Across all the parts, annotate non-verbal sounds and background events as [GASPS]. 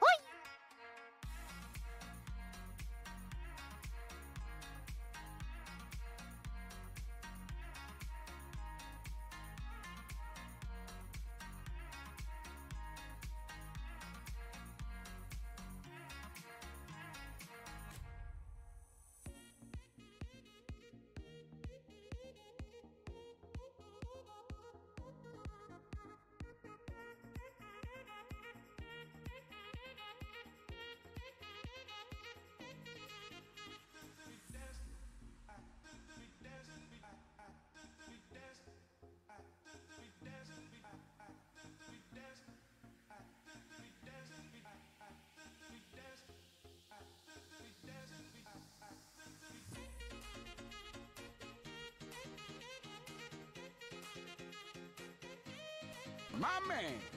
ほら My man.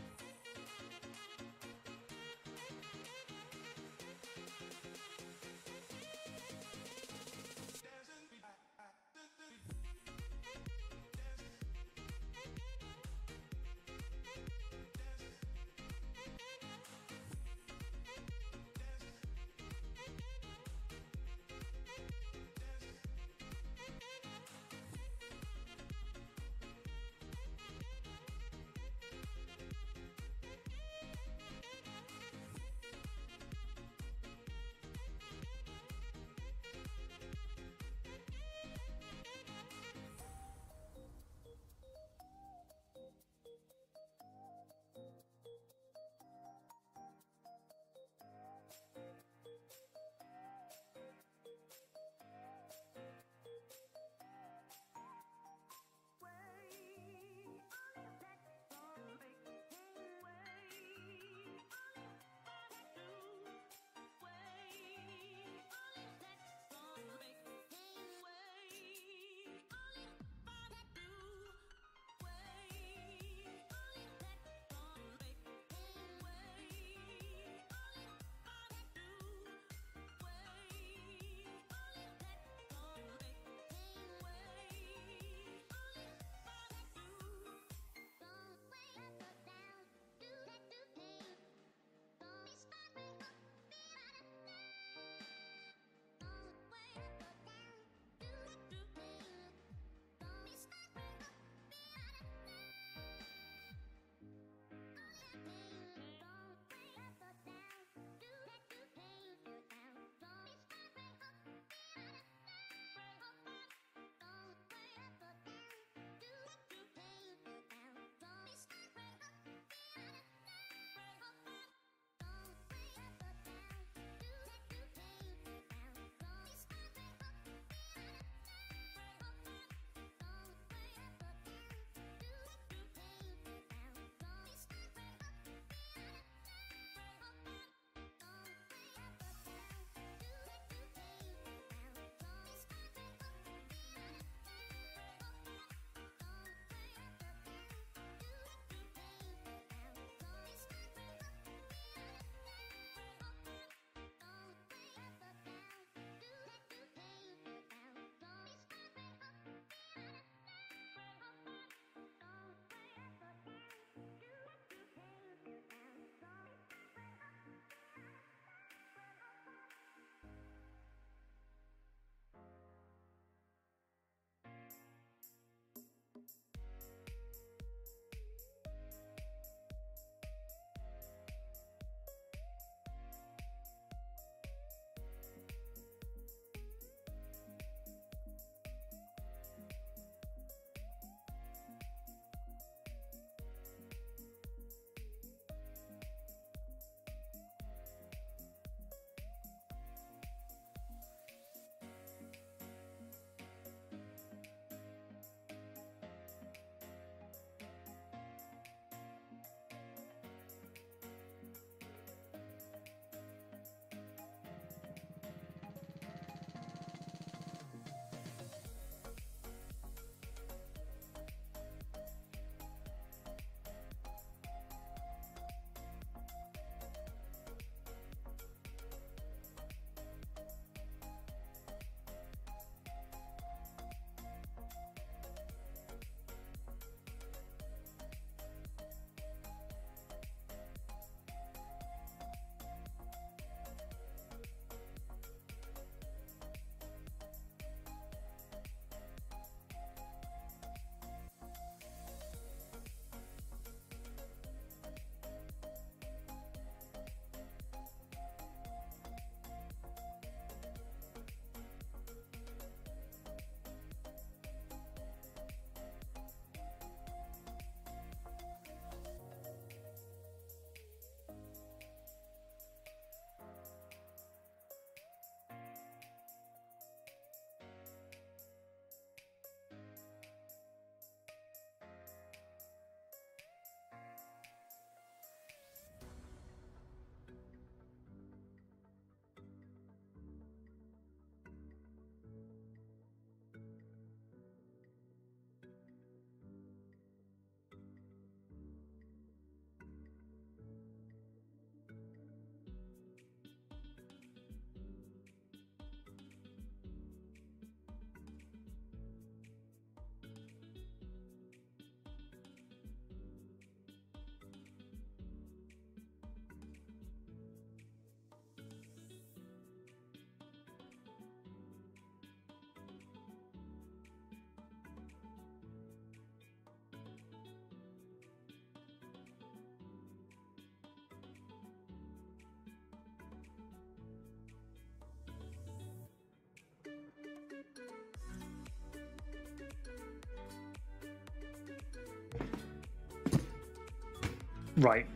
Right.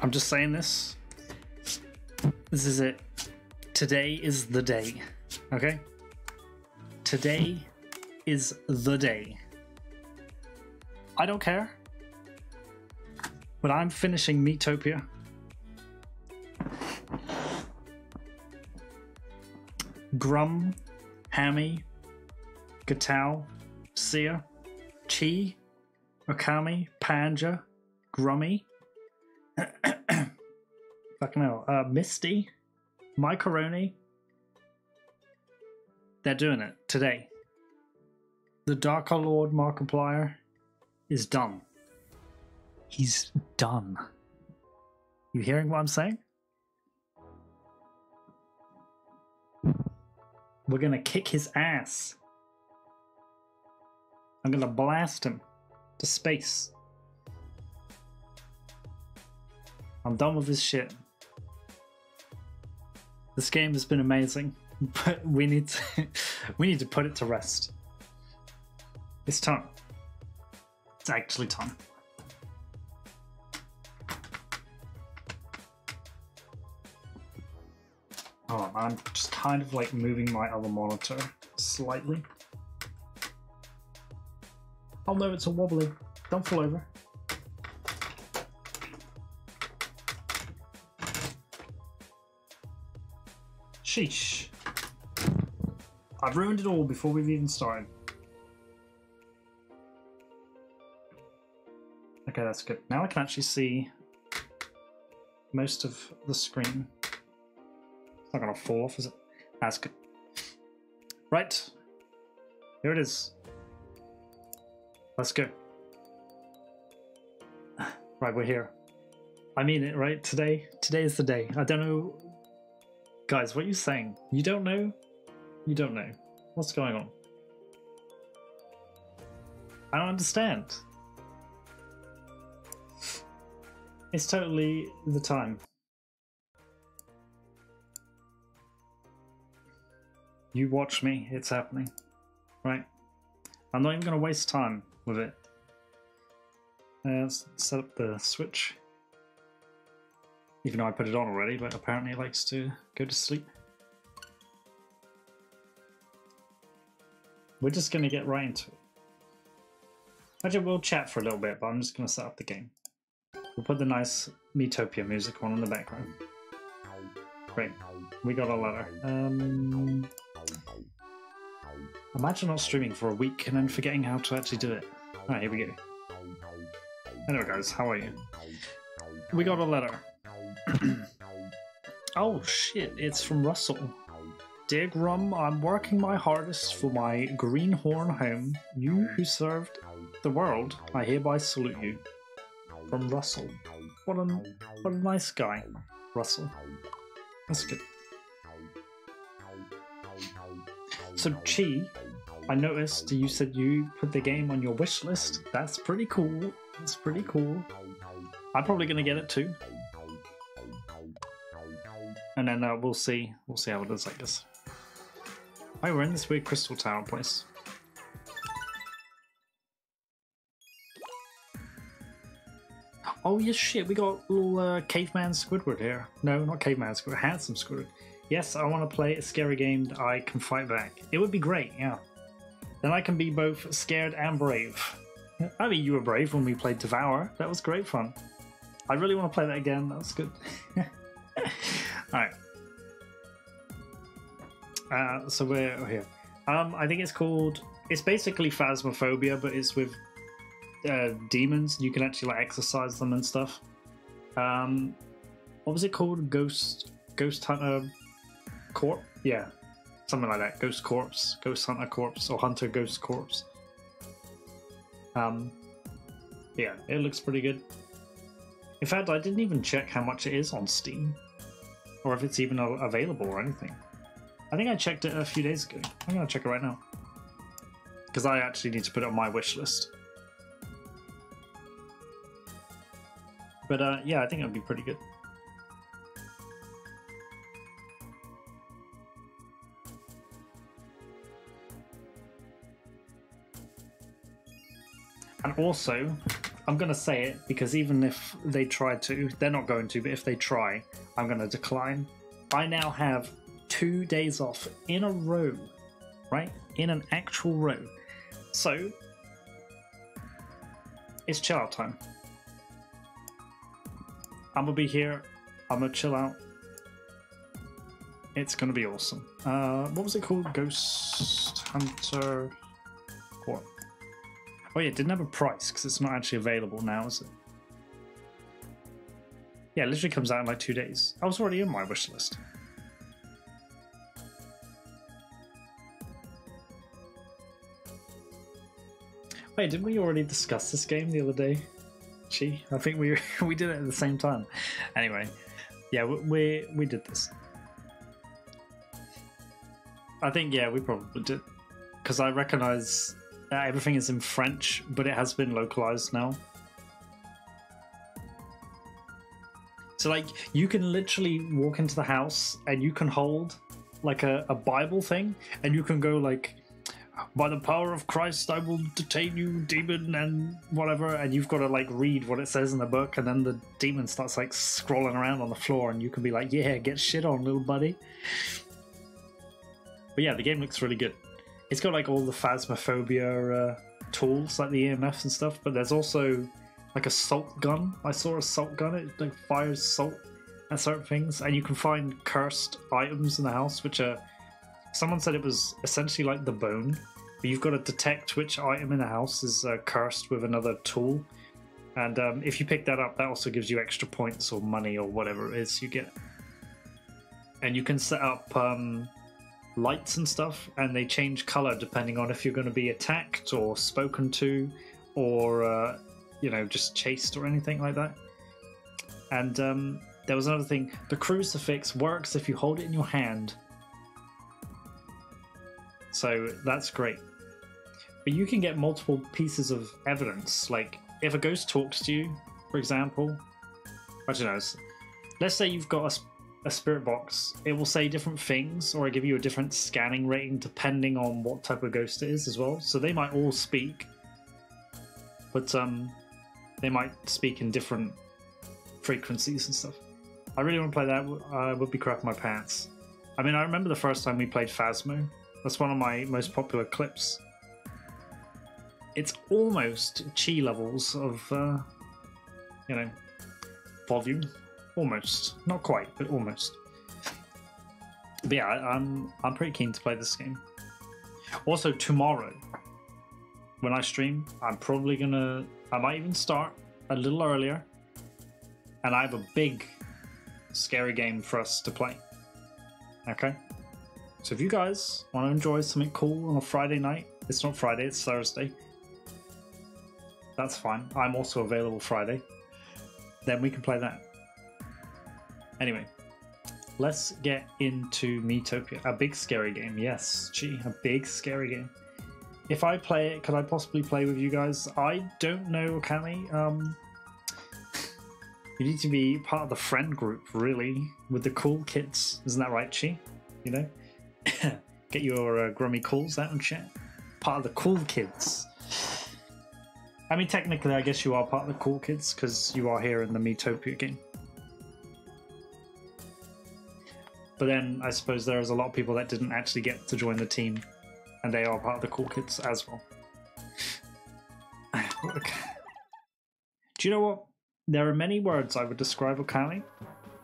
I'm just saying this. This is it. Today is the day. Okay? Today is the day. I don't care. But I'm finishing Miitopia. Grum, Hammy, Gatao, Sia, Chi, Okami, Panja, Grummy, [CLEARS THROAT] fucking hell, uh, Misty, Mycoroni. They're doing it today. The Dark Lord Markiplier is done. He's done. You hearing what I'm saying? We're gonna kick his ass. I'm gonna blast him to space. I'm done with this shit. This game has been amazing, [LAUGHS] but we need to [LAUGHS] we need to put it to rest. It's time. It's actually time. Oh, I'm just kind of like moving my other monitor slightly. Oh no, it's a wobbly. Don't fall over. Sheesh. I've ruined it all before we've even started. Okay, that's good. Now I can actually see most of the screen. It's not gonna fall off, is it? That's good. Right. Here it is. Let's go. [SIGHS] Right, we're here. I mean it, right? Today, today is the day. I don't know, guys. What are you saying? You don't know? You don't know. What's going on? I don't understand. It's totally the time. You watch me. It's happening. Right. I'm not even going to waste time with it. Uh, let's set up the switch. Even though I put it on already, but apparently it likes to go to sleep. We're just going to get right into it. Actually, we'll chat for a little bit, but I'm just going to set up the game. We'll put the nice Miitopia music on in the background. Great. We got a letter. Um, imagine not streaming for a week and then forgetting how to actually do it. Alright, here we go. Hello guys, how are you? We got a letter. [CLEARS THROAT] oh shit, it's from Russell. Dear Grum, I'm working my hardest for my Greenhorne home. You who served the world, I hereby salute you. From Russell. What a, what a nice guy, Russell. That's good. So, Chi, I noticed you said you put the game on your wish list. That's pretty cool. That's pretty cool. I'm probably gonna get it too. And then uh, we'll see. We'll see how it is, I guess. Oh, we're in this weird crystal tower place. Oh yeah, shit! We got little uh, caveman Squidward here. No, not caveman Squidward. Handsome Squidward. Yes, I want to play a scary game that I can fight back. It would be great, yeah. Then I can be both scared and brave. I mean, you were brave when we played Devour. That was great fun. I really want to play that again. That was good. [LAUGHS] Alright. Uh, so we're here. Um, I think it's called. It's basically Phasmophobia, but it's with uh, demons. You can actually like exercise them and stuff. Um, what was it called? Ghost Ghost Hunter Corp? Yeah, something like that. Ghost Corpse, Ghost Hunter Corpse, or Hunter Ghost Corpse. Um, yeah, it looks pretty good. In fact, I didn't even check how much it is on Steam, or if it's even available or anything. I think I checked it a few days ago. I'm gonna check it right now because I actually need to put it on my wish list. But uh, yeah, I think it'd be pretty good. And also, I'm gonna say it because even if they try to, they're not going to, but if they try, I'm gonna decline. I now have two days off in a row, right? In an actual row. So it's chill out time. I'm gonna be here. I'm gonna chill out. It's gonna be awesome. Uh, what was it called? Ghost Hunter. Oh yeah, it didn't have a price because it's not actually available now, is it? Yeah, it literally comes out in like two days. I was already in my wish list. Wait, didn't we already discuss this game the other day? Gee, I think we [LAUGHS] we did it at the same time. Anyway, yeah, we we, we did this. I think yeah, we probably did because I recognize that everything is in French, but it has been localized now. So like you can literally walk into the house and you can hold like a, a Bible thing and you can go like by the power of Christ I will detain you, demon, and whatever, and you've got to like read what it says in the book, and then the demon starts like scrolling around on the floor, and you can be like, Yeah, get shit on, little buddy. But yeah, the game looks really good. It's got like all the phasmophobia uh, tools, like the EMFs and stuff, but there's also like a salt gun. I saw a salt gun, it like fires salt at certain things, and you can find cursed items in the house, which are someone said it was essentially like the bone, but you've got to detect which item in the house is uh, cursed with another tool. And um, if you pick that up, that also gives you extra points or money or whatever it is you get. And you can set up um, lights and stuff, and they change color depending on if you're going to be attacked or spoken to, or uh, you know just chased or anything like that. And um, there was another thing: the crucifix works if you hold it in your hand so that's great. But you can get multiple pieces of evidence. Like if a ghost talks to you, for example, I don't know. Let's say you've got a, a spirit box. It will say different things, or give you a different scanning rating depending on what type of ghost it is as well. So they might all speak, but um, they might speak in different frequencies and stuff. I really want to play that. I would be crapping my pants. I mean, I remember the first time we played Phasmo, that's one of my most popular clips. It's almost chi levels of, uh, you know, volume. Almost. Not quite, but almost. But yeah, I'm I'm pretty keen to play this game. Also, tomorrow, when I stream, I'm probably gonna. I might even start a little earlier, and I have a big, scary game for us to play. Okay. So if you guys want to enjoy something cool on a Friday night, it's not Friday, it's Thursday. That's fine. I'm also available Friday. Then we can play that. Anyway, let's get into Miitopia. A big scary game, yes. Gee, a big scary game. If I play it, could I possibly play with you guys? I don't know, can we? Um, you need to be part of the friend group, really, with the cool kids. Isn't that right, Chi? You know? [COUGHS] Get your uh, grummy calls out and chat. Part of the cool kids. I mean, technically, I guess you are part of the cool kids because you are here in the Miitopia game. But then I suppose there's a lot of people that didn't actually get to join the team, and they are part of the cool kids as well. [SIGHS] Do you know what? There are many words I would describe Okami,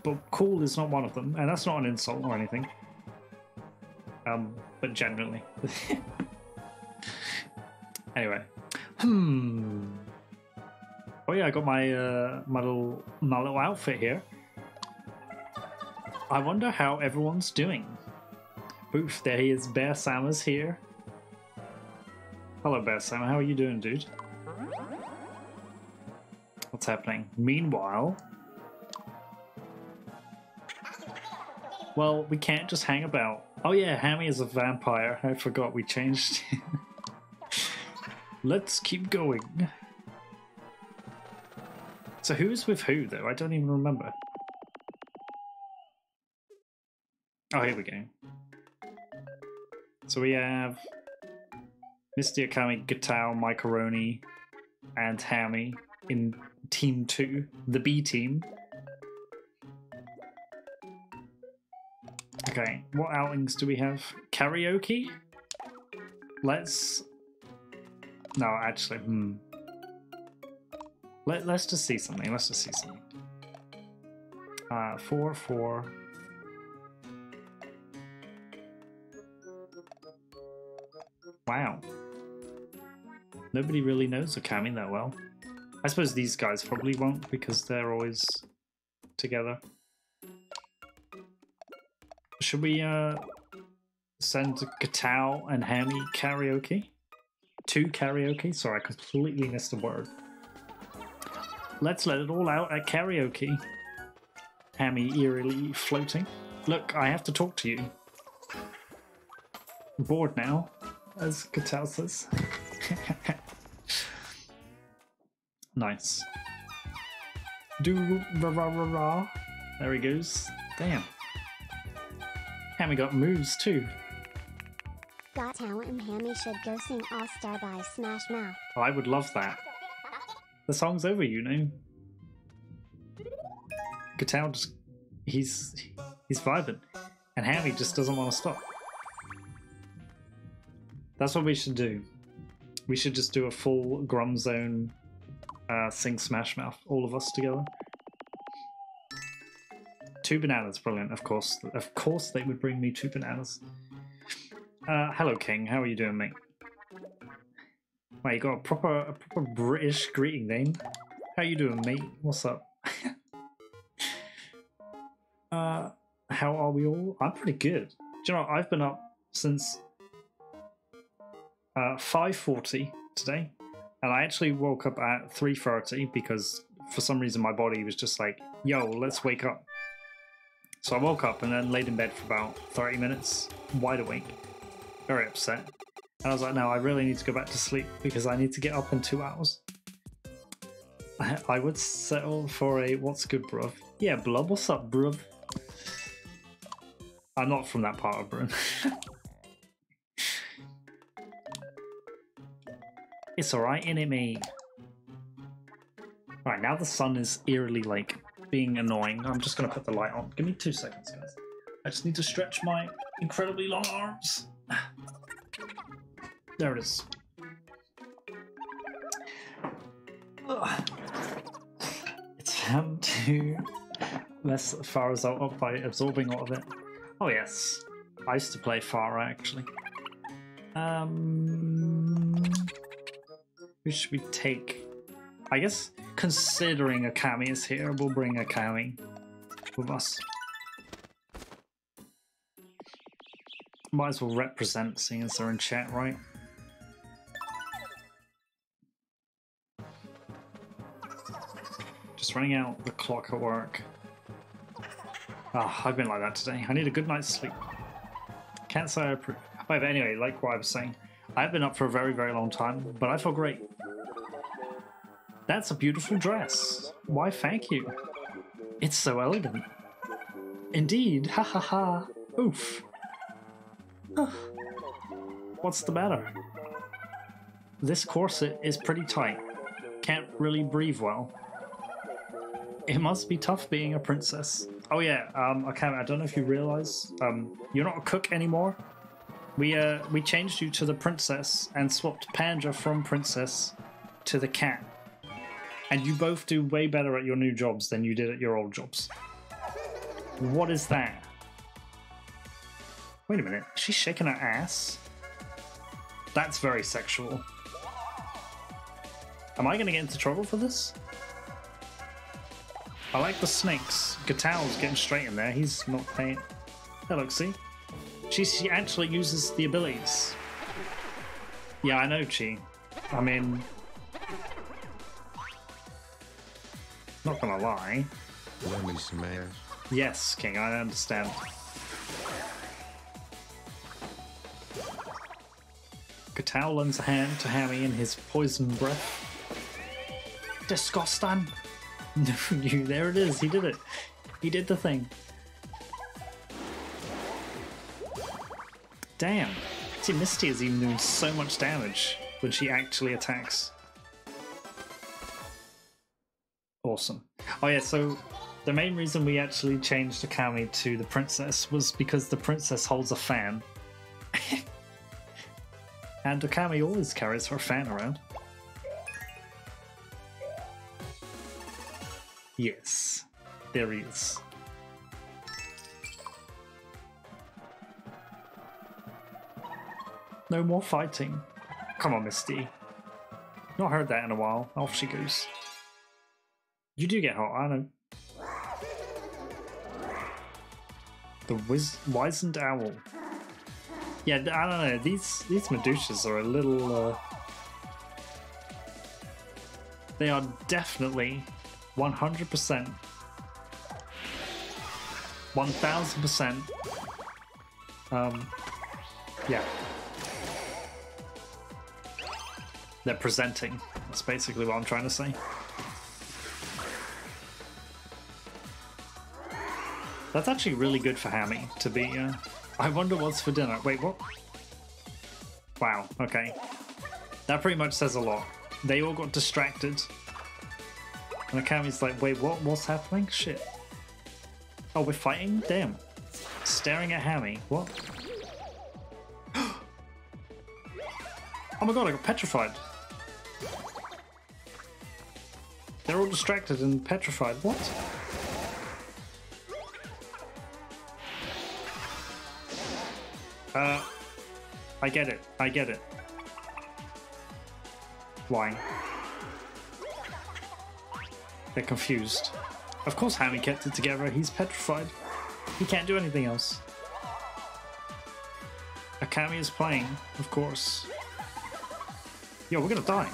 but cool is not one of them, and that's not an insult or anything um, but genuinely. [LAUGHS] anyway, hmm. Oh yeah, I got my uh, my little my little outfit here. I wonder how everyone's doing. Oof, there he is. Bear Sammer's here. Hello, Bear Sammer. How are you doing, dude? What's happening? Meanwhile, well, we can't just hang about. Oh yeah, Hammy is a vampire. I forgot we changed. [LAUGHS] Let's keep going. So who's with who though? I don't even remember. Oh, here we go. So we have Misty Okami, Gatao, Macaroni, and Hammy. in Team 2, the B team. Okay, what outings do we have? Karaoke? Let's... No, actually, hmm. Let, let's just see something. Let's just see something. Uh, four, four. Wow. Nobody really knows Okami that well. I suppose these guys probably won't because they're always together. Should we uh, send Katao and Hammy karaoke? Two karaoke? Sorry, I completely missed a word. Let's let it all out at karaoke. Hammy eerily floating. Look, I have to talk to you. I'm bored now, as Katao says. [LAUGHS] nice. Do ra ra ra ra. There he goes. Damn. Hammy got moves too. Got talent and Hammy should go sing All Star by Smash Mouth. I would love that. The song's over, you know. Katao just he's he's vibing. And Hammy just doesn't want to stop. That's what we should do. We should just do a full Grum Zone uh, sing Smash Mouth, all of us together. Two bananas, brilliant. Of course, of course, they would bring me two bananas. Uh, hello, King. How are you doing, mate? Wait, you got a proper, a proper British greeting name. How you doing, mate? What's up? [LAUGHS] uh, how are we all? I'm pretty good. Do you know, I've been up since uh, 5.40 today, and I actually woke up at 3.30 because for some reason my body was just like, yo, let's wake up. So I woke up and then laid in bed for about 30 minutes, wide awake, very upset. And I was like, no, I really need to go back to sleep because I need to get up in two hours. I, [LAUGHS] I would settle for a what's good, bruv. Yeah, Blub, what's up, bruv? I'm not from that part of Britain. [LAUGHS] it's alright, mate? Right, now the sun is eerily, like, being annoying. I'm just gonna put the light on. Give me two seconds, guys. I just need to stretch my incredibly long arms. [SIGHS] There it is. Ugh. [SIGHS] It's time to mess Pharah's out up by absorbing all of it. Oh yes, I used to play Pharah actually. Um, who should we take? I guess considering Okami is here, we'll bring Okami with us. Might as well represent seeing as they're in chat, right? Just running out the clock at work. Ah, I've been like that today. I need a good night's sleep. Can't say I approve. But anyway, like what I was saying, I've been up for a very, very long time, but I feel great. That's a beautiful dress. Why, thank you. It's so elegant. Indeed, ha ha ha. Oof. What's the matter? This corset is pretty tight. Can't really breathe well. It must be tough being a princess. Oh yeah, um, okay, I don't know if you realize, um, you're not a cook anymore. We uh, we changed you to the princess and swapped Panja from princess to the cat. And you both do way better at your new jobs than you did at your old jobs. What is that? Wait a minute, she's shaking her ass? That's very sexual. Am I gonna get into trouble for this? I like the snakes. Gatao's getting straight in there. He's not paying. Hey, look, see? She, she actually uses the abilities. Yeah, I know, Chi. I mean... Not gonna lie. Let me smash. Yes, King, I understand. Katao lends a hand to Hammy in his poison breath. Disgusting! you, [LAUGHS] there it is, he did it. He did the thing. Damn. See, Misty is even doing so much damage when she actually attacks. Awesome. Oh yeah, so the main reason we actually changed Akami to the princess was because the princess holds a fan. [LAUGHS] and Akami always carries her fan around. Yes, there he is. No more fighting. Come on, Misty. Not heard that in a while. Off she goes. You do get hot, I know. The wiz- wizened owl. Yeah, I don't know. These these Medushas are a little. Uh, they are definitely 100%, 1000%. Um, yeah. They're presenting. That's basically what I'm trying to say. That's actually really good for Hammy to be. Uh, I wonder what's for dinner. Wait, what? Wow. Okay. That pretty much says a lot. They all got distracted, and Akami's like, "Wait, what? What's happening? Shit! Oh, we're fighting? Damn! Staring at Hammy. What? [GASPS] oh my god! I got petrified. They're all distracted and petrified. What? Uh, I get it. I get it. Why? They're confused. Of course Hammy kept it together. He's petrified. He can't do anything else. Akami is playing, of course. Yo, we're gonna die.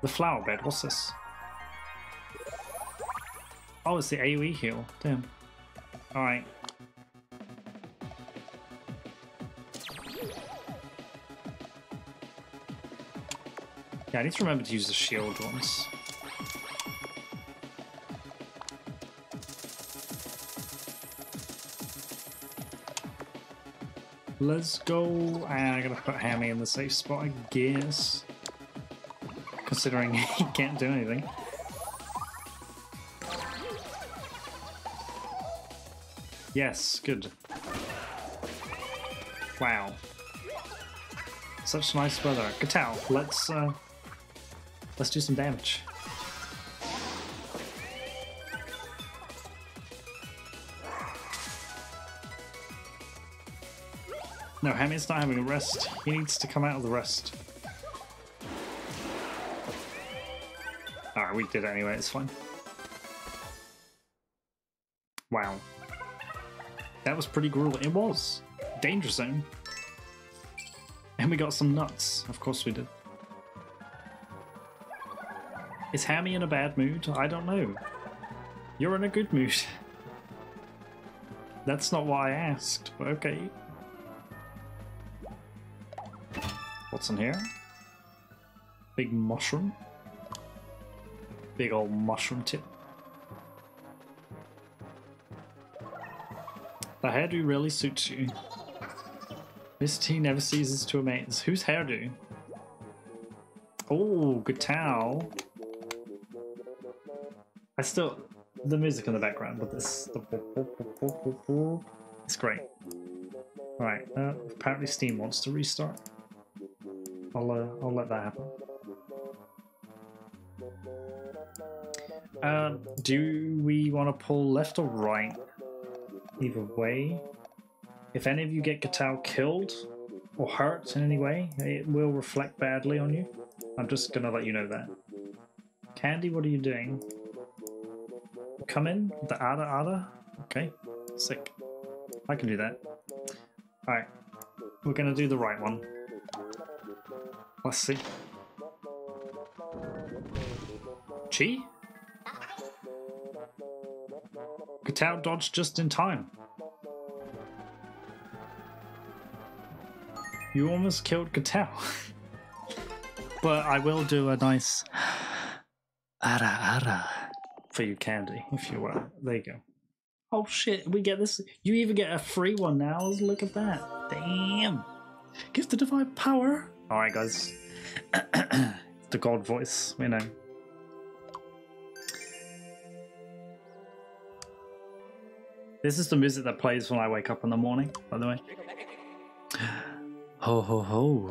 The flower bed, what's this? Oh, it's the AoE heal. Damn. Alright. Yeah, I need to remember to use the shield ones. Let's go. And I gotta put Hammy in the safe spot, I guess. Considering [LAUGHS] he can't do anything. Yes, good. Wow. Such nice weather. Katao, let's uh let's do some damage. No, Hammy's not having a rest. He needs to come out of the rest. We did it anyway, it's fine. Wow. That was pretty grueling. It was. Danger zone. And we got some nuts. Of course we did. Is Hammy in a bad mood? I don't know. You're in a good mood. [LAUGHS] That's not what I asked, but okay. What's in here? Big mushroom. Big old mushroom tip. The hairdo really suits you. Misty never ceases to amaze. Whose hairdo? Oh, good towel. I still the music in the background, but this it's great. Alright, uh, apparently Steam wants to restart. I'll uh, I'll let that happen. Uh, do we want to pull left or right? Either way. If any of you get Katao killed or hurt in any way, it will reflect badly on you. I'm just gonna let you know that. Candy, what are you doing? Come in, the Ada Ada. Okay, sick. I can do that. Alright, we're gonna do the right one. Let's see. Chi? Katao dodged just in time. You almost killed Katao. [LAUGHS] but I will do a nice ara ara for you, Candy, if you will. There you go. Oh shit, we get this. You even get a free one now. Look at that. Damn. Give the divine power. Alright, guys. [CLEARS THROAT] the god voice, you know. This is the music that plays when I wake up in the morning, by the way. Ho ho ho.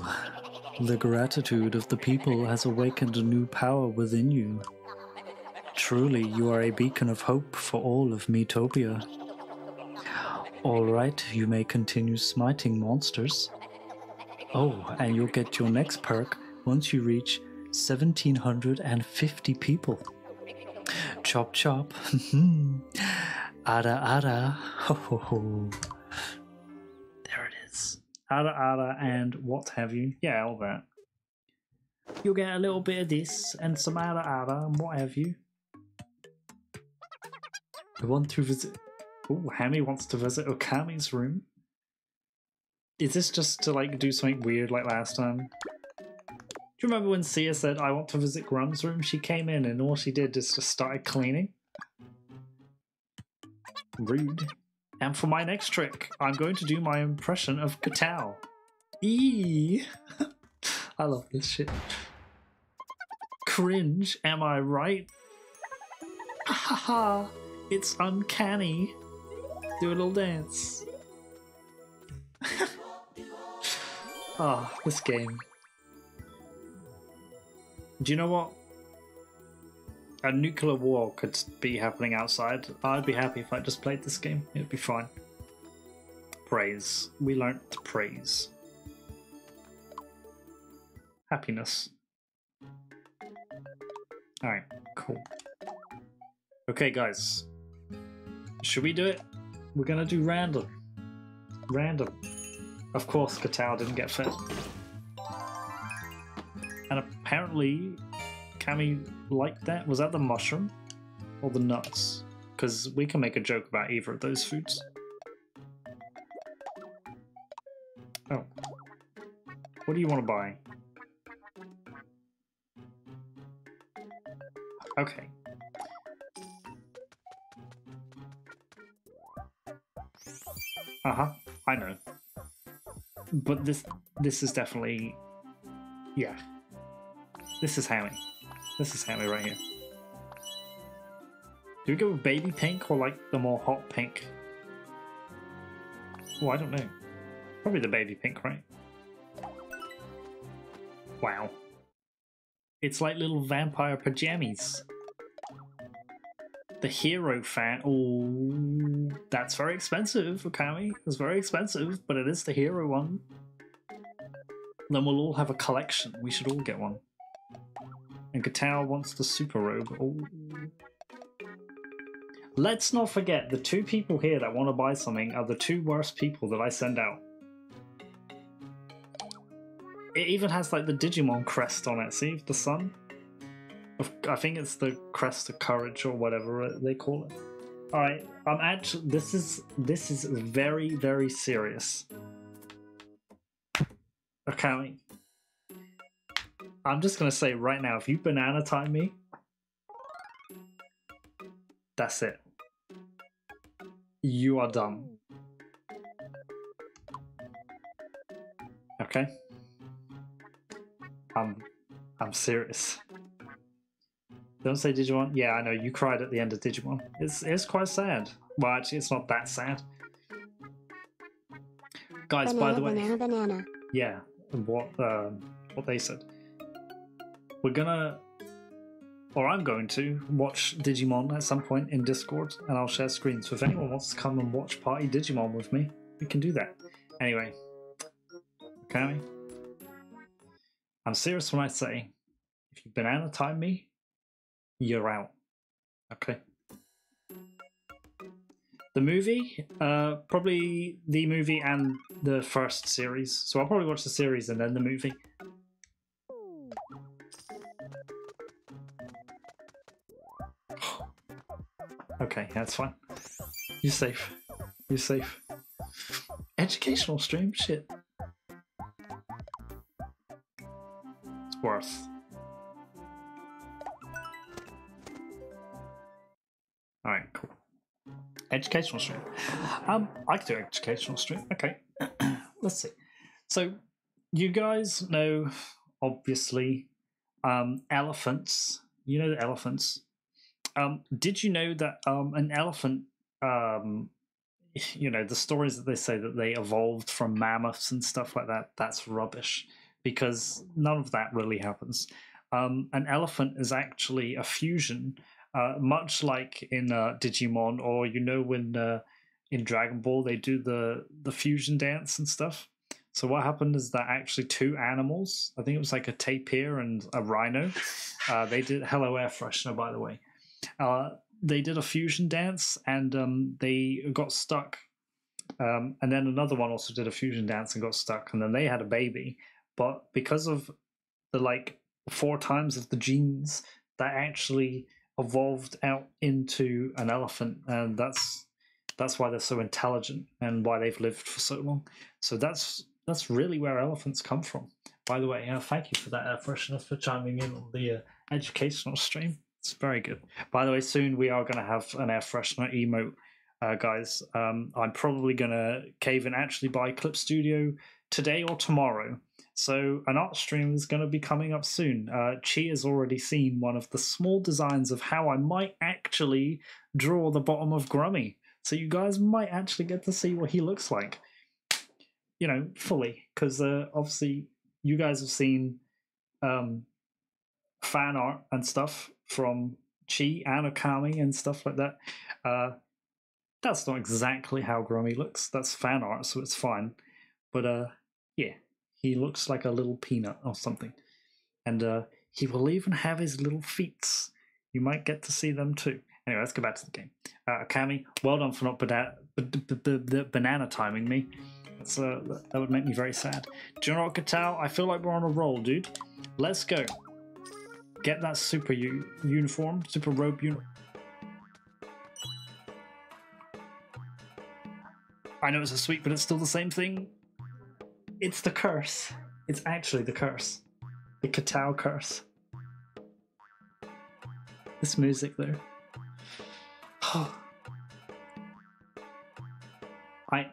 The gratitude of the people has awakened a new power within you. Truly, you are a beacon of hope for all of Miitopia. All right, you may continue smiting monsters. Oh, and you'll get your next perk once you reach 1750 people. Chop chop. [LAUGHS] Hmm. Ada ada. Ho ho ho. There it is. Ada ada and what have you. Yeah, all that. You'll get a little bit of this and some ada ada and what have you. I want to visit. Oh, Hammy wants to visit Okami's room. Is this just to like do something weird like last time? Do you remember when Sia said, I want to visit Grum's room? She came in and all she did is just started cleaning. Rude. And for my next trick, I'm going to do my impression of Katal. Eee! [LAUGHS] I love this shit. Cringe, am I right? Ha ha ha! It's uncanny. Do a little dance. [LAUGHS] Ah, oh, this game. Do you know what? A nuclear war could be happening outside. I'd be happy if I just played this game. It'd be fine. Praise. We learnt to praise. Happiness. Alright, cool. Okay, guys. Should we do it? We're gonna do random. Random. Of course, Katal didn't get fed. And apparently, Cammy liked that. Was that the mushroom? Or the nuts? Because we can make a joke about either of those foods. Oh. What do you want to buy? Okay. Uh-huh, I know. But this this is definitely yeah. This is Hammy. This is Hammy right here. Do we go with baby pink or like the more hot pink? Oh, I don't know. Probably the baby pink, right? Wow. It's like little vampire pajamas. The hero fan. Oh, that's very expensive, Okami. It's very expensive, but it is the hero one. Then we'll all have a collection. We should all get one. And Katal wants the super robe. Oh. Let's not forget the two people here that want to buy something are the two worst people that I send out. It even has like the Digimon crest on it. See the sun? I think it's the crest of courage or whatever they call it. All right, I'm actually this is this is very very serious. Okay, I'm just gonna say right now, if you banana time me, that's it. You are dumb. Okay. I'm I'm serious. Don't say Digimon. Yeah, I know you cried at the end of Digimon. It's it's quite sad. Well, actually, it's not that sad. Guys, banana, by the way, banana, banana. yeah, what um, what they said. We're gonna, or I'm going to watch Digimon at some point in Discord, and I'll share screens. So if anyone wants to come and watch Party Digimon with me, we can do that. Anyway, okay. I'm serious when I say, if you banana time me, you're out. Okay. The movie, uh, probably the movie and the first series. So I'll probably watch the series and then the movie. Okay, that's fine. You're safe. You're safe. Educational stream? Shit. It's worth. Alright, cool. Educational stream. Um, I could do educational stream. Okay. [CLEARS THROAT] Let's see. So, you guys know, obviously, um, elephants. You know the elephants. Um, did you know that um, an elephant, um, you know, the stories that they say that they evolved from mammoths and stuff like that, that's rubbish because none of that really happens. Um, an elephant is actually a fusion, uh, much like in uh, Digimon, or you know, when uh, in Dragon Ball they do the the fusion dance and stuff. So what happened is that actually two animals, I think it was like a tapir and a rhino, uh, they did hello air freshener by the way. Uh, they did a fusion dance and um, they got stuck. Um, and then another one also did a fusion dance and got stuck, and then they had a baby. But because of the like four times of the genes that actually evolved out into an elephant, and that's that's why they're so intelligent and why they've lived for so long. So that's that's really where elephants come from. By the way, uh, thank you for that air freshener for chiming in on the uh, educational stream. It's very good. By the way, soon we are going to have an air freshener emote, uh, guys. Um, I'm probably going to cave and actually buy Clip Studio today or tomorrow. So an art stream is going to be coming up soon. Uh, Chi has already seen one of the small designs of how I might actually draw the bottom of Grummy. So you guys might actually get to see what he looks like. You know, fully. Because uh, obviously you guys have seen um, fan art and stuff from Chi and Okami and stuff like that. Uh, that's not exactly how Grummy looks. That's fan art, so it's fine. But uh, yeah, he looks like a little peanut or something. And uh, he will even have his little feet. You might get to see them too. Anyway, let's go back to the game. Uh, Akami, well done for not bana- banana timing me. That's, uh, that would make me very sad. General you Katao? I feel like we're on a roll, dude. Let's go. Get that super uniform, super robe uniform. I know it's a sweet, but it's still the same thing. It's the curse. It's actually the curse. The Katao curse. This music there. [SIGHS] I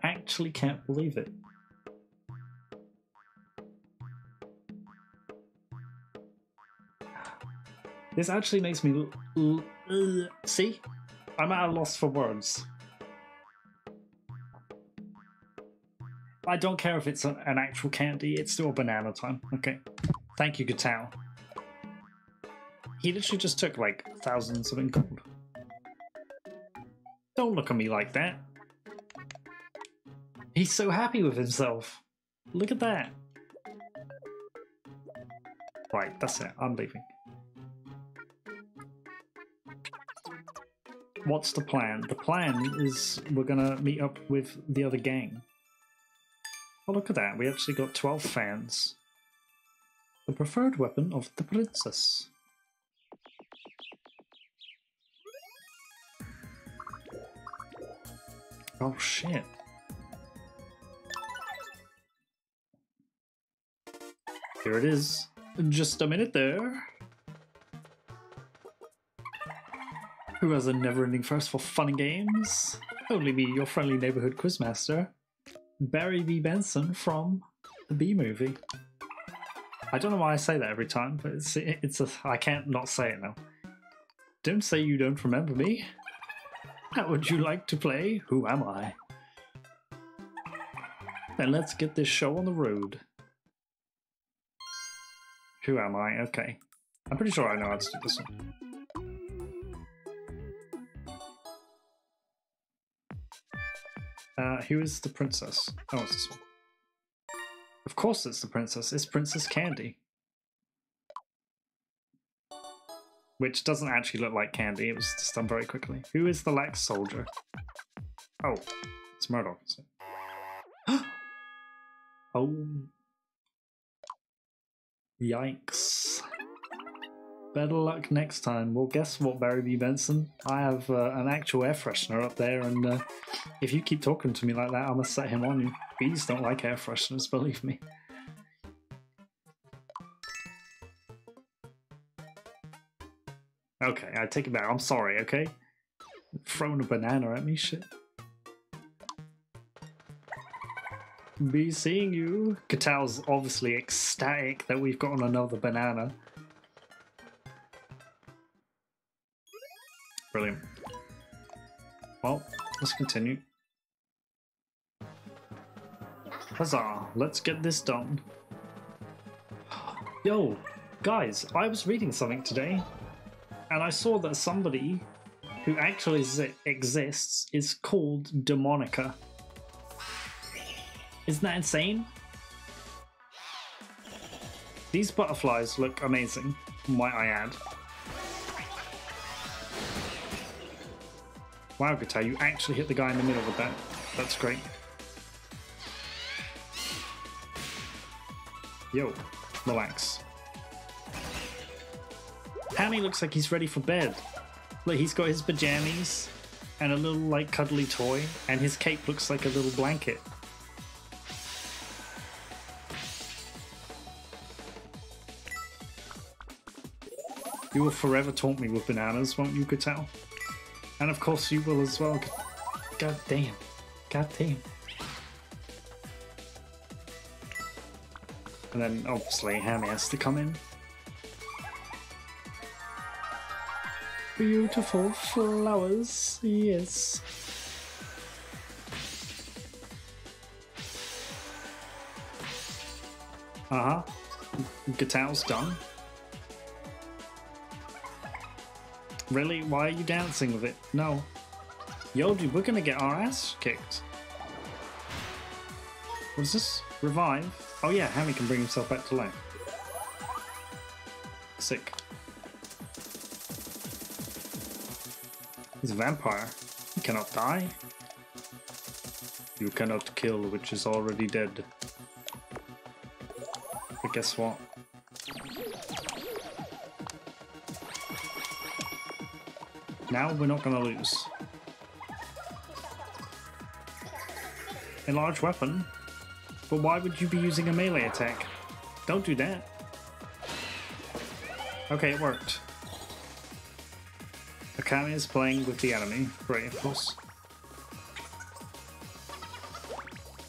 actually can't believe it. This actually makes me l- uh, see. I'm at a loss for words. I don't care if it's an actual candy, it's still banana time. Okay. Thank you, Gatao. He literally just took like thousands of gold. Don't look at me like that. He's so happy with himself. Look at that. Right, that's it. I'm leaving. What's the plan? The plan is we're gonna meet up with the other gang. Oh, look at that. We actually got 12 fans. The preferred weapon of the princess. Oh, shit. Here it is. Just a minute there. Who has a never-ending thirst for fun and games? Only me, your friendly neighborhood quizmaster. Barry B. Benson from the B movie. I don't know why I say that every time, but it's it's a I can't not say it now. Don't say you don't remember me. How would you like to play? Who am I? Then let's get this show on the road. Who am I? Okay. I'm pretty sure I know how to do this one. Uh, who is the princess? Oh, it's this one. Of course it's the princess. It's Princess Candy. Which doesn't actually look like candy. It was just done very quickly. Who is the Lex soldier? Oh, it's Murdoch. [GASPS] oh. Yikes. Better luck next time. Well, guess what, Barry B. Benson? I have uh, an actual air freshener up there, and uh, if you keep talking to me like that, I'm gonna set him on you. Bees don't like air fresheners, [LAUGHS] believe me. Okay, I take it back. I'm sorry, okay? Throwing a banana at me, shit. Be seeing you. Katao's obviously ecstatic that we've gotten another banana. Brilliant. Well, let's continue. Huzzah, let's get this done. Yo, guys, I was reading something today, and I saw that somebody who actually exists is called Demonica. Isn't that insane? These butterflies look amazing, might I add. Wow, Guitar, you actually hit the guy in the middle with that. That's great. Yo, relax. Hammy looks like he's ready for bed. Look, he's got his pajamas and a little like cuddly toy, and his cape looks like a little blanket. You will forever taunt me with bananas, won't you, Gatal? And of course you will as well. God damn. God damn. And then obviously Hammy has to come in. Beautiful flowers, yes. Uh huh. Gatal's done. Really? Why are you dancing with it? No. Yo, dude, we're gonna get our ass kicked. What's this? Revive? Oh yeah, Hammy can bring himself back to life. Sick. He's a vampire. He cannot die. You cannot kill which is already dead. But guess what? Now we're not gonna lose. A large weapon? But why would you be using a melee attack? Don't do that. Okay, it worked. Akami is playing with the enemy. Great, of course.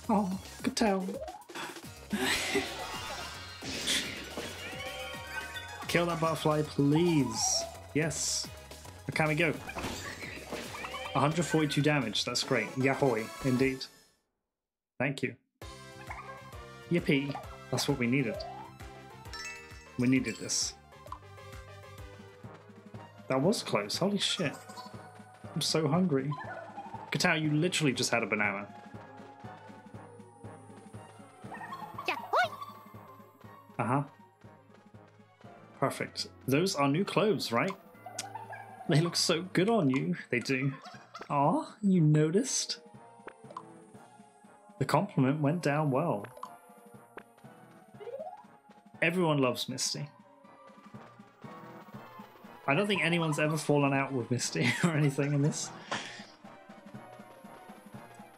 Oh, good tell. Kill that butterfly, please. Yes. Akami, go. 142 damage, that's great. Yahoy, indeed. Thank you. Yippee. That's what we needed. We needed this. That was close. Holy shit. I'm so hungry. Katao, you literally just had a banana. Uh huh. Perfect. Those are new clothes, right? They look so good on you. They do. Ah, you noticed? The compliment went down well. Everyone loves Misty. I don't think anyone's ever fallen out with Misty [LAUGHS] or anything in this.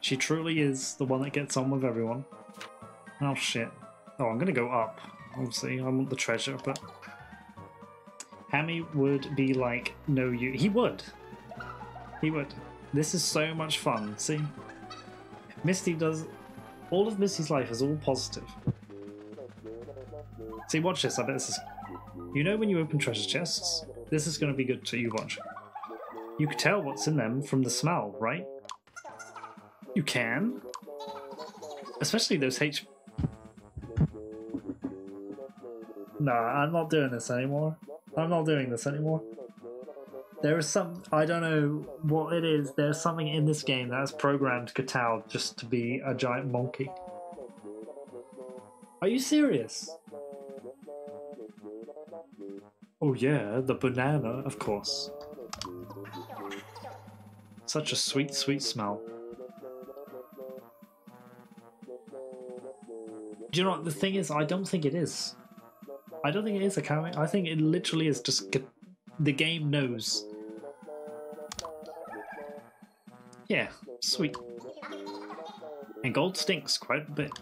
She truly is the one that gets on with everyone. Oh shit. Oh, I'm gonna go up. Obviously, I want the treasure, but... Hammy would be like, no you... He would. He would. This is so much fun, see? Misty does... All of Misty's life is all positive. See, watch this. I bet this is... You know when you open treasure chests? This is going to be good to you watch. You can tell what's in them from the smell, right? You can. Especially those H... Nah, I'm not doing this anymore. I'm not doing this anymore. There is some... I don't know what it is. There's something in this game that has programmed Katal just to be a giant monkey. Are you serious? Oh yeah, the banana, of course. Such a sweet, sweet smell. Do you know what the thing is? I don't think it is. I don't think it is a comic. I think it literally is just the game knows. Yeah, sweet. And gold stinks quite a bit.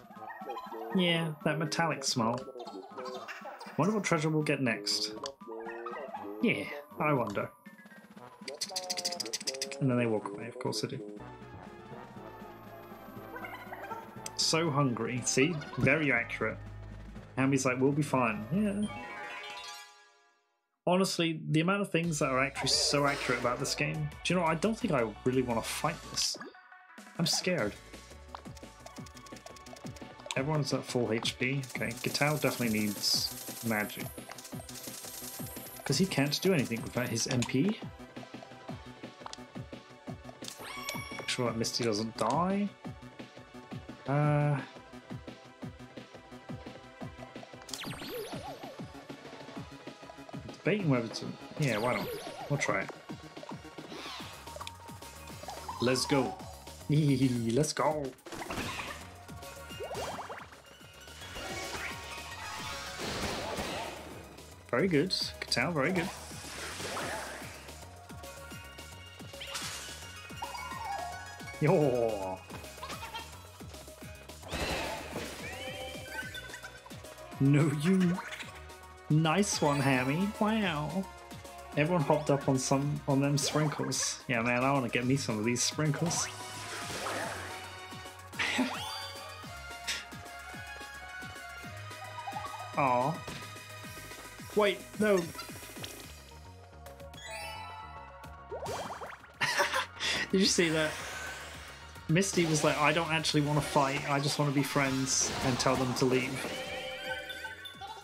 Yeah, that metallic smell. Wonder what treasure we'll get next. Yeah, I wonder. And then they walk away, of course they do. So hungry. See? Very accurate. Hammy's like, we'll be fine. Yeah. Honestly, the amount of things that are actually so accurate about this game, do you know, I don't think I really want to fight this. I'm scared. Everyone's at full HP. Okay, Gatal definitely needs magic. Because he can't do anything without his MP. Make sure that Misty doesn't die. Uh... Whether. Yeah, why not? We'll try it. Let's go. [LAUGHS] Let's go. Very good. Katal, very good. Yo. No, you. Nice one, Hammy. Wow. Everyone hopped up on some on them sprinkles. Yeah, man, I want to get me some of these sprinkles. [LAUGHS] Aw. Wait, no. [LAUGHS] Did you see that? Misty was like, I don't actually want to fight, I just want to be friends and tell them to leave.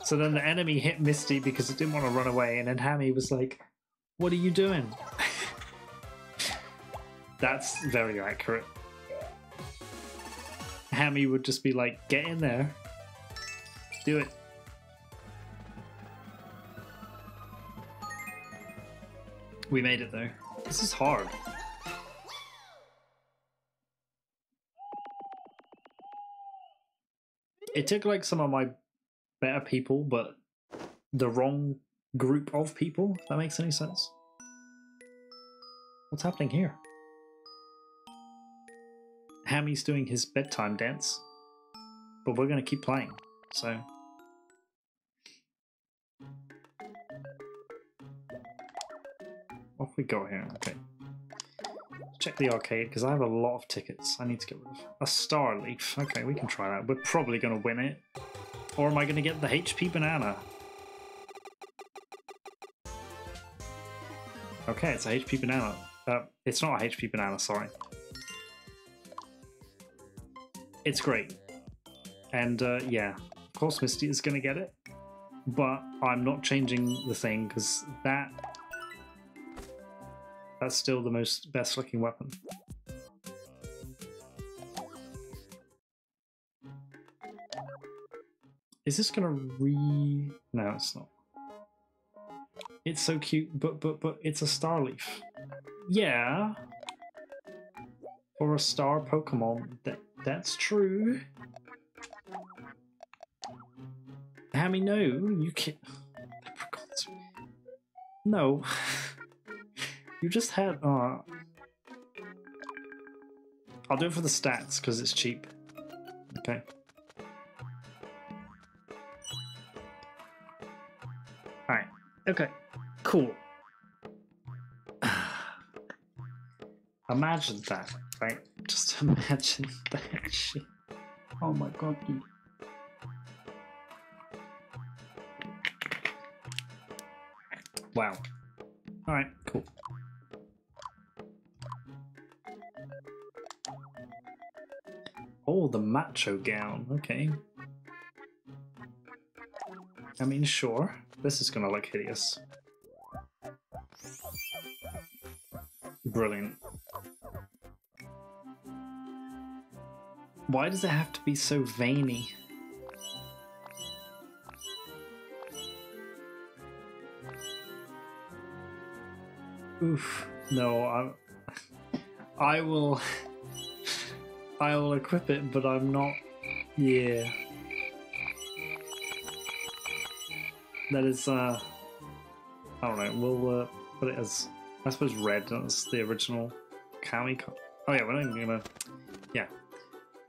So then the enemy hit Misty because it didn't want to run away, and then Hammy was like, What are you doing? [LAUGHS] That's very accurate. Hammy would just be like, Get in there. Do it. We made it though. This is hard. It took like some of my better people, but the wrong group of people, if that makes any sense. What's happening here? Hammy's doing his bedtime dance, but we're going to keep playing, so... Off we go here, okay. Check the arcade, because I have a lot of tickets I need to get rid of. A star leaf, okay, we can try that. We're probably going to win it. Or am I going to get the HP banana? Okay, it's a HP banana. Uh, it's not a HP banana, sorry. It's great. And uh, yeah, of course Misty is going to get it. But I'm not changing the thing because that that's still the most best looking weapon. Is this gonna re... No, it's not. It's so cute, but but but it's a star leaf. Yeah. For a star Pokemon, that that's true. Hammy, no, you can't. [LAUGHS] No. [LAUGHS] you just had. Uh... I'll do it for the stats because it's cheap. Okay. Okay. Cool. [SIGHS] imagine that, right? Just [LAUGHS] imagine that shit. Oh my god. Wow. Alright, cool. Oh, the macho gown. Okay. I mean, sure. This is gonna look hideous. Brilliant. Why does it have to be so veiny? Oof. No, I [LAUGHS] I will [LAUGHS] I will equip it, but I'm not yeah. That is uh I don't know, we'll uh, put it as I suppose red, that's the original Kami Oh yeah, we're not even gonna yeah.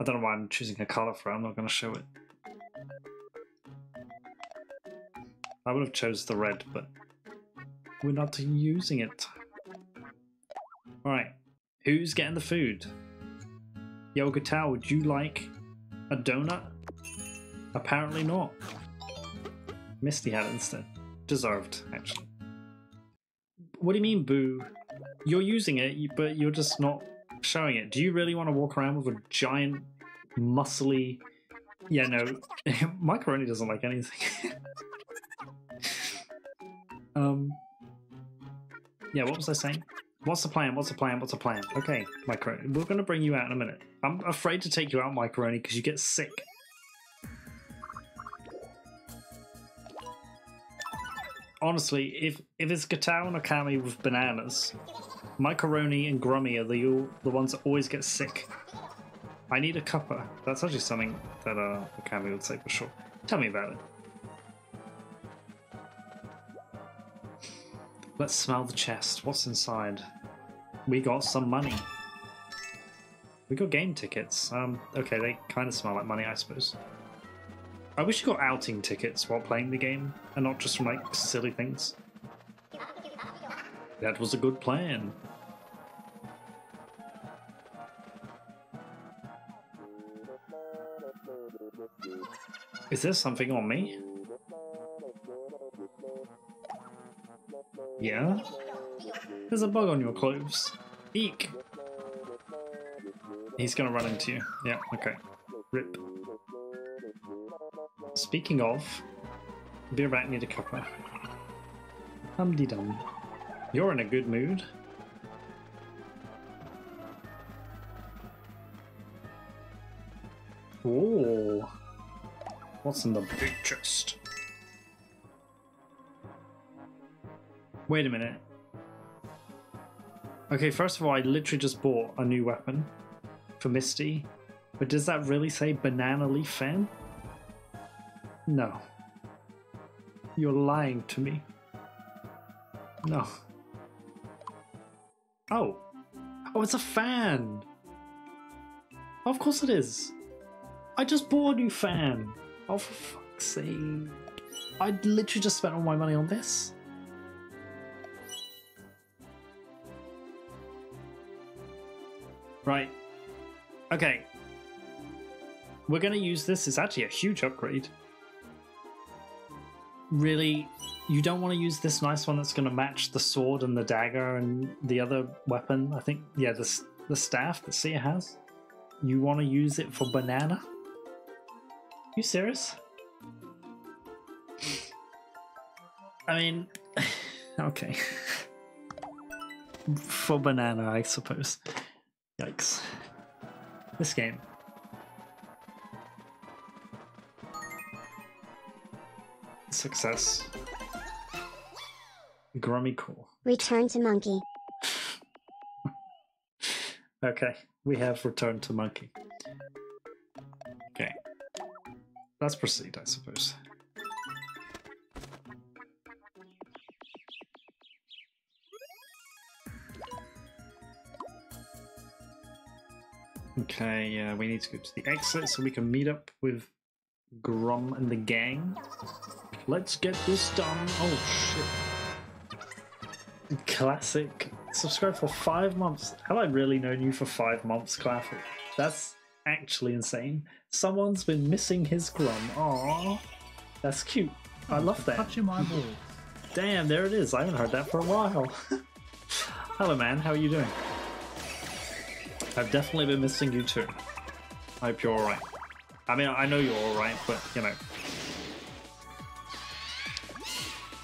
I don't know why I'm choosing a colour for it, I'm not gonna show it. I would have chose the red, but we're not using it. Alright, who's getting the food? Yo, Gatal, would you like a donut? Apparently not. Misty had it instead. Deserved, actually. What do you mean, boo? You're using it, but you're just not showing it. Do you really want to walk around with a giant, muscly? Yeah, no. [LAUGHS] Macaroni doesn't like anything. [LAUGHS] um. Yeah, what was I saying? What's the plan? What's the plan? What's the plan? Okay, Macaroni. We're going to bring you out in a minute. I'm afraid to take you out, Macaroni, because you get sick. Honestly, if if it's Gatao and Okami with bananas, Macaroni and Grummy are the the ones that always get sick. I need a cuppa. That's actually something that uh, Okami would say for sure. Tell me about it. Let's smell the chest. What's inside? We got some money. We got game tickets. Um, okay, they kind of smell like money, I suppose. I wish you got outing tickets while playing the game, and not just from like silly things. That was a good plan. Is there something on me? Yeah? There's a bug on your clothes. Eek! He's gonna run into you. Yeah, okay. Rip. Speaking of, be right near the cuppa. Humdy dum. You're in a good mood. Oh. What's in the big chest? Wait a minute. Okay, first of all, I literally just bought a new weapon for Misty. But does that really say banana leaf fan? No. You're lying to me. No. Oh. Oh, it's a fan. Of course it is. I just bought a new fan. Oh, for fuck's sake. I literally just spent all my money on this. Right. Okay. We're going to use this. It's actually a huge upgrade. Really, you don't want to use this nice one that's going to match the sword and the dagger and the other weapon. I think, yeah, the, the staff that Sia has. You want to use it for banana? You serious? I mean, [LAUGHS] okay. [LAUGHS] for banana, I suppose. Yikes. This game. Success. Grummy cool. Return to monkey. Okay, we have returned to monkey. Okay. Let's proceed, I suppose. Okay, yeah, we need to go to the exit so we can meet up with Grum and the gang. Let's get this done. Oh shit. Classic. Subscribe for five months. Have I really known you for five months, Classic? That's actually insane. Someone's been missing his Grum. Aww. That's cute. I love that. Touching my [LAUGHS] ball. Damn, there it is. I haven't heard that for a while. [LAUGHS] Hello, man. How are you doing? I've definitely been missing you too. I hope you're alright. I mean, I know you're alright, but you know.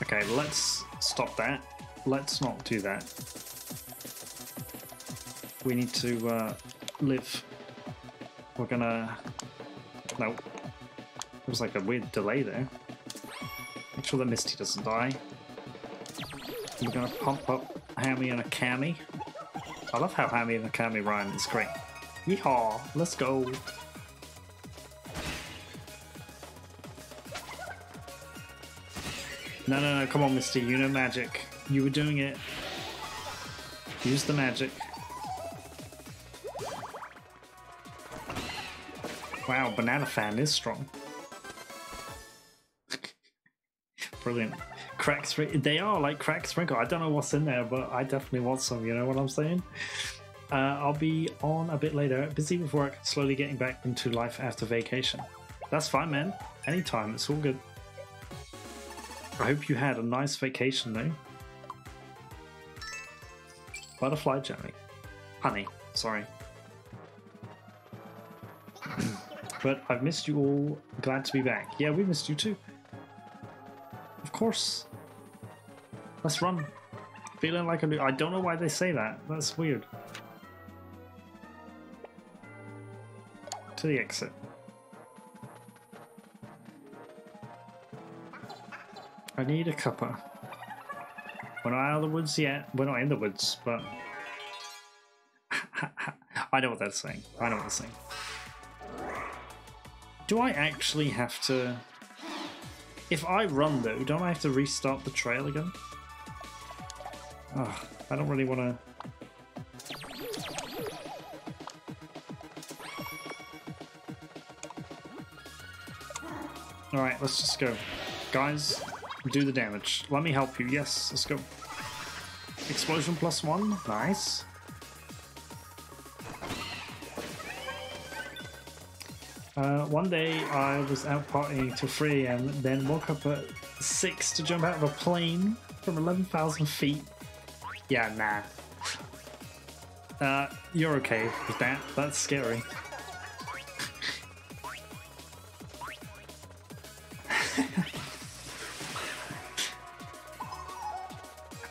Okay, let's stop that. Let's not do that. We need to uh, live. We're gonna. No. There was like a weird delay there. Make sure that Misty doesn't die. We're gonna pump up Hammy and a Cammy. I love how Hammy and a Cammy rhyme. It's great. Yeehaw! Let's go. No, no, no! Come on, mister. You know magic. You were doing it. Use the magic. Wow, Banana Fan is strong. [LAUGHS] Brilliant. Crack sprinkle. They are like crack sprinkle. I don't know what's in there, but I definitely want some. You know what I'm saying? Uh, I'll be on a bit later. Busy with work, slowly getting back into life after vacation. That's fine, man. Anytime. It's all good. I hope you had a nice vacation, though. Butterfly jelly. Honey, sorry. [CLEARS THROAT] but I've missed you all. Glad to be back. Yeah, we missed you too. Of course. Let's run. Feeling like a new. I don't know why they say that. That's weird. To the exit. I need a cuppa. We're not out of the woods yet. We're not in the woods, but [LAUGHS] I know what that's saying. I know what that's saying. Do I actually have to? If I run though, don't I have to restart the trail again? I don't really want to. Alright, let's just go. Guys, do the damage. Let me help you. Yes, let's go. Explosion plus one. Nice. Uh, one day I was out partying till 3 a.m., then woke up at 6 to jump out of a plane from 11,000 feet. Yeah, nah. Uh, you're okay with that. That's scary.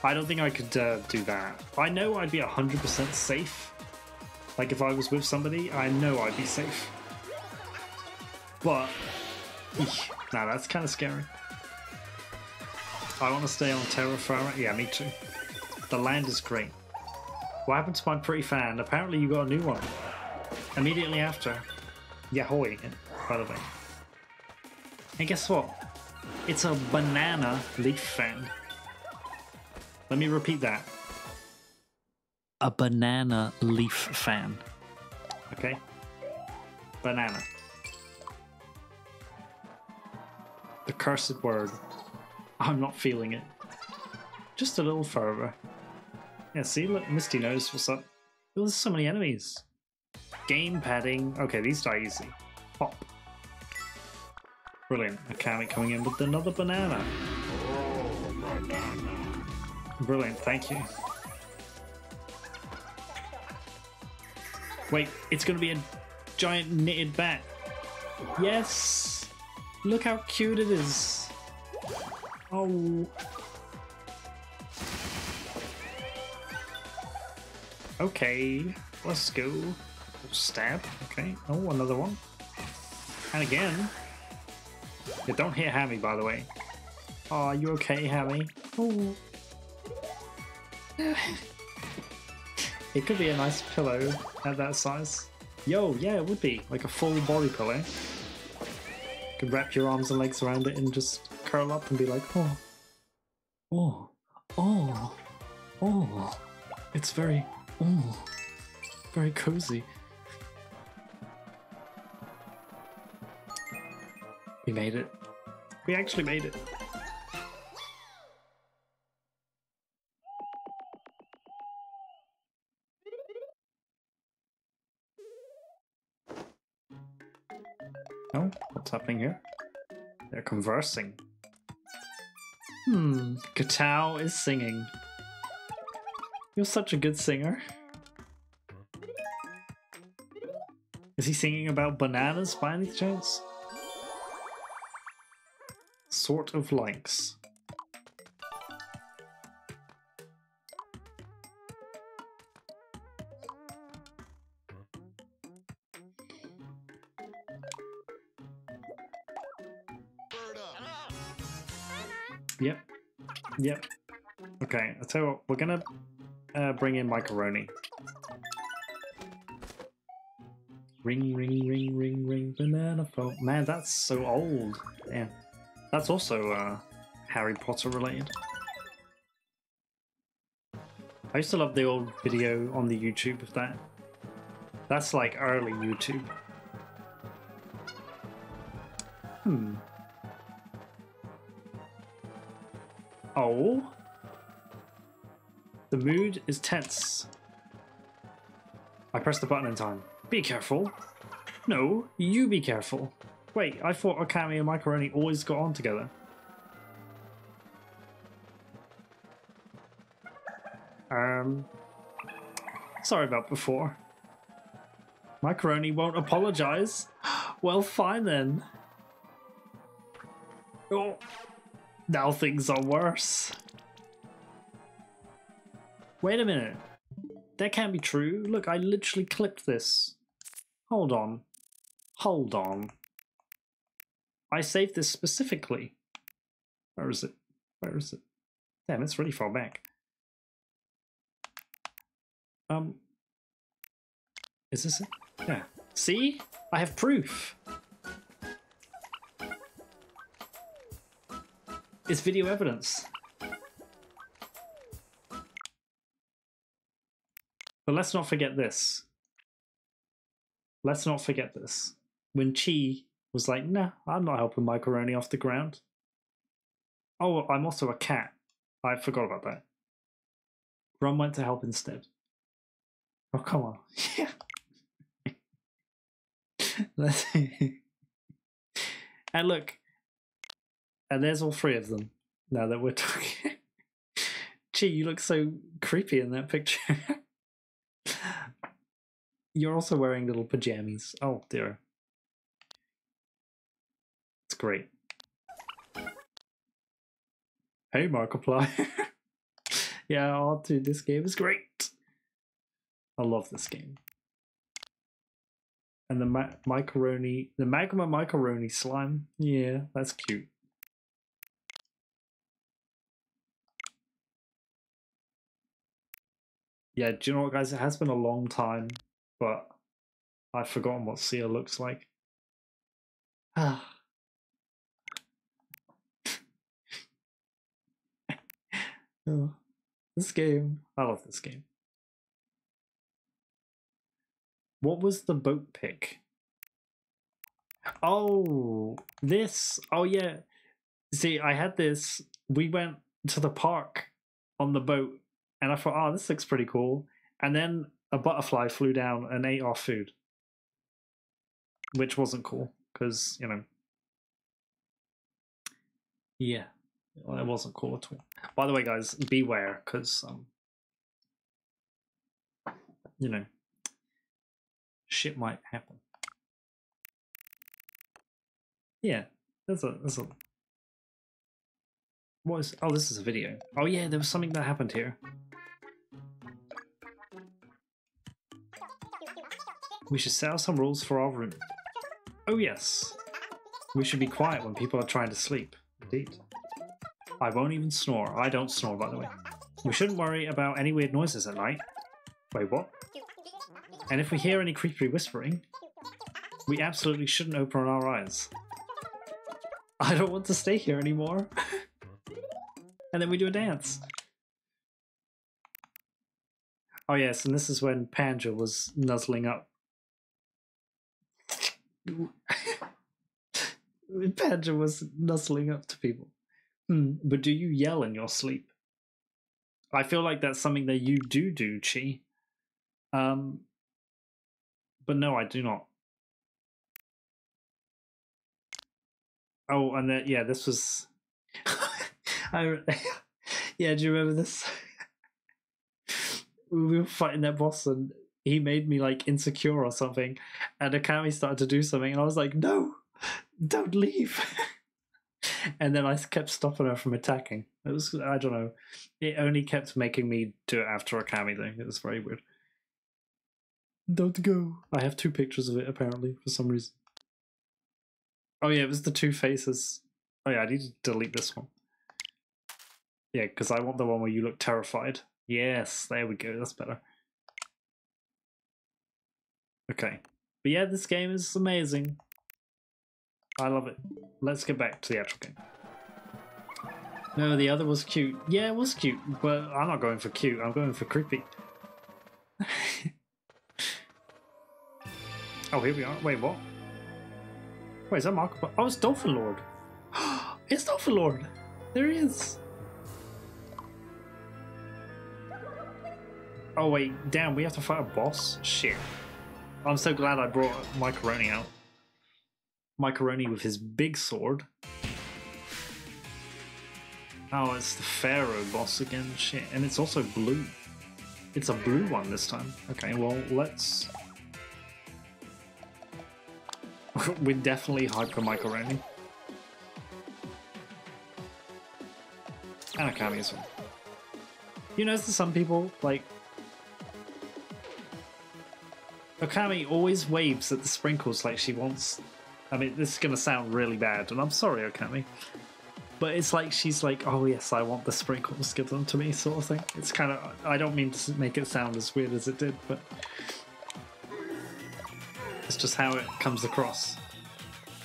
I don't think I could uh, do that. I know I'd be 100% safe. Like if I was with somebody, I know I'd be safe. But, eesh, nah, that's kind of scary. I want to stay on Terra Firma. Yeah, me too. The land is great. What happened to my pretty fan? Apparently you got a new one. Immediately after. Yahoy, by the way. And guess what? It's a banana leaf fan. Let me repeat that. A banana leaf fan. Okay? Banana. The cursed word. I'm not feeling it. Just a little further. Yeah, see, look, Misty knows what's up. Oh, there's so many enemies. Game padding. Okay, these die easy. Pop. Brilliant. Akami coming in with another banana. Brilliant, thank you. Wait, it's gonna be a giant knitted bat. Yes! Look how cute it is. Oh. Okay, let's go. Stab, okay. Oh, another one. And again. Yeah, don't hit Hammy, by the way. Oh, are you okay, Hammy? Oh. [SIGHS] it could be a nice pillow at that size. Yo, yeah, it would be. Like a full body pillow. You could wrap your arms and legs around it and just curl up and be like, oh, oh, oh, oh. It's very, oh, very cozy. We made it. We actually made it. Oh, what's happening here? They're conversing. Hmm, Katao is singing. You're such a good singer. Is he singing about bananas by any chance? Sort of likes. Yep. Yep. Okay, I'll tell you what, we're gonna uh, bring in Macaroni. Ring, ring, ring, ring, ring, banana phone. Man, that's so old. Yeah. That's also uh, Harry Potter related. I used to love the old video on the YouTube of that. That's like early YouTube. Hmm. Oh. The mood is tense. I pressed the button in time. Be careful. No, you be careful. Wait, I thought Akami and Macaroni always got on together. Um, Sorry about before. Macaroni won't apologize. [GASPS] Well, fine then. Oh, now things are worse. Wait a minute. That can't be true. Look, I literally clipped this. Hold on. Hold on. I saved this specifically. Where is it? Where is it? Damn, it's really far back. Um, is this it? Yeah. See? I have proof. It's video evidence. But let's not forget this. Let's not forget this. When Chi was like, nah, I'm not helping my Macaroni off the ground. Oh, I'm also a cat. I forgot about that. Ron went to help instead. Oh, come on. Yeah. [LAUGHS] Let's [LAUGHS] and look, and there's all three of them now that we're [LAUGHS] talking. Gee, you look so creepy in that picture. You're also wearing little pajamas. Oh dear. It's great. Hey, Markiplier. [LAUGHS] yeah, oh, dude, this game is great. I love this game. And the ma- macaroni, the magma macaroni slime. Yeah, that's cute. Yeah, do you know what, guys? It has been a long time, but I've forgotten what Sia looks like. Ah. [SIGHS] oh, this game. I love this game. What was the boat pick? Oh, this. Oh, yeah. See, I had this. We went to the park on the boat, and I thought, oh, this looks pretty cool. And then a butterfly flew down and ate our food, which wasn't cool because, you know. Yeah, it wasn't cool at all. By the way, guys, beware because, um, you know, shit might happen. Yeah, there's a there's a what is oh this is a video. Oh yeah, there was something that happened here. We should set out some rules for our room. Oh yes. We should be quiet when people are trying to sleep. Indeed. I won't even snore. I don't snore, by the way. We shouldn't worry about any weird noises at night. Wait, what? And if we hear any creepy whispering, we absolutely shouldn't open our eyes. I don't want to stay here anymore. [LAUGHS] and then we do a dance. Oh yes, and this is when Panja was nuzzling up. [LAUGHS] Panja was nuzzling up to people. Hmm, but do you yell in your sleep? I feel like that's something that you do do, Chi. Um, but no, I do not. Oh, and that yeah, this was. [LAUGHS] I [LAUGHS] yeah, do you remember this? we were fighting that boss, and he made me like insecure or something, and Akami started to do something, and I was like, "No, don't leave." [LAUGHS] and then I kept stopping her from attacking. It was I don't know. It only kept making me do it after Akami though. It was very weird. Don't go. I have two pictures of it apparently for some reason. Oh yeah, it was the two faces. Oh yeah, I need to delete this one. Yeah, because I want the one where you look terrified. Yes, there we go. That's better. Okay. But yeah, this game is amazing. I love it. Let's get back to the actual game. No, the other was cute. Yeah, it was cute, but I'm not going for cute. I'm going for creepy. [LAUGHS] oh, here we are. Wait, what? Wait, is that Mark? Oh, it's Dolphin Lord. [GASPS] it's Dolphin Lord. There he is. Oh wait, damn, we have to fight a boss? Shit. I'm so glad I brought Macaroni out. Macaroni with his big sword. Oh, it's the Pharaoh boss again. Shit. And it's also blue. It's a blue one this time. Okay, well, let's... [LAUGHS] We're definitely Hyper Macaroni. And Akami as well. You notice that some people, like... Okami always waves at the sprinkles like she wants... I mean, this is going to sound really bad, and I'm sorry, Okami. But it's like she's like, oh yes, I want the sprinkles, give them to me, sort of thing. It's kind of, I don't mean to make it sound as weird as it did, but it's just how it comes across.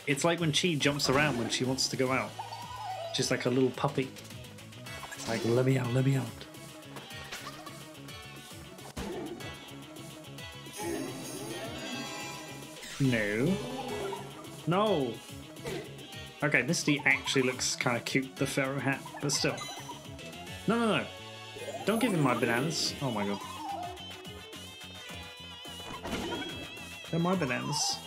It's like when Chi jumps around when she wants to go out. She's like a little puppy. It's like, let me out, let me out. No. No. Okay, Misty actually looks kind of cute, the Pharaoh hat, but still. No, no, no. Don't give him my bananas. Oh my god. They're my bananas.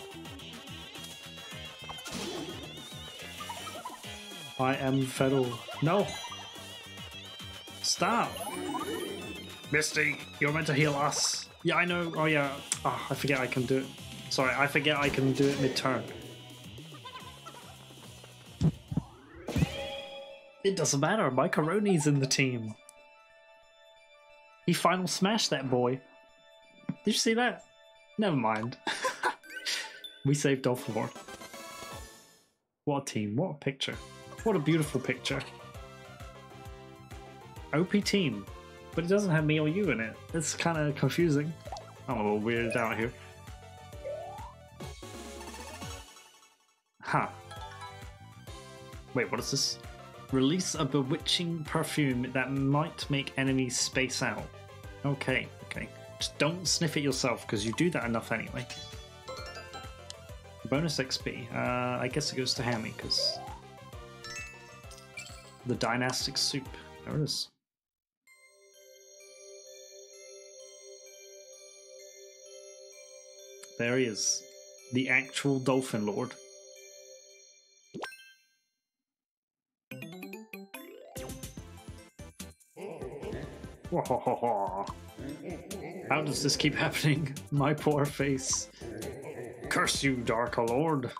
I am Federal. No! Stop! Misty, you're meant to heal us. Yeah, I know. Oh, yeah. Oh, I forget I can do it. Sorry, I forget I can do it mid-turn. It doesn't matter, Macaroni's in the team. He final smashed that boy. Did you see that? Never mind. [LAUGHS] we saved Dolphivore. What a team, what a picture. What a beautiful picture. OP team, but it doesn't have me or you in it. It's kind of confusing. I'm a little weirded out here. Huh. Wait, what is this? Release a bewitching perfume that might make enemies space out. Okay, okay. Just don't sniff it yourself because you do that enough anyway. Bonus XP. Uh, I guess it goes to Hammy because the dynastic soup. There it is. There he is. The actual Dolphin Lord. How does this keep happening? My poor face. Curse you, Dark Lord.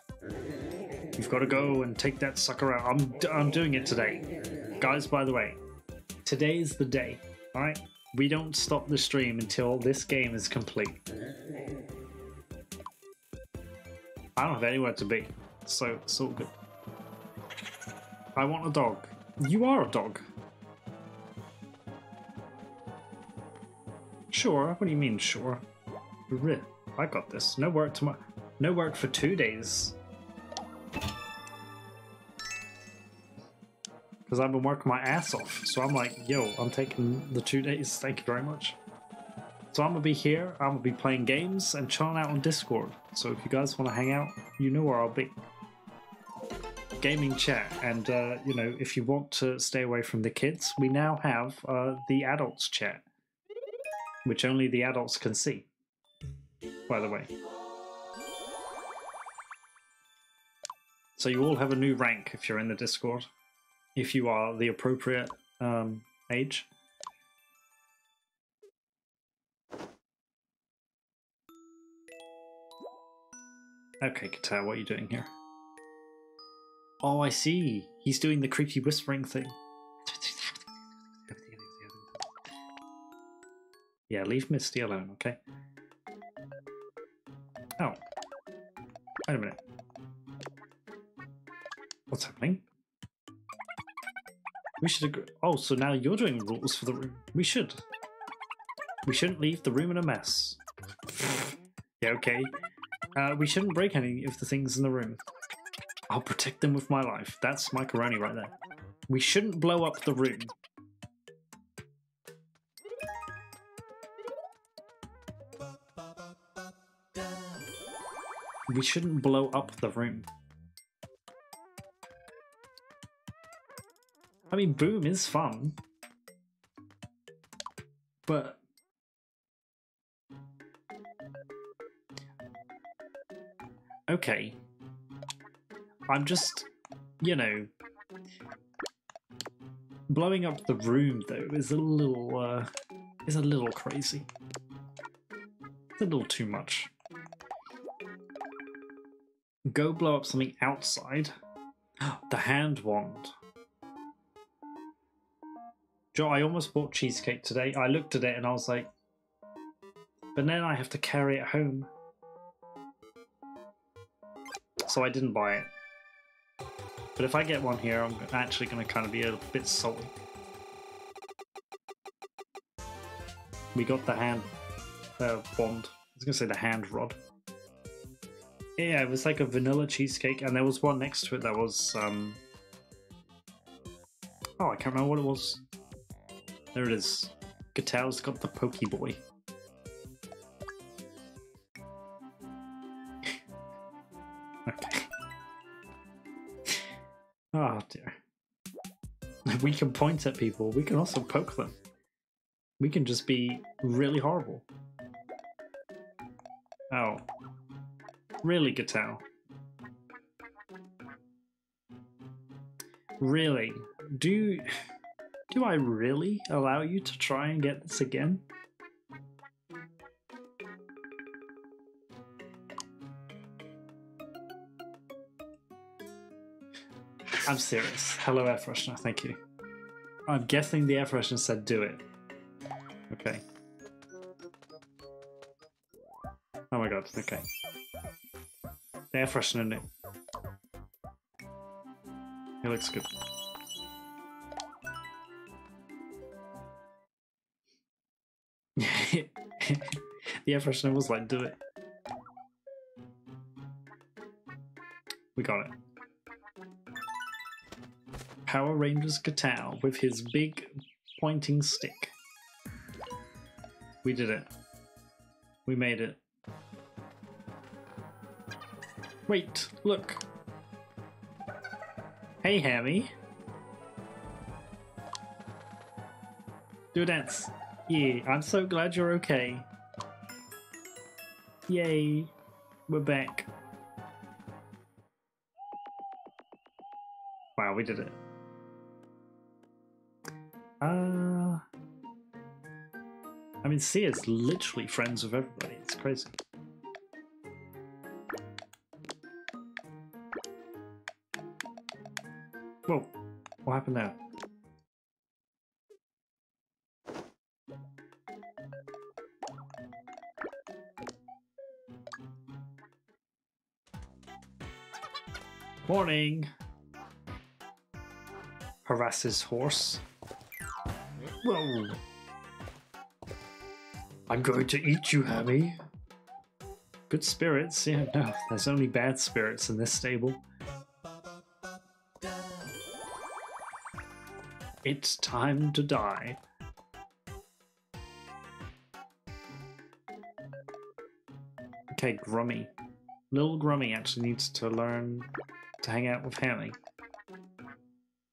You've got to go and take that sucker out. I'm, I'm doing it today. Guys, by the way, today's the day, alright? We don't stop the stream until this game is complete. I don't have anywhere to be, so it's all good. I want a dog. You are a dog. Sure. What do you mean, sure? I got this. No work tomorrow. No work for two days. Because I've been working my ass off. So I'm like, yo, I'm taking the two days. Thank you very much. So I'm going to be here. I'm going to be playing games and chilling out on Discord. So if you guys want to hang out, you know where I'll be. Gaming chat. And, uh, you know, if you want to stay away from the kids, we now have uh, the adults chat which only the adults can see, by the way. So you all have a new rank if you're in the Discord, if you are the appropriate um, age. Okay, Katar, what are you doing here? Oh, I see. He's doing the creepy whispering thing. Yeah, leave Misty alone, okay? Oh. Wait a minute. What's happening? We should agree. Oh, so now you're doing rules for the room. We should. We shouldn't leave the room in a mess. [LAUGHS] yeah, okay. Uh, we shouldn't break any of the things in the room. I'll protect them with my life. That's Macaroni right there. We shouldn't blow up the room. We shouldn't blow up the room. I mean, Boom is fun. But... Okay. I'm just, you know... Blowing up the room, though, is a little, uh... is a little crazy. It's a little too much. Go blow up something outside. [GASPS] the hand wand. Joe, I almost bought cheesecake today. I looked at it and I was like, but then I have to carry it home. So I didn't buy it. But if I get one here, I'm actually going to kind of be a bit salty. We got the hand uh, wand. I was going to say the hand rod. Yeah, it was like a vanilla cheesecake, and there was one next to it that was. Um... Oh, I can't remember what it was. There it is. Gatal's got the Pokeboy. okay. [LAUGHS] Oh dear. We can point at people, we can also poke them. We can just be really horrible. Oh. Really, Gatal? Really? Do do I really allow you to try and get this again? I'm serious. Hello, air freshener. Thank you. I'm guessing the air freshener said do it. Okay. Oh my god, okay. Air freshener new. It looks good. [LAUGHS] the air freshener was like, do it. We got it. Power Rangers Gatal with his big pointing stick. We did it. We made it. Wait, look. Hey, Hammy. Do a dance. Yeah, I'm so glad you're okay. Yay, we're back. Wow, we did it. Uh, I mean, Sia's literally friends with everybody. It's crazy. Whoa, what happened there? Morning. Harasses horse. Whoa. I'm going to eat you, Hammy. Good spirits? Yeah, no, there's only bad spirits in this stable. It's time to die. Okay, Grummy. Little Grummy actually needs to learn to hang out with Hammy.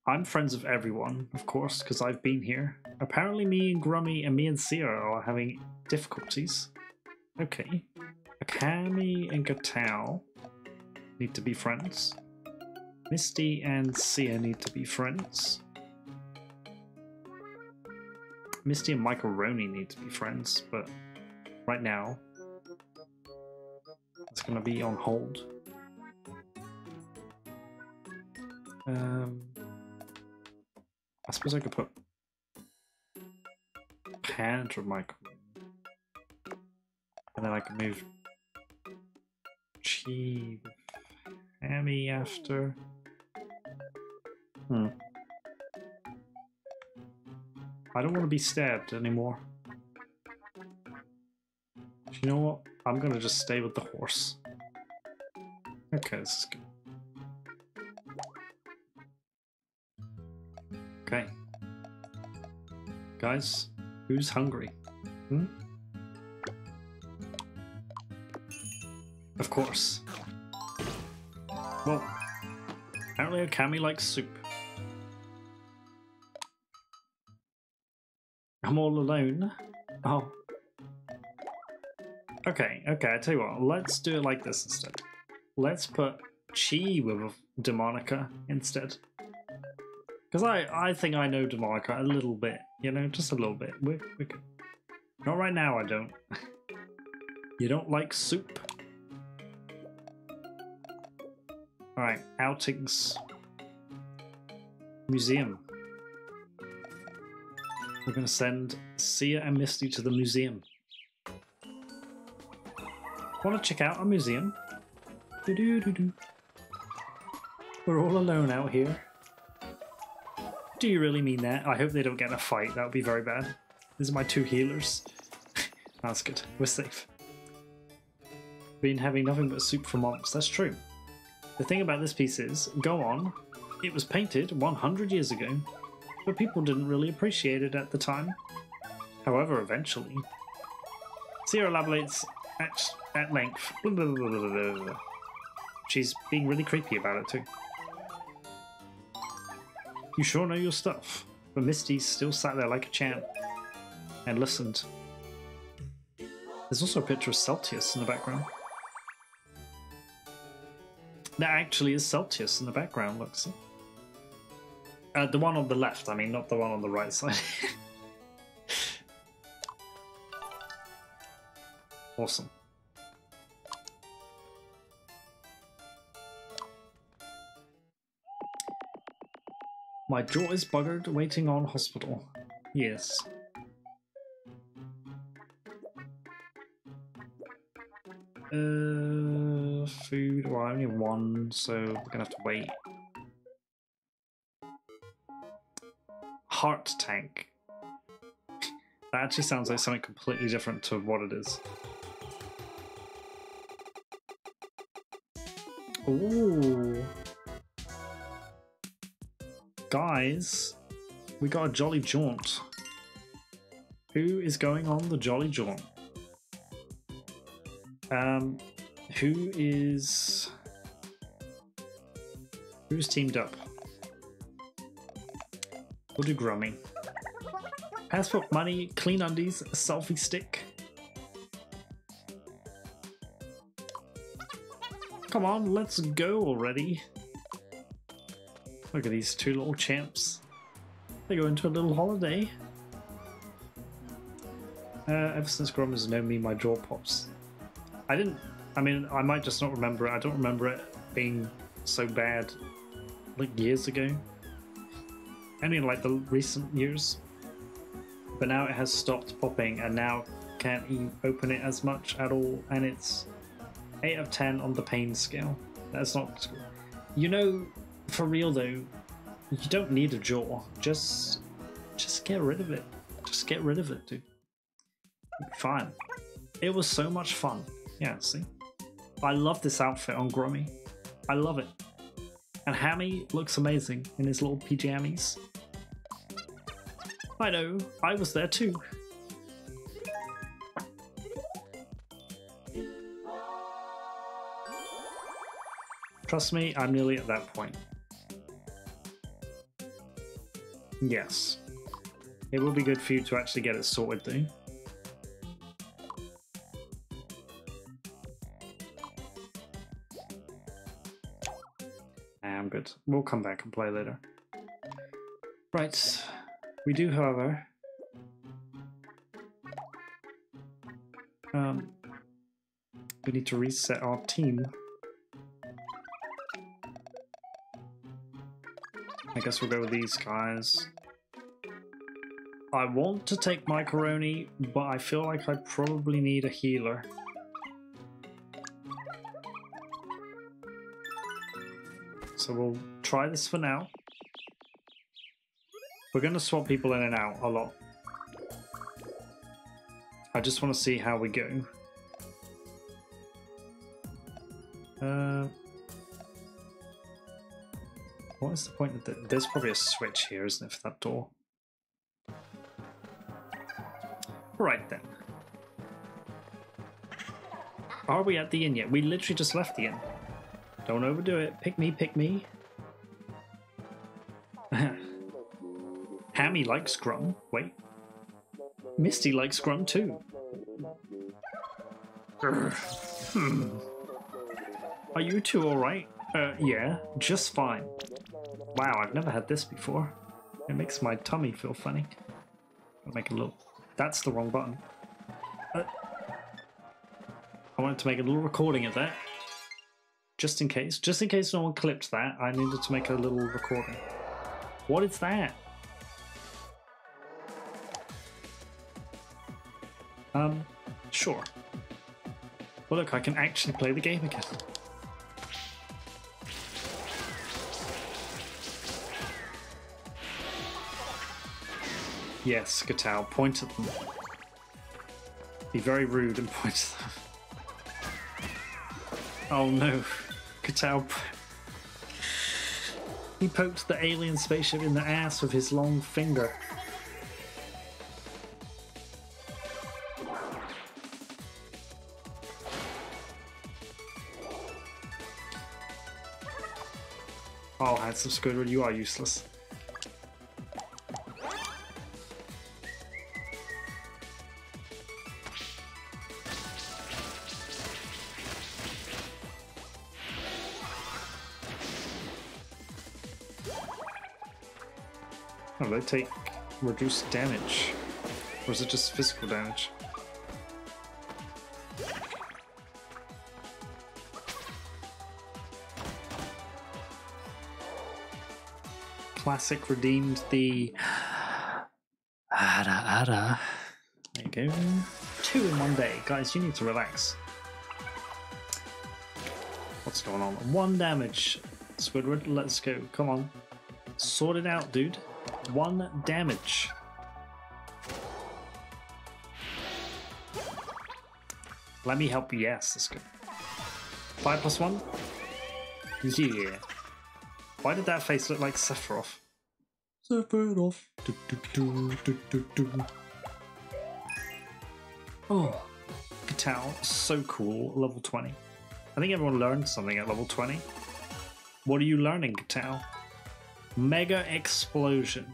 I'm friends with everyone, of course, because I've been here. Apparently me and Grummy and me and Sia are having difficulties. Okay. Akami and Gatal need to be friends. Misty and Sia need to be friends. Misty and Michael-Roni need to be friends, but right now it's gonna be on hold. Um, I suppose I could put Pant or Michael. And then I can move Chi Hammy after. Hmm. I don't want to be stabbed anymore. You know what? I'm gonna just stay with the horse. Okay, this is good. Okay. Guys, who's hungry? Hmm? Of course. Well, apparently Akami likes soup. I'm all alone. Oh. Okay, okay, I tell you what, let's do it like this instead. Let's put Chi with Demonica instead. Because I, I think I know Demonica a little bit, you know, just a little bit. We're, we're. Not right now, I don't. [LAUGHS] you don't like soup? Alright, outings. Museum. We're gonna send Sia and Misty to the museum. Wanna check out a museum? We're all alone out here. Do you really mean that? I hope they don't get in a fight. That would be very bad. These are my two healers. [LAUGHS] That's good. We're safe. Been having nothing but soup for months. That's true. The thing about this piece is, go on, it was painted 100 years ago, but people didn't really appreciate it at the time. However, eventually. Sierra elaborates at, at length. [LAUGHS] She's being really creepy about it too. You sure know your stuff. But Misty still sat there like a champ and listened. There's also a picture of Celtius in the background. That actually is Celtius in the background, look, see? Uh, the one on the left, I mean, not the one on the right [LAUGHS] side. awesome. My jaw is buggered, waiting on hospital. Yes. Uh, food. Well, I only one, so we're gonna have to wait. Heart tank. That actually sounds like something completely different to what it is. Ooh. Guys, we got a jolly jaunt. Who is going on the jolly jaunt? Um, who is who's teamed up? We'll do Grummy. Passport money, clean undies, selfie stick. Come on, let's go already. Look at these two little champs. They go into a little holiday. Uh, ever since Grom has known me, my jaw pops. I didn't. I mean, I might just not remember it. I don't remember it being so bad like years ago. I mean, like the recent years. But now it has stopped popping, and now can't even open it as much at all. And it's eight of ten on the pain scale. That's not. You know, for real though, you don't need a jaw. Just, just get rid of it. Just get rid of it, dude. Fine. It was so much fun. Yeah, see? I love this outfit on Grommy. I love it. And Hammy looks amazing in his little pajamas. I know, I was there too. Trust me, I'm nearly at that point. Yes. It will be good for you to actually get it sorted though. Good. We'll come back and play later. Right. We do, however... Um, we need to reset our team. I guess we'll go with these guys. I want to take my but I feel like I probably need a healer. So we'll try this for now. We're going to swap people in and out a lot. I just want to see how we go. Uh, what is the point of that? There's probably a switch here, isn't it, for that door? Right then. Are we at the inn yet? We literally just left the inn. Don't overdo it. Pick me, pick me. [LAUGHS] Hammy likes Scrum. Wait. Misty likes Scrum too. hmm. Are you two alright? Uh, yeah, just fine. Wow, I've never had this before. It makes my tummy feel funny. I'll make a little... That's the wrong button. Uh, I wanted to make a little recording of that. Just in case. Just in case no one clipped that, I needed to make a little recording. What is that? Um, sure. Well, look, I can actually play the game again. Yes, Gatal, point at them. Be very rude and [LAUGHS] point at them. Oh no, He poked the alien spaceship in the ass with his long finger. Oh, handsome Squidward, you are useless. They take reduced damage. Or is it just physical damage? Classic redeemed the [SIGHS] Ada Ada. There you go. Two in one day. Guys, you need to relax. What's going on? One damage. Squidward, let's go. Come on. Sort it out, dude. One damage. Let me help you. Yes, that's good. Five plus one? Yeah. Why did that face look like Sephiroth? Sephiroth. Do, do, do, do, do. Oh, Gatal, so cool. Level 20. I think everyone learned something at level 20. What are you learning, Gatal? Mega Explosion.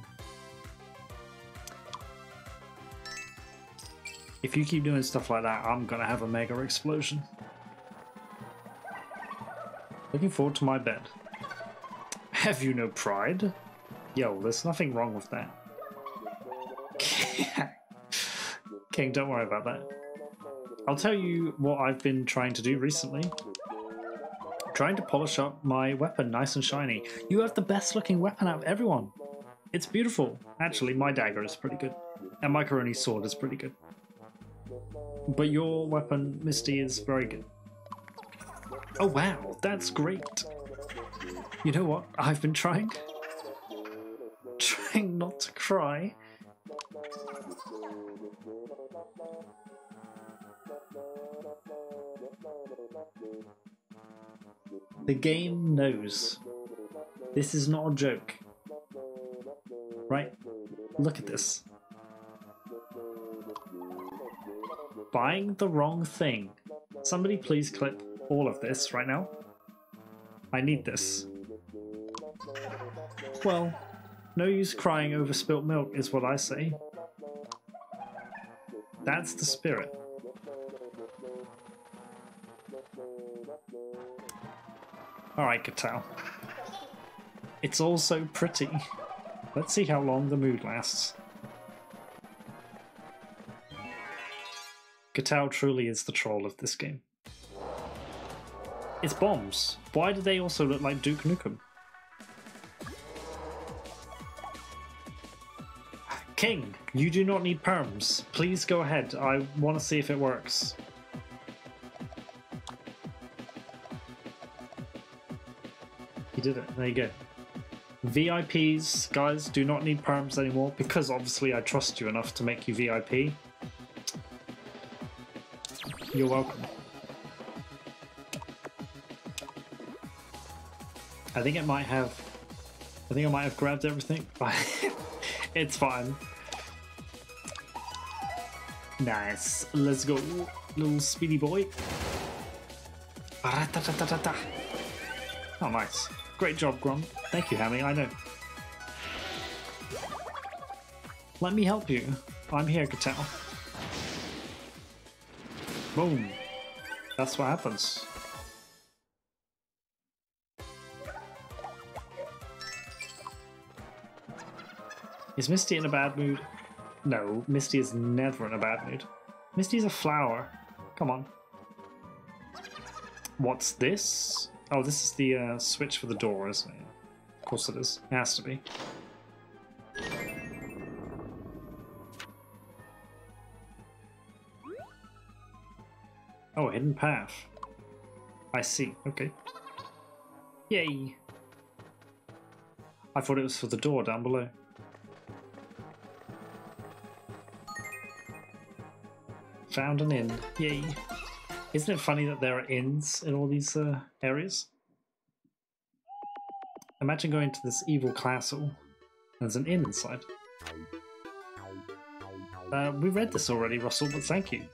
If you keep doing stuff like that, I'm gonna have a Mega Explosion. Looking forward to my bed. Have you no pride? Yo, there's nothing wrong with that. [LAUGHS] King, don't worry about that. I'll tell you what I've been trying to do recently. Trying to polish up my weapon nice and shiny. You have the best looking weapon out of everyone. It's beautiful. Actually, my dagger is pretty good. And my Macaroni's sword is pretty good. But your weapon, Misty, is very good. Oh wow, that's great. You know what? I've been trying. [LAUGHS] Trying not to cry. The game knows. This is not a joke. Right? Look at this. Buying the wrong thing. Somebody please clip all of this right now. I need this. Well, no use crying over spilt milk is what I say. That's the spirit. Alright, Gatal. It's all so pretty. Let's see how long the mood lasts. Gatal truly is the troll of this game. It's bombs. Why do they also look like Duke Nukem? King, you do not need perms. Please go ahead. I want to see if it works. Did it. There you go. VIPs, guys, do not need perms anymore because obviously I trust you enough to make you VIP. You're welcome. I think it might have. I think I might have grabbed everything. [LAUGHS] But it's fine. Nice. Let's go, little speedy boy. Oh, nice. Great job, Grom. Thank you, Hammy. I know. Let me help you. I'm here, Gatal. Boom. That's what happens. Is Misty in a bad mood? No, Misty is never in a bad mood. Misty's a flower. Come on. What's this? Oh, this is the uh, switch for the door, isn't it? Of course it is. It has to be. Oh, hidden path. I see. Okay. Yay! I thought it was for the door down below. Found an inn. Yay. Isn't it funny that there are inns in all these uh, areas? Imagine going to this evil castle. There's an inn inside. Uh, we read this already, Russell, but thank you.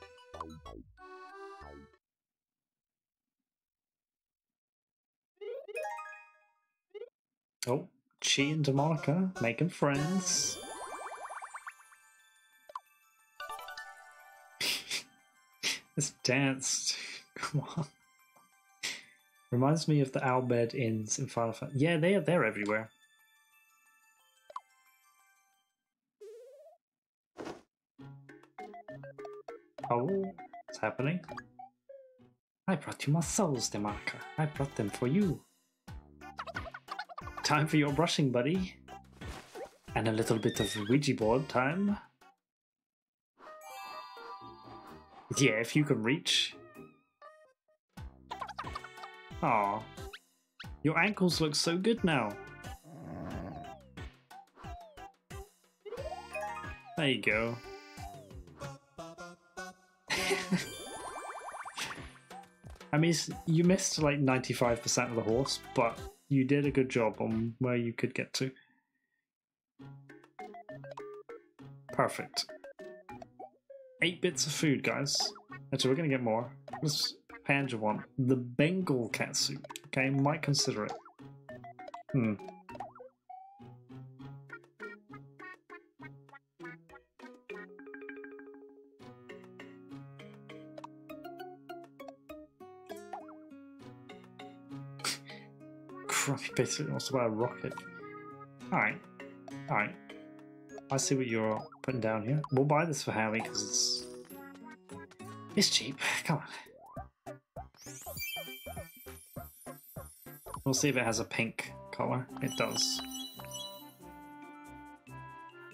Oh, Chi and Demonica making friends. This dance, [LAUGHS] come on. Reminds me of the Al Bhed inns in Final Fantasy. Yeah, they are, they're everywhere. Oh, what's happening? I brought you my souls, Demonica. I brought them for you. Time for your brushing, buddy. And a little bit of Ouija board time. Yeah, if you can reach. Aw. Your ankles look so good now. There you go. [LAUGHS] I mean, you missed like 95% of the horse, but you did a good job on where you could get to. Perfect. Eight bits of food, guys. Actually, we're gonna get more. What's Panja want? The Bengal catsuit. Okay, might consider it. Hmm. [LAUGHS] Crumpy basically wants to buy a rocket. Alright. Alright. I see what you're putting down here. We'll buy this for Harry because it's it's cheap. [SIGHS] Come on. We'll see if it has a pink color. It does.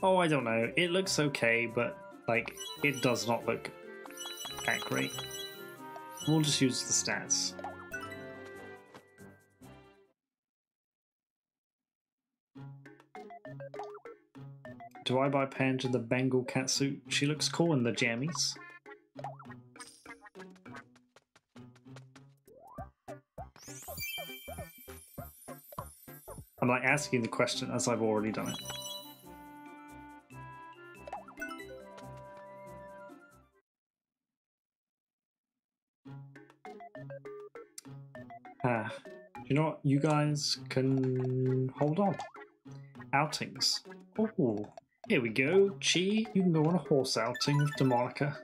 Oh, I don't know. It looks okay, but like it does not look that great. We'll just use the stats. Do I buy Panja the Bengal catsuit? She looks cool in the jammies. I'm like asking the question as I've already done it. Ah, you know what? You guys can hold on. Outings. Oh, here we go. Chi, you can go on a horse outing with Demonica.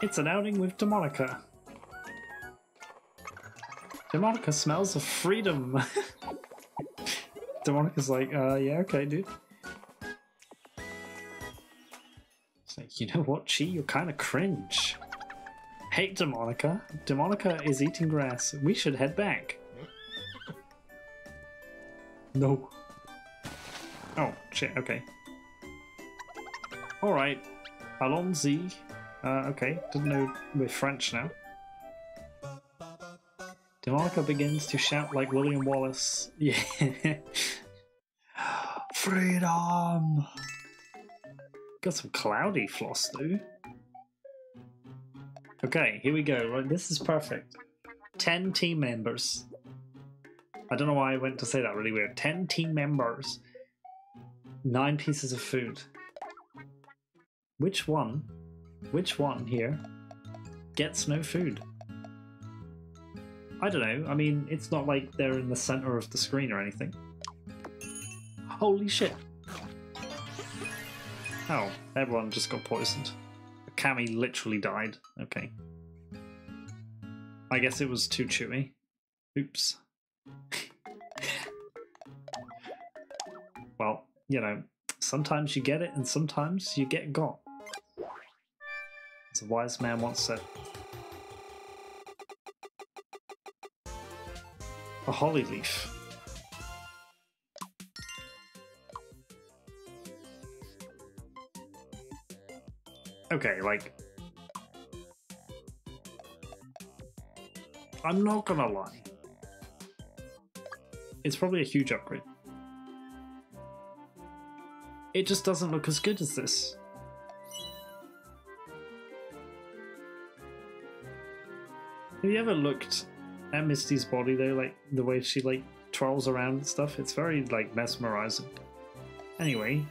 It's an outing with Demonica. Demonica smells of freedom. [LAUGHS] Demonica's like, uh, yeah, okay, dude. It's like, you know what, Chi, you're kind of cringe. Hey, Demonica. Demonica is eating grass. We should head back. No. Oh, shit, okay. Alright. Allons-y. Uh, okay, didn't know we're French now. Demonica begins to shout like William Wallace. [LAUGHS] Yeah. Freedom! Got some cloudy floss, though. Okay, here we go. Right, this is perfect. 10 team members. I don't know why I went to say that really weird. 10 team members. 9 pieces of food. Which one, which one here gets no food? I don't know. I mean, it's not like they're in the center of the screen or anything. Holy shit. Oh, everyone just got poisoned. Cammy literally died. Okay. I guess it was too chewy. Oops. Well, you know, Sometimes you get it, and sometimes you get got. As a wise man once said. A holly leaf. Okay, like. I'm not gonna lie. It's probably a huge upgrade. It just doesn't look as good as this. Have you ever looked at Misty's body though, like the way she like twirls around and stuff? It's very like mesmerizing. Anyway.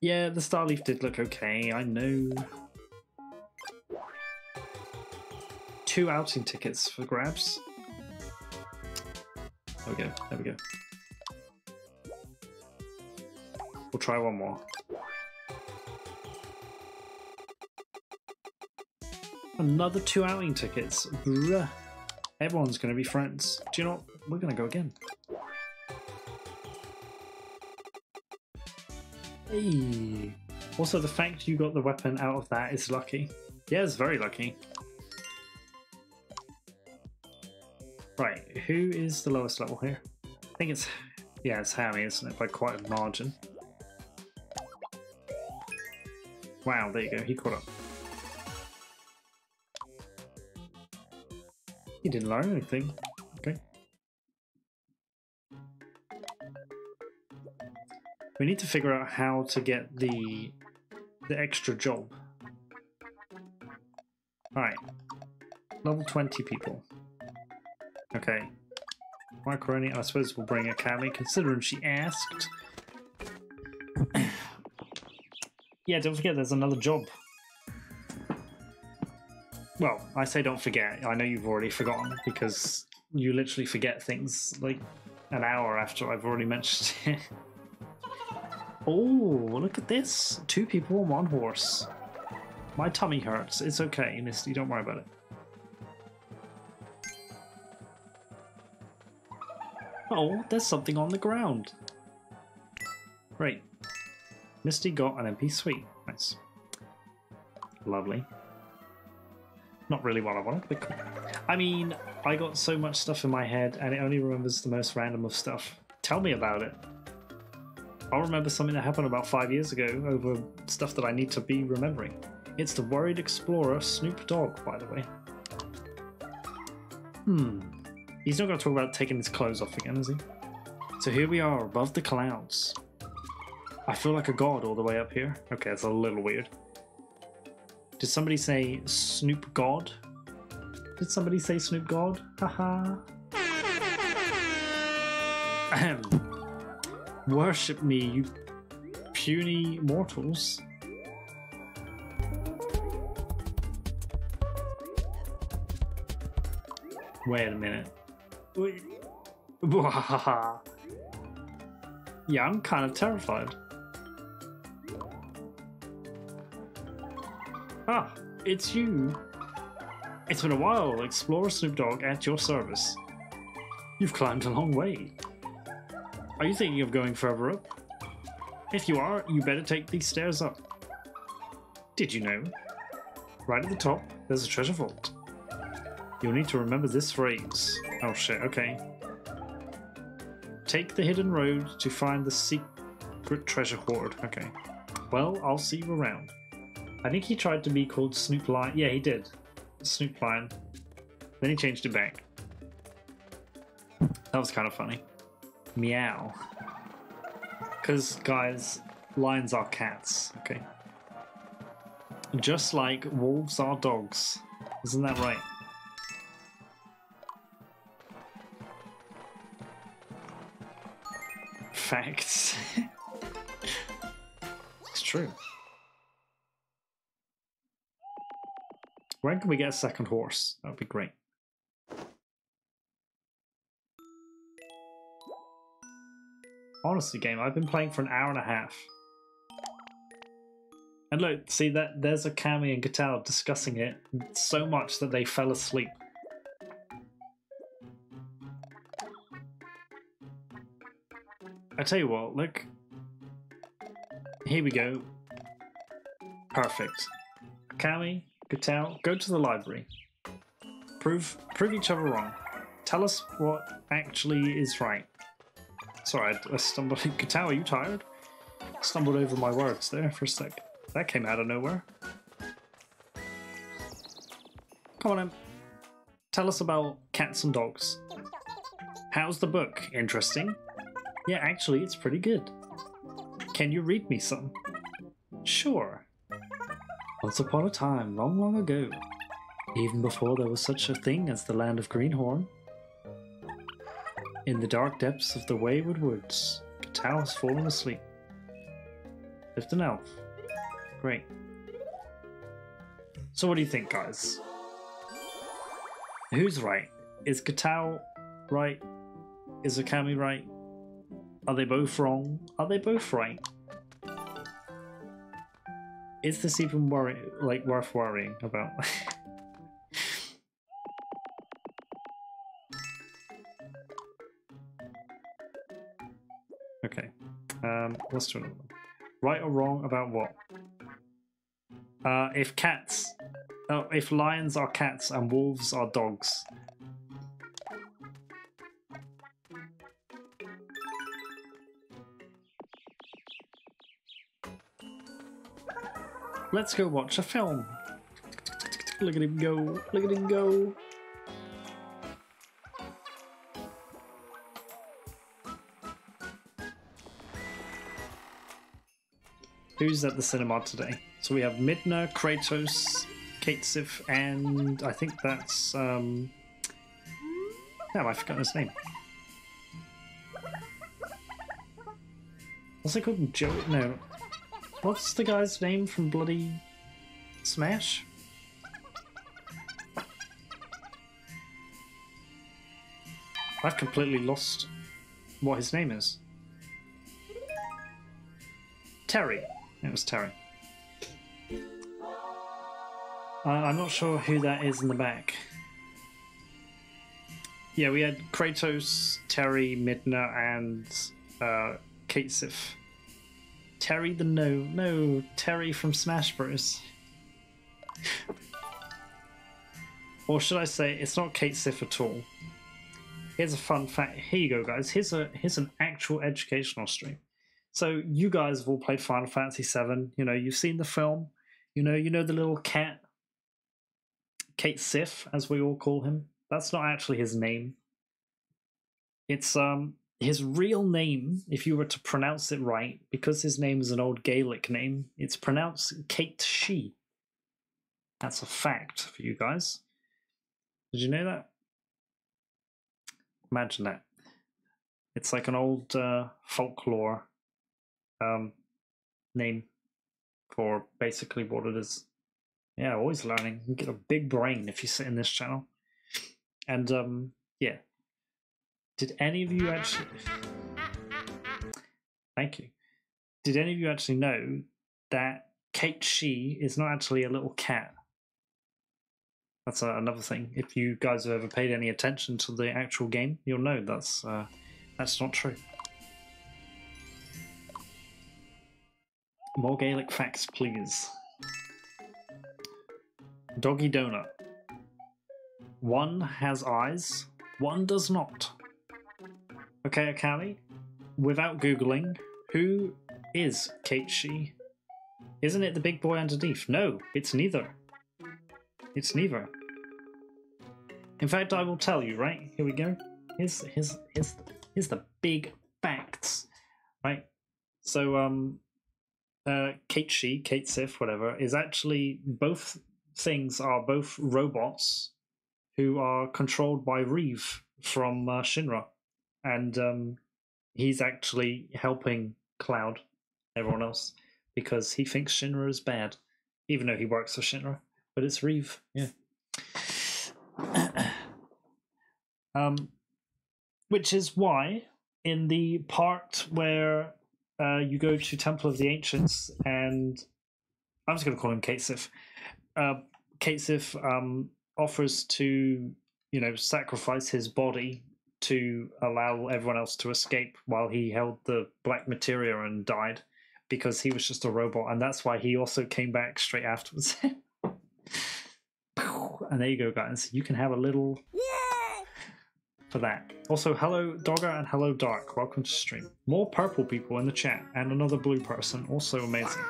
Yeah, the Starleaf did look okay, I know. Two outing tickets for grabs. There we go, there we go. We'll try one more. Another two outing tickets. Bruh. Everyone's going to be friends. Do you know what? We're going to go again. Hey. Also, the fact you got the weapon out of that is lucky. Yeah, it's very lucky. Right, who is the lowest level here? I think it's... Yeah, it's Hammy, isn't it? By quite a margin. Wow, there you go. He caught up. He didn't learn anything. Okay. We need to figure out how to get the the extra job. Alright. Level 20 people. Okay. Macaroni, I suppose we'll bring a Cammy, considering she asked. [COUGHS] yeah, don't forget there's another job. Well, I say don't forget. I know you've already forgotten because you literally forget things like an hour after I've already mentioned [LAUGHS] it. oh, look at this. Two people on one horse. My tummy hurts. It's okay, Misty. Don't worry about it. Oh, there's something on the ground. Great. Misty got an MP Sweet. Nice. Lovely. Not really what I wanted, but cool. I mean, I got so much stuff in my head and it only remembers the most random of stuff. Tell me about it. I'll remember something that happened about five years ago over stuff that I need to be remembering. It's the worried explorer Snoop Dogg, by the way. Hmm. He's not going to talk about taking his clothes off again, is he? So here we are, above the clouds. I feel like a god all the way up here. Okay, that's a little weird. Did somebody say Snoop God? Did somebody say Snoop God? Haha. Ahem. Worship me, you puny mortals. Wait a minute. Wait. yeah, I'm kind of terrified. Ah, it's you. It's been a while, Explorer Snoop Dogg at your service. You've climbed a long way. Are you thinking of going further up? If you are, you better take these stairs up. Did you know? Right at the top, there's a treasure vault. You'll need to remember this phrase. Oh shit, okay. Take the hidden road to find the secret treasure hoard. Okay. Well, I'll see you around. I think he tried to be called Snoop Lion. Yeah, he did. Snoop Lion. Then he changed it back. That was kind of funny. Meow. Because, guys, lions are cats, okay? Just like wolves are dogs. Isn't that right? Facts. it's true. When can we get a second horse? That would be great. Honestly, game, I've been playing for an hour and a half. And look, see that there's Akami and Gatal discussing it so much that they fell asleep. I tell you what, look. Here we go. Perfect. Kami, Gatal, go to the library. Prove prove each other wrong. Tell us what actually is right. Sorry, I, I stumbled. [LAUGHS] Gatal, are you tired? Stumbled over my words there for a sec. That came out of nowhere. Come on in. Tell us about cats and dogs. How's the book? Interesting. Yeah, actually, it's pretty good. Can you read me some? Sure. Once upon a time, long, long ago, even before there was such a thing as the land of Greenhorne, in the dark depths of the wayward woods, Gatal has fallen asleep. Lived an elf. Great. So what do you think, guys? Who's right? Is Gatal right? Is Akami right? Are they both wrong? Are they both right? Is this even worry like worth worrying about? [LAUGHS] okay. Um, let's do another one. Right or wrong about what? Uh, if cats, oh, if lions are cats and wolves are dogs. Let's go watch a film. Look at him go. Look at him go. Who's at the cinema today? So we have Midna, Kratos, Cait Sith, and I think that's um Damn, I forgot his name. What's it called? Joe no. What's the guy's name from Bloody Smash? I've completely lost what his name is. Terry. It was Terry. Uh, I'm not sure who that is in the back. Yeah, we had Kratos, Terry, Midna, and uh, Cait Sith. Terry the no, no, Terry from Smash Bros. or should I say, it's not Cait Sith at all. Here's a fun fact. Here you go, guys. Here's a here's an actual educational stream. So you guys have all played Final Fantasy VII. You know, you've seen the film. You know, you know the little cat, Cait Sith, as we all call him. That's not actually his name. It's um his real name, if you were to pronounce it right, because his name is an old Gaelic name, it's pronounced Kate She. That's a fact for you guys. Did you know that? Imagine that. It's like an old uh, folklore um, name for basically what it is. Yeah, always learning. You get a big brain if you sit in this channel. And um, yeah, did any of you actually? Thank you. Did any of you actually know that Kate She is not actually a little cat? That's uh, another thing. If you guys have ever paid any attention to the actual game, you'll know that's uh, that's not true. More Gaelic facts, please. Doggy Donut. One has eyes, one does not. Okay, Akali, without Googling, who is Kate She? Isn't it the big boy underneath? No, it's neither. It's neither. In fact, I will tell you, right? Here we go. Here's, here's, here's, here's the big facts, right? So, um, uh, Kate She, Cait Sith, whatever, is actually both things are both robots who are controlled by Reeve from uh, Shinra and um, he's actually helping Cloud, everyone else, because he thinks Shinra is bad, even though he works for Shinra. But it's Reeve, yeah. [CLEARS THROAT] um, which is why in the part where uh, you go to Temple of the Ancients, and I'm just going to call him Cait Sith. Uh, Cait Sith um, offers to, you know, sacrifice his body to allow everyone else to escape while he held the black materia and died because he was just a robot, and that's why he also came back straight afterwards. [LAUGHS] and there you go, guys. You can have a little for that. Also, hello Dogger and hello Dark. Welcome to stream. More purple people in the chat and another blue person. Also amazing.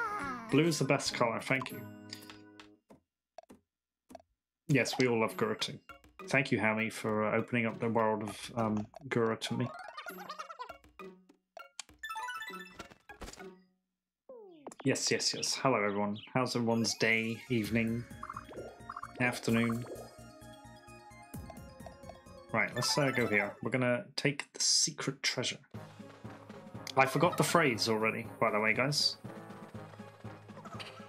Blue is the best color. Thank you. Yes, we all love Gura too. Thank you, Hammy, for uh, opening up the world of um, Gura to me. Yes, yes, yes. Hello, everyone. How's everyone's day, evening, afternoon? Right, let's uh, go here. We're gonna take the secret treasure. I forgot the phrase already, by the way, guys.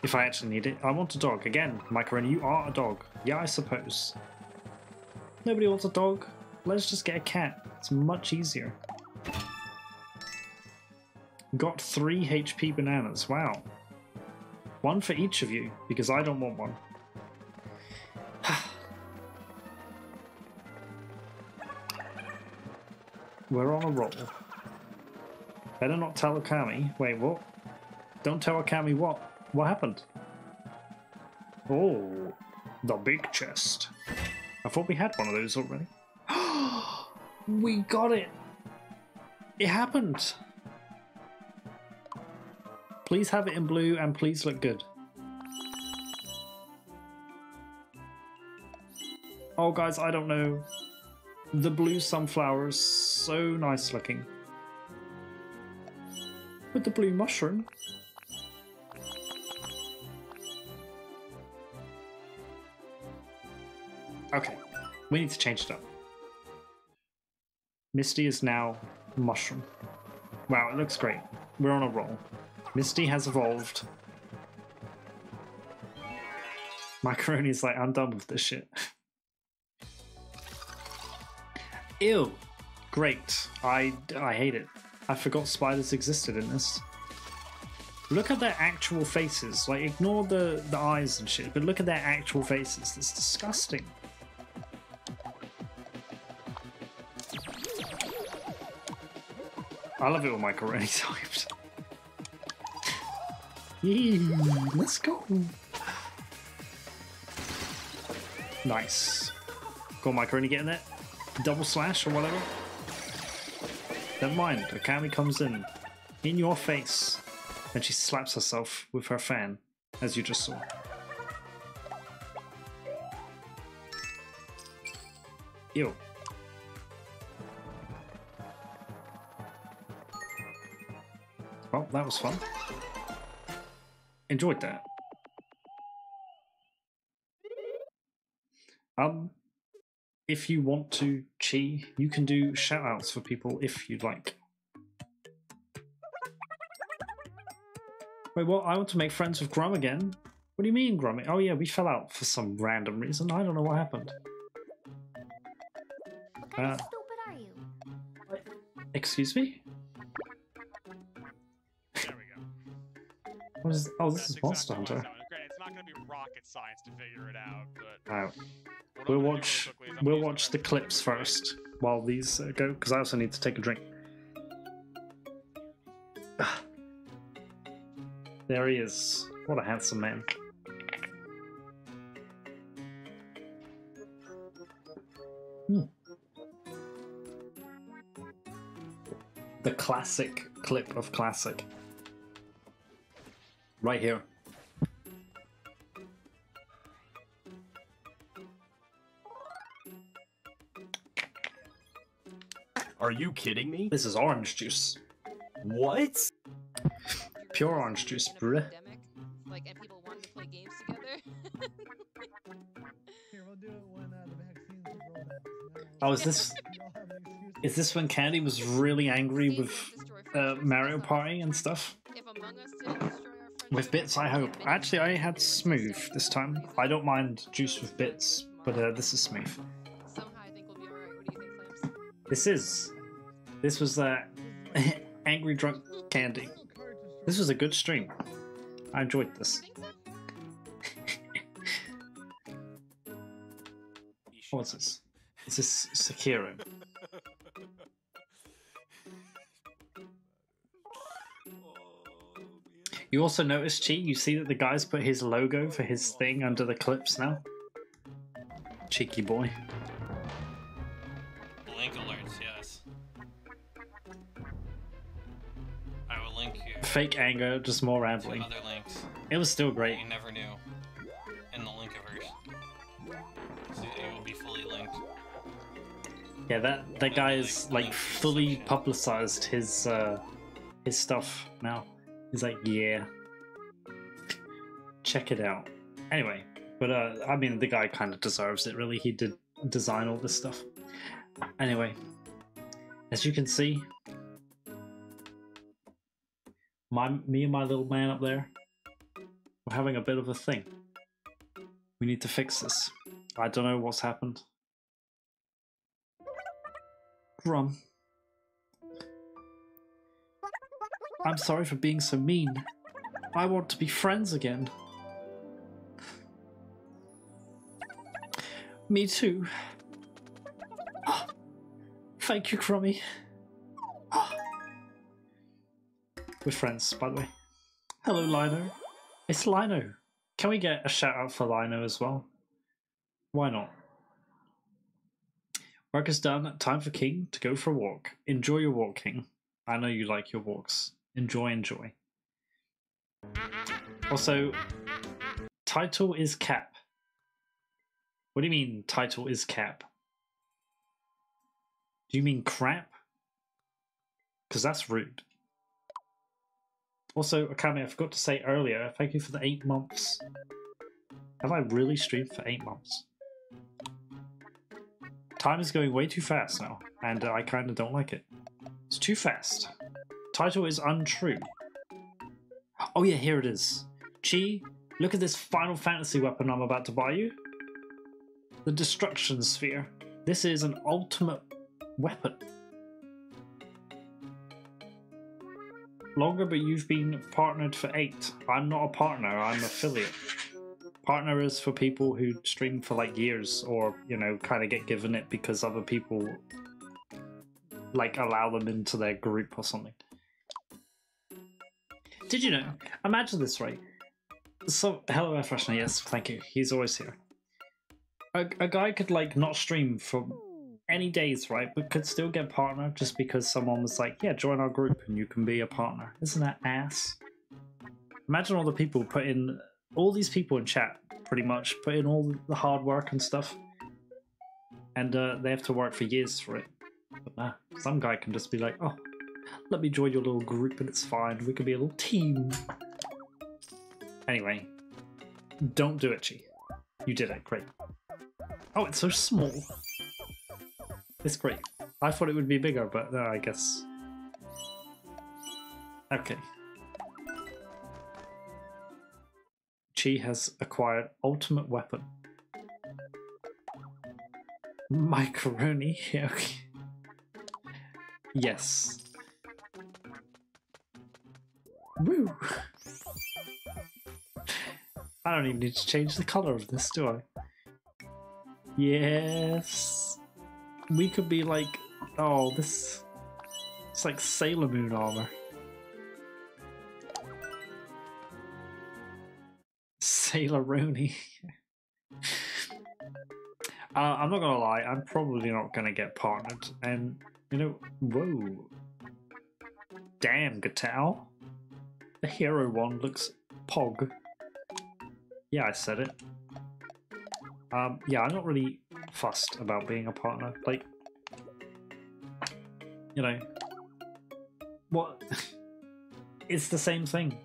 If I actually need it. I want a dog. Again, Macaroni, you are a dog. Yeah, I suppose. Nobody wants a dog. Let's just get a cat. It's much easier. Got three HP bananas. Wow. One for each of you, because I don't want one. [SIGHS] We're on a roll. Better not tell Akami. Wait, what? Don't tell Akami what? What happened? Oh, the big chest. I thought we had one of those already. [GASPS] we got it! It happened! Please have it in blue and please look good. Oh guys, I don't know. The blue sunflower is so nice looking. With the blue mushroom. Okay, we need to change it up. Misty is now mushroom. Wow, it looks great. We're on a roll. Misty has evolved. Macaroni's like, I'm done with this shit. [LAUGHS] Ew. Great. I, I hate it. I forgot spiders existed in this. Look at their actual faces. Like, ignore the, the eyes and shit, but look at their actual faces. That's disgusting. I love it when macaroni's [LAUGHS] hyped. Yee, let's go. Nice. Got on, macaroni, getting it. Double slash or whatever. Never mind, Okami comes in. In your face. And she slaps herself with her fan, as you just saw. Ew. That was fun. Enjoyed that. Um, if you want to chi, you can do shoutouts for people if you'd like. Wait, what? I want to make friends with Grum again. What do you mean, Grum? Oh yeah, we fell out for some random reason. I don't know what happened. Uh, stupid are you? excuse me? What is, oh, this That's is Monster exactly Hunter. Granted, it's not going to be rocket science to figure it out, but Alright, we'll I'm gonna do watch. really quickly is I'm We'll watch the clips first while these uh, go, because I also need to take a drink. [SIGHS] There he is. What a handsome man. Hmm. The classic clip of classic. Right here. Are you kidding me? This is orange juice. What? Pure orange juice, bruh. Like, and people wanted to play games together. [LAUGHS] Here, we'll do it when uh, the vaccines are rolled out. Oh, is this We all have an excuse. is this when Candy was really angry with uh, Mario Party and stuff? With bits, I hope. Actually, I had smooth this time. I don't mind juice with bits, but uh, this is smooth. This is. This was that [LAUGHS] angry drunk Candy. This was a good stream. I enjoyed this. [LAUGHS] What's this? Is this Sekiro? You also notice, Chi, you see that the guy's put his logo for his thing under the clips now? Cheeky boy. Link alerts, yes. I will link you Fake anger, just more rambling. other links It was still great. you never knew in the linkiverse. So it will be fully linked. Yeah, that that guy is like fully publicized his uh his stuff now. He's like, yeah, check it out. Anyway, but uh, I mean, the guy kind of deserves it. Really, he did design all this stuff. Anyway, as you can see, my me and my little man up there, we're having a bit of a thing. We need to fix this. I don't know what's happened. Grum. I'm sorry for being so mean. I want to be friends again. Me too. [GASPS] Thank you, Crummy. [GASPS] We're friends, by the way. Hello, Lino. It's Lino. Can we get a shout out for Lino as well? Why not? Work is done. Time for King to go for a walk. Enjoy your walk, King. I know you like your walks. Enjoy, enjoy. Also, title is Cap. What do you mean, title is Cap? Do you mean crap? Because that's rude. Also, Akame, I forgot to say earlier, thank you for the eight months. Have I really streamed for eight months? Time is going way too fast now, and I kind of don't like it. It's too fast. Title is untrue. Oh yeah, here it is. Chi, look at this Final Fantasy weapon I'm about to buy you. The Destruction Sphere. This is an ultimate weapon. Longer, but you've been partnered for eight. I'm not a partner, I'm affiliate. Partner is for people who stream for like years or, you know, kind of get given it because other people like allow them into their group or something. Did you know? Imagine this, right? So, hello, Air. Yes, thank you. He's always here. A, a guy could like not stream for any days, right? But could still get partner just because someone was like, "Yeah, join our group and you can be a partner." Isn't that ass? Imagine all the people put in, all these people in chat, pretty much put in all the hard work and stuff, and uh, they have to work for years for it. But nah, some guy can just be like, "Oh, let me join your little group and it's fine. We can be a little team." Anyway, don't do it, Chi. You did it. Great. Oh, it's so small. It's great. I thought it would be bigger, but uh, I guess. Okay. Chi has acquired ultimate weapon. Macaroni. [LAUGHS] Okay. Yes. Woo! I don't even need to change the color of this, do I? Yes. We could be like, oh, this. It's like Sailor Moon armor. Sailor Rooney. [LAUGHS] uh, I'm not gonna lie, I'm probably not gonna get partnered. And, you know, whoa. Damn, Gatal. The hero one looks pog. Yeah, I said it. Um, yeah, I'm not really fussed about being a partner. Like, you know, what? [LAUGHS] it's the same thing.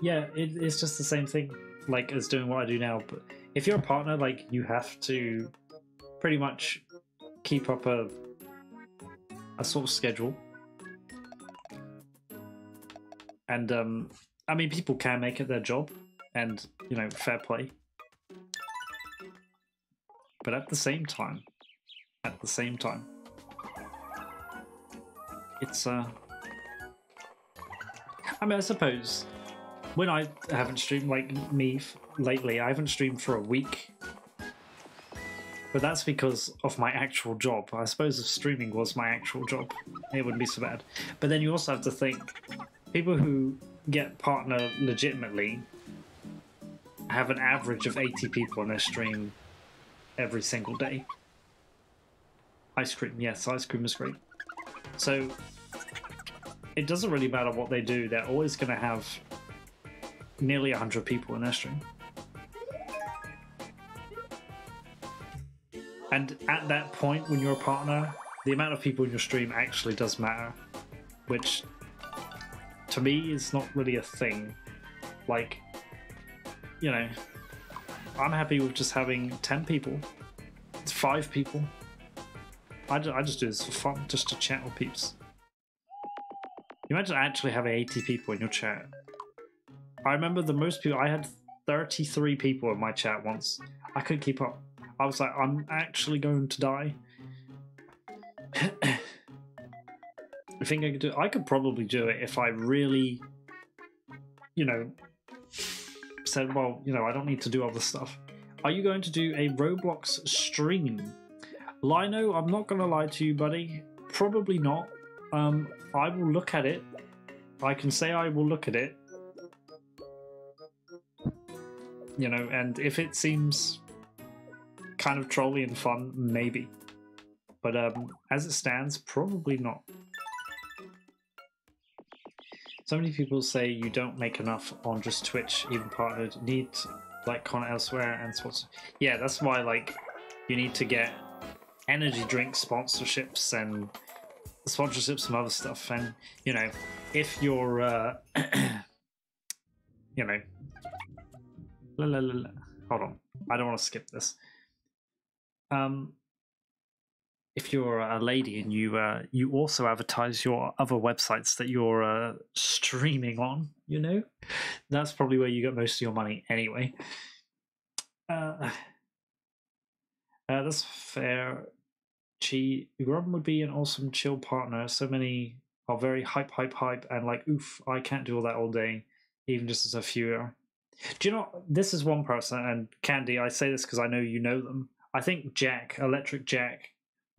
Yeah, it, it's just the same thing, like as doing what I do now. But if you're a partner, like you have to pretty much keep up a a sort of schedule. And um, I mean, people can make it their job, and you know, fair play. But at the same time, at the same time, it's uh. I mean, I suppose when I haven't streamed like me lately, I haven't streamed for a week. But that's because of my actual job. I suppose if streaming was my actual job, it wouldn't be so bad. But then you also have to think people who get partner legitimately, have an average of 80 people on their stream every single day. Ice cream, yes, ice cream is great. So it doesn't really matter what they do, they're always going to have nearly 100 people in their stream. And at that point, when you're a partner, the amount of people in your stream actually does matter, which to me is not really a thing. Like, you know, I'm happy with just having 10 people, five people. I just, I just do this for fun, just to chat with peeps. Imagine actually having 80 people in your chat. I remember the most people, I had 33 people in my chat once. I couldn't keep up. I was like, I'm actually going to die. [CLEARS THROAT] I think I could do I could probably do it if I really, you know, said, well, you know, I don't need to do other stuff. Are you going to do a Roblox stream? Lino, I'm not going to lie to you, buddy. Probably not. Um, I will look at it. I can say I will look at it. You know, and if it seems kind of trolly and fun, maybe. But um, as it stands, probably not. So many people say you don't make enough on just Twitch, even partnered. Need like content elsewhere and sports. Yeah, that's why like you need to get energy drink sponsorships and sponsorships from other stuff. And you know, if you're, uh, [CLEARS THROAT] you know, la, la, la. hold on, I don't want to skip this. Um, if you're a lady and you uh, you also advertise your other websites that you're uh, streaming on, you know, that's probably where you get most of your money anyway. Uh, [SIGHS] uh, that's fair. Chi Robin would be an awesome chill partner. So many are very hype, hype, hype, and like, oof, I can't do all that all day, even just as a viewer. Do you know this is one person and Candy? I say this because I know you know them. I think Jack, Electric Jack.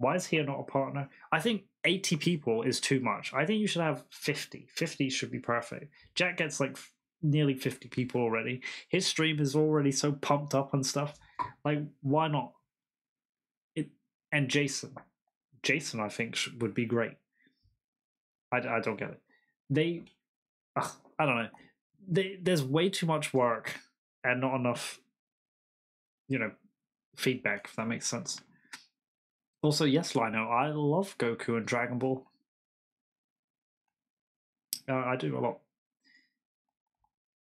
Why is he not a partner? I think 80 people is too much. I think you should have 50. 50 should be perfect. Jack gets like nearly 50 people already. His stream is already so pumped up and stuff. Like, why not? It and Jason, Jason, I think would be great. I, I don't get it. They, ugh, I don't know. They, there's way too much work and not enough, you know, feedback. If that makes sense. Also, yes, Lino, I love Goku and Dragon Ball. Uh, I do a lot.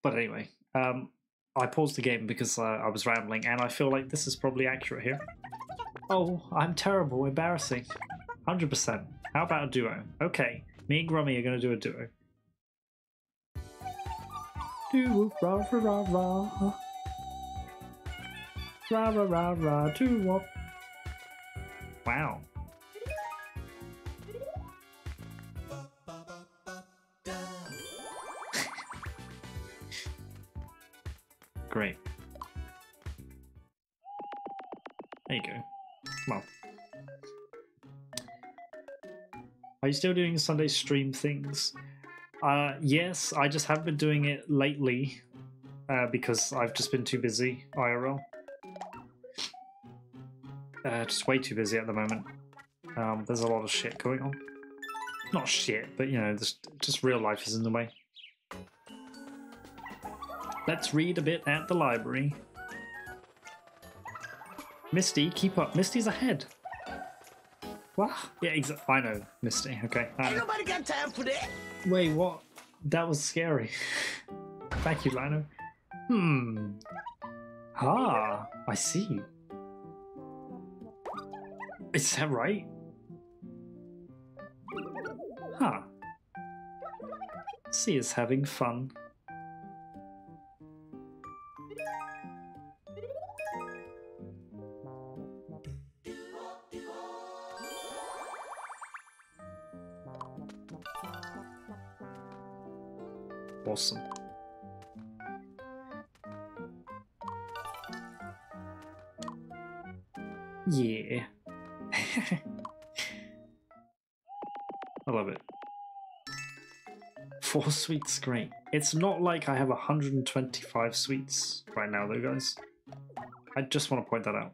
But anyway, um, I paused the game because uh, I was rambling, and I feel like this is probably accurate here. Oh, I'm terrible, embarrassing. 100%. How about a duo? Okay, me and Grummy are going to do a duo. Duo, rah, rah, rah, rah. Rah, rah, rah, rah, duo. Wow. Great. There you go. Well. Are you still doing Sunday stream things? Uh, yes, I just haven't been doing it lately uh, because I've just been too busy IRL. Uh, just way too busy at the moment. Um, there's a lot of shit going on. Not shit, but you know, just, just real life is in the way. Let's read a bit at the library. Misty, keep up. Misty's ahead. What? Yeah, exactly. I know, Misty. Okay. Know. Nobody got time for that. Wait, what? That was scary. [LAUGHS] Thank you, Lino. Hmm. Ah, I see. Is that right? Huh. C is having fun. Awesome. Yeah. Four [LAUGHS] sweets, great. It's not like I have 125 sweets right now, though, guys. I just want to point that out.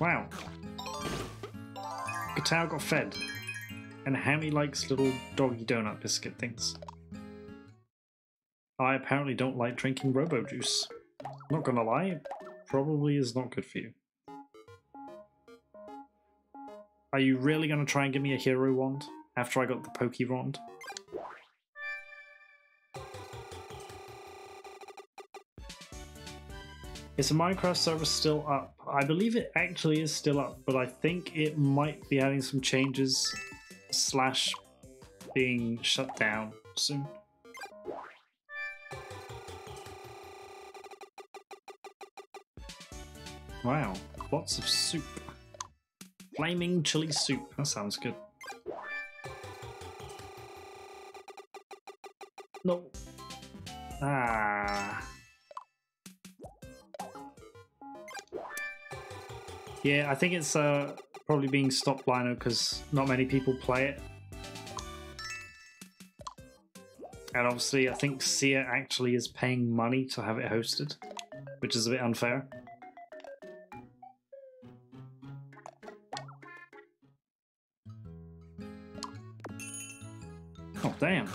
Wow. Katao got fed. And Hammy likes little doggy donut biscuit things. I apparently don't like drinking robo juice. Not gonna lie, it probably is not good for you. Are you really gonna try and give me a hero wand after I got the pokey wand? Is the Minecraft server still up? I believe it actually is still up, but I think it might be having some changes slash being shut down soon. Wow, lots of soup. Flaming chili soup. That sounds good. No. Ah. Yeah, I think it's uh, probably being stopped, Lino, because not many people play it. And obviously, I think Sia actually is paying money to have it hosted, which is a bit unfair. Oh, damn.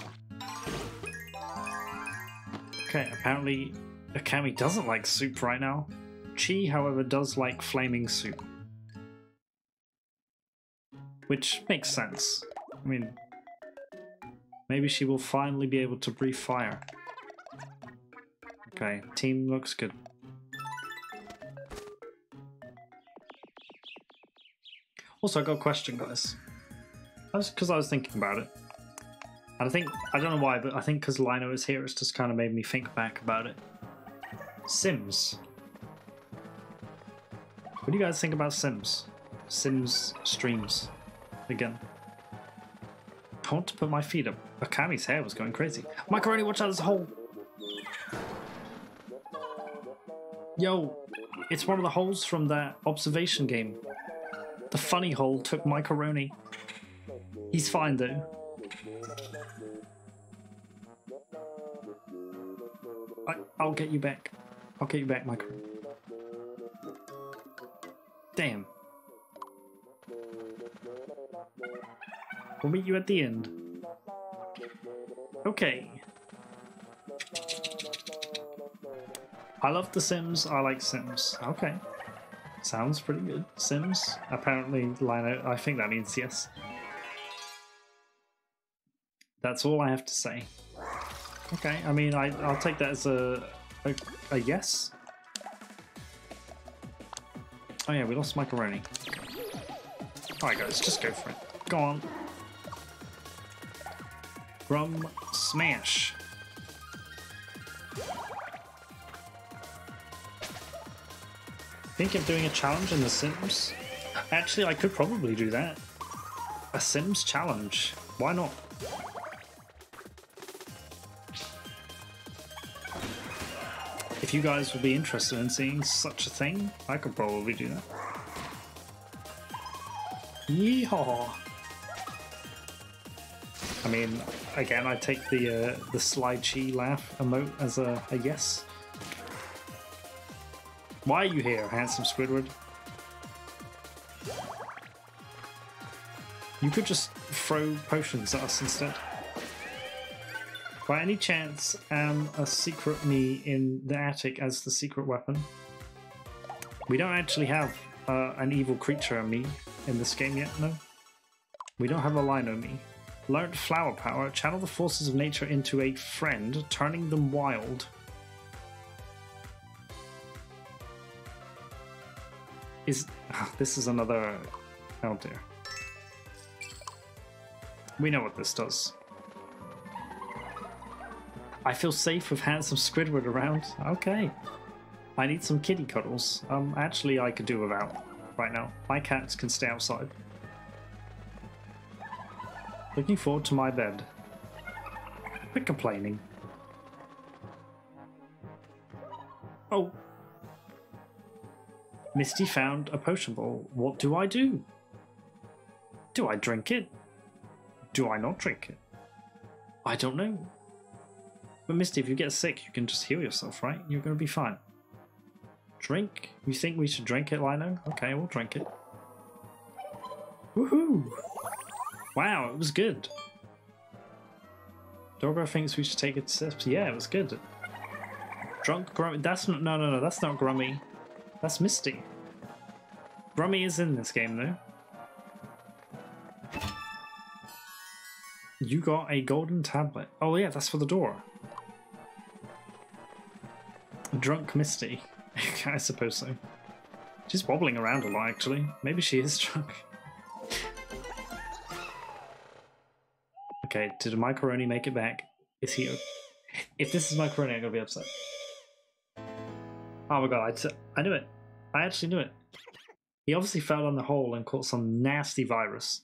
Okay, apparently Akami doesn't like soup right now. Chi, however, does like flaming soup. Which makes sense. I mean, maybe she will finally be able to breathe fire. Okay, team looks good. Also, I got a question, guys. That's because I was thinking about it. And I think, I don't know why, but I think because Lino is here, it's just kind of made me think back about it. Sims. What do you guys think about Sims? Sims streams. Again. I want to put my feet up. Akami's hair was going crazy. Macaroni, watch out, there's a hole! Yo, it's one of the holes from that observation game. The funny hole took Macaroni. He's fine though. I'll get you back. I'll get you back, Macaroni. Damn. We'll meet you at the end. Okay. I love The Sims. I like Sims. Okay. Sounds pretty good. Sims. Apparently, Lino. I think that means yes. That's all I have to say. Okay. I mean, I, I'll take that as a, a, a yes. Oh yeah, we lost macaroni. Alright guys, just go for it. Go on. Rum smash. Think of doing a challenge in The Sims? Actually, I could probably do that. A Sims challenge. Why not? If you guys would be interested in seeing such a thing, I could probably do that. Yeehaw! I mean, again, I take the uh, the slide chi laugh emote as a, a yes. Why are you here, handsome Squidward? You could just throw potions at us instead. By any chance, am a secret me in the attic as the secret weapon? We don't actually have uh, an evil creature me in this game yet, no? We don't have a Lino me. Learned flower power, channel the forces of nature into a friend, turning them wild. Is this is another oh dear. We know what this does. I feel safe with handsome Squidward around. Okay. I need some kitty cuddles. Um, actually, I could do without right now. My cats can stay outside. Looking forward to my bed. Quit complaining. Oh. Misty found a potion ball. What do I do? Do I drink it? Do I not drink it? I don't know. But Misty, if you get sick, you can just heal yourself, right? You're gonna be fine. Drink? You think we should drink it, Lino? Okay, we'll drink it. Woohoo! Wow, it was good. Doggo thinks we should take it sips. Yeah, it was good. Drunk Grummy. That's not. No, no, no. That's not Grummy. That's Misty. Grummy is in this game, though. You got a golden tablet. Oh, yeah, that's for the door. Drunk Misty. [LAUGHS] I suppose so. She's wobbling around a lot, actually. Maybe she is [LAUGHS] drunk. okay, did Macaroni make it back? Is he... If this is Macaroni, I'm gonna be upset. Oh my god, I, I knew it. I actually knew it. He obviously fell down the hole and caught some nasty virus.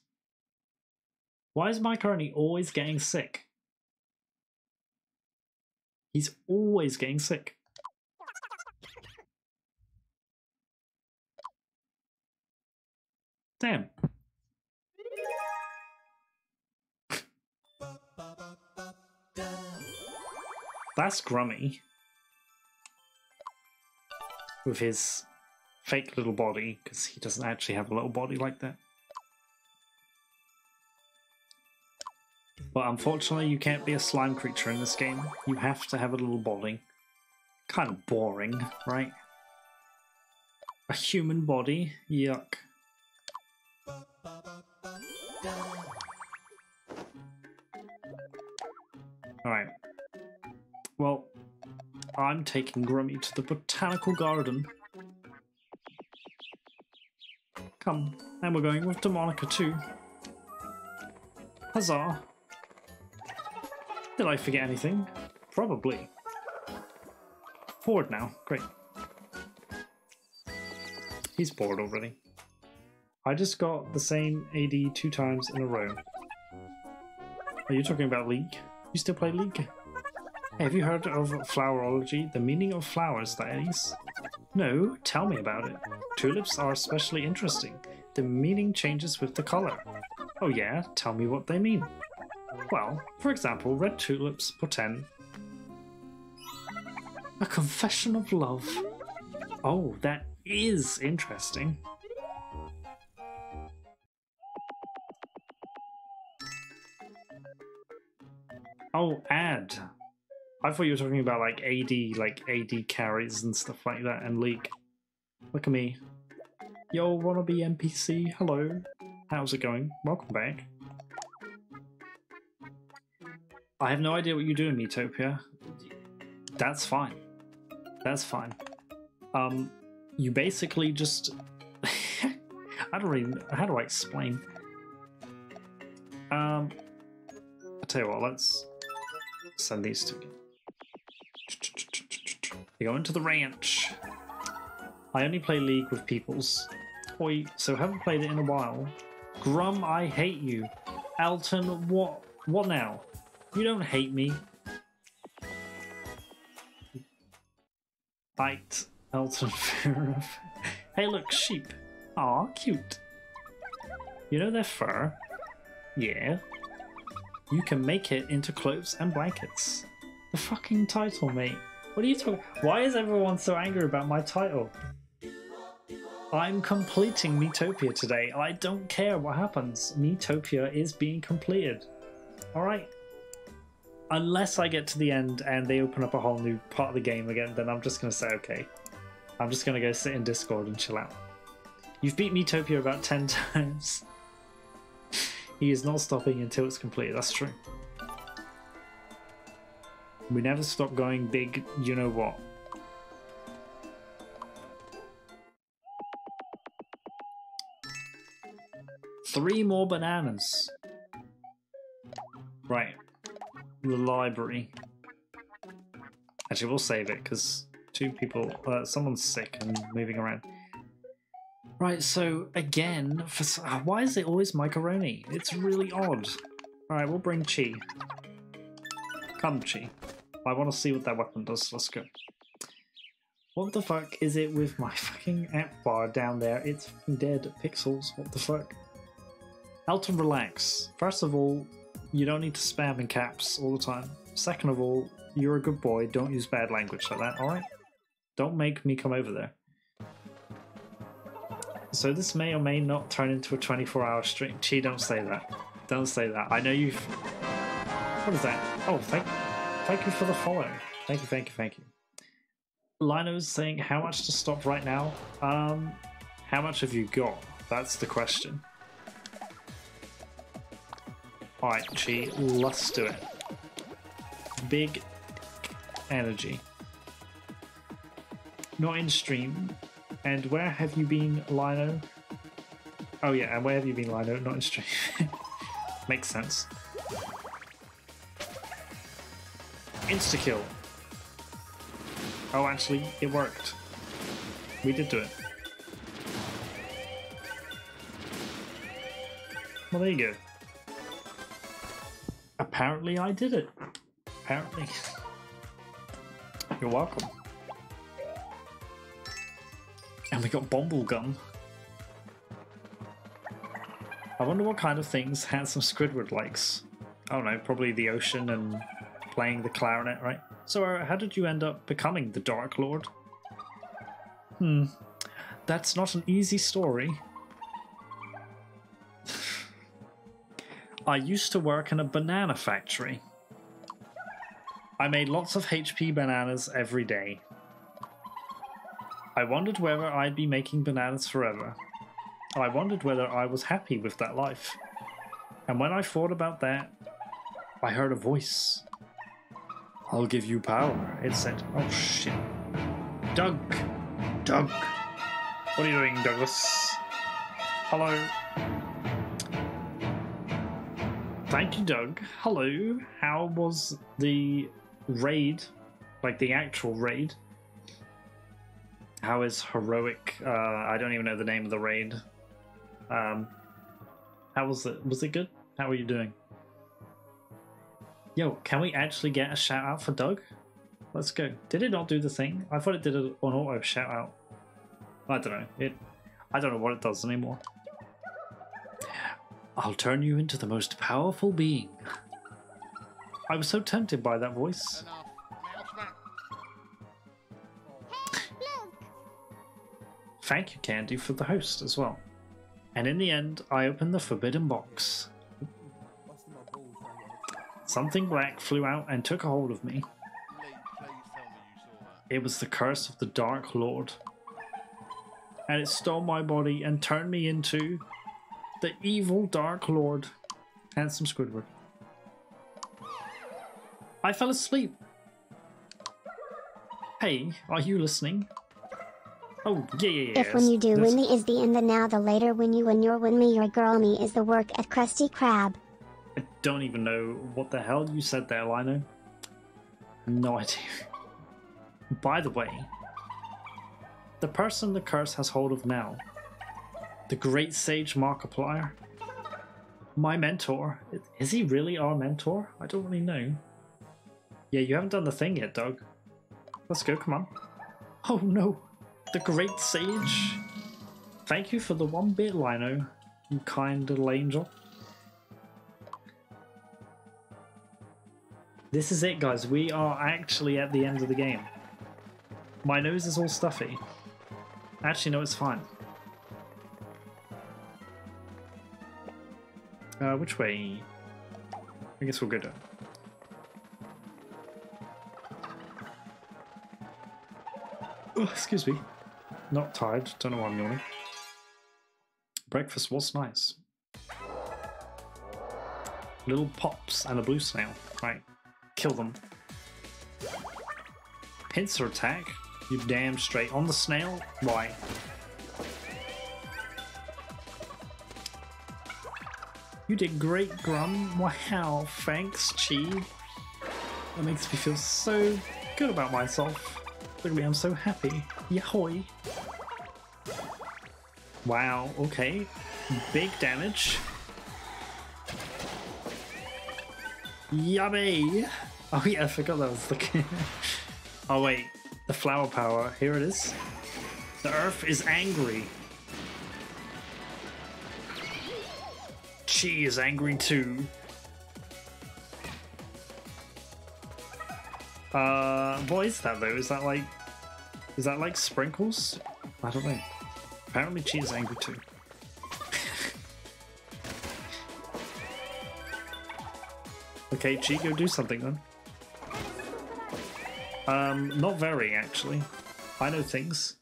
Why is Macaroni always getting sick? He's always getting sick. Damn. That's Grummy. With his fake little body, because he doesn't actually have a little body like that. But unfortunately, you can't be a slime creature in this game. You have to have a little body. Kind of boring, right? A human body? Yuck. Alright. Well, I'm taking Grummy to the botanical garden. Come, and we're going with Demonica too. Huzzah! Did I forget anything? Probably. Forward now. Great. He's bored already. I just got the same AD two times in a row. Are you talking about League? You still play League? Have you heard of flowerology? The meaning of flowers, that is? No, tell me about it. Tulips are especially interesting. The meaning changes with the color. Oh yeah, tell me what they mean. Well, for example, red tulips portend a confession of love. Oh, that is interesting. Ad. I thought you were talking about like AD, like AD carries and stuff like that, and leak. Look at me. Yo, wanna be NPC? Hello. How's it going? Welcome back. I have no idea what you do in Miitopia. That's fine. That's fine. Um, you basically just. [LAUGHS] I don't even. How do I explain? Um, I'll tell you what, let's send these to two. They go into the ranch. I only play League with peoples. Oi, so haven't played it in a while. Grum, I hate you. Alton, what? What now? You don't hate me. Bite, Elton. [LAUGHS] Hey, look, sheep. Aw, cute. You know their fur? Yeah. You can make it into clothes and blankets. The fucking title, mate. What are you talking? Why is everyone so angry about my title? I'm completing Miitopia today. I don't care what happens. Miitopia is being completed. Alright. Unless I get to the end and they open up a whole new part of the game again, then I'm just gonna say okay. I'm just gonna go sit in Discord and chill out. You've beat Miitopia about 10 [LAUGHS] times. He is not stopping until it's completed, that's true. We never stop going big, you know what. Three more bananas. Right. The library. Actually, we'll save it because two people, uh, someone's sick and moving around. Right, so again, for, uh, why is it always macaroni? It's really odd. Alright, we'll bring Chi. Come, Chi. I want to see what that weapon does. Let's go. What the fuck is it with my [LAUGHS] fucking app bar down there? It's dead pixels. What the fuck? Elton, relax. First of all, you don't need to spam in caps all the time. Second of all, you're a good boy. Don't use bad language like that, alright? Don't make me come over there. So this may or may not turn into a 24 hour stream. Chi, don't say that. Don't say that. I know you've... What is that? Oh, thank, thank you for the follow. Thank you, thank you, thank you. Lino's saying how much to stop right now. Um, how much have you got? That's the question. Alright, Chi, let's do it. Big energy. Not in stream. And where have you been, Lino? Oh yeah, and where have you been, Lino? Not in stream. [LAUGHS] Makes sense. Insta kill. Oh, actually, it worked. We did do it. Well, there you go. Apparently, I did it. Apparently. [LAUGHS] You're welcome. And we got Bumblegum. I wonder what kind of things Handsome Squidward likes. I don't know, probably the ocean and playing the clarinet, right? So, uh, how did you end up becoming the Dark Lord? Hmm, that's not an easy story. [SIGHS] I used to work in a banana factory. I made lots of HP bananas every day. I wondered whether I'd be making bananas forever. I wondered whether I was happy with that life. And when I thought about that, I heard a voice. I'll give you power, it said. Oh shit. Doug! Doug! What are you doing, Douglas? Hello? Thank you, Doug. Hello. How was the raid? Like the actual raid? How is heroic? Uh, I don't even know the name of the raid. Um, how was it? Was it good? How are you doing? Yo, can we actually get a shout out for Doug? Let's go. Did it not do the thing? I thought it did an auto shout out. I don't know. It. I don't know what it does anymore. I'll turn you into the most powerful being. I was so tempted by that voice. Enough. Thank you, Candy, for the host as well. And in the end, I opened the forbidden box. Something black flew out and took a hold of me. It was the curse of the Dark Lord. And it stole my body and turned me into the evil Dark Lord. Handsome Squidward. I fell asleep. Hey, are you listening? Oh, yeah, yeah, yeah. If when you do win me is the and the now the later when you win your win me your girl me is the work at Krusty Krab. I don't even know what the hell you said there, Lino. No idea. By the way, the person the curse has hold of now, the great sage Markiplier, my mentor, is he really our mentor? I don't really know. Yeah, you haven't done the thing yet, Doug. Let's go, come on. Oh no, the great sage. Thank you for the one bit, Lino, you kind little angel. This is it, guys. We are actually at the end of the game. My nose is all stuffy. Actually, no, it's fine. Uh, which way? I guess we'll go down. Oh, excuse me. Not tired. Don't know why I'm yawning. Breakfast was nice. Little pops and a blue snail. Right. Kill them. Pincer attack? You damn straight. On the snail? Why? You did great, Grum. Wow, thanks, Chi. That makes me feel so good about myself. Look I'm so happy. Yahoy. Wow, okay. Big damage. Yummy! Oh yeah, I forgot that was the. [LAUGHS] oh wait, the flower power. Here it is. The earth is angry. She is angry too. Uh, what is that though? Is that like, is that like sprinkles? I don't know. Apparently, she is angry too. [LAUGHS] okay, Chi, go do something then. Um, not very actually. I know things.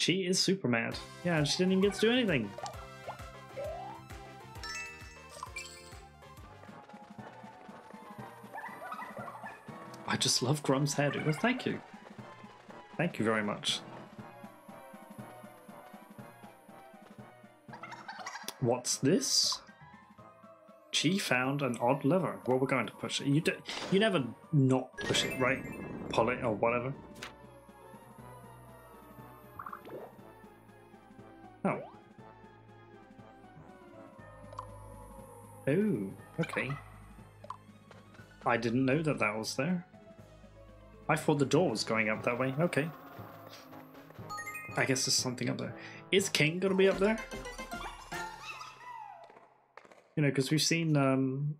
She is super mad. Yeah, she didn't even get to do anything. I just love Grum's hairdo. Well, thank you. Thank you very much. What's this? She found an odd lever. Well, we're going to push it. You do, you never not push it, right? Pull it or whatever. Oh. Oh, okay. I didn't know that that was there. I thought the door was going up that way. Okay. I guess there's something up there. Is King gonna be up there? You know, because we've seen um,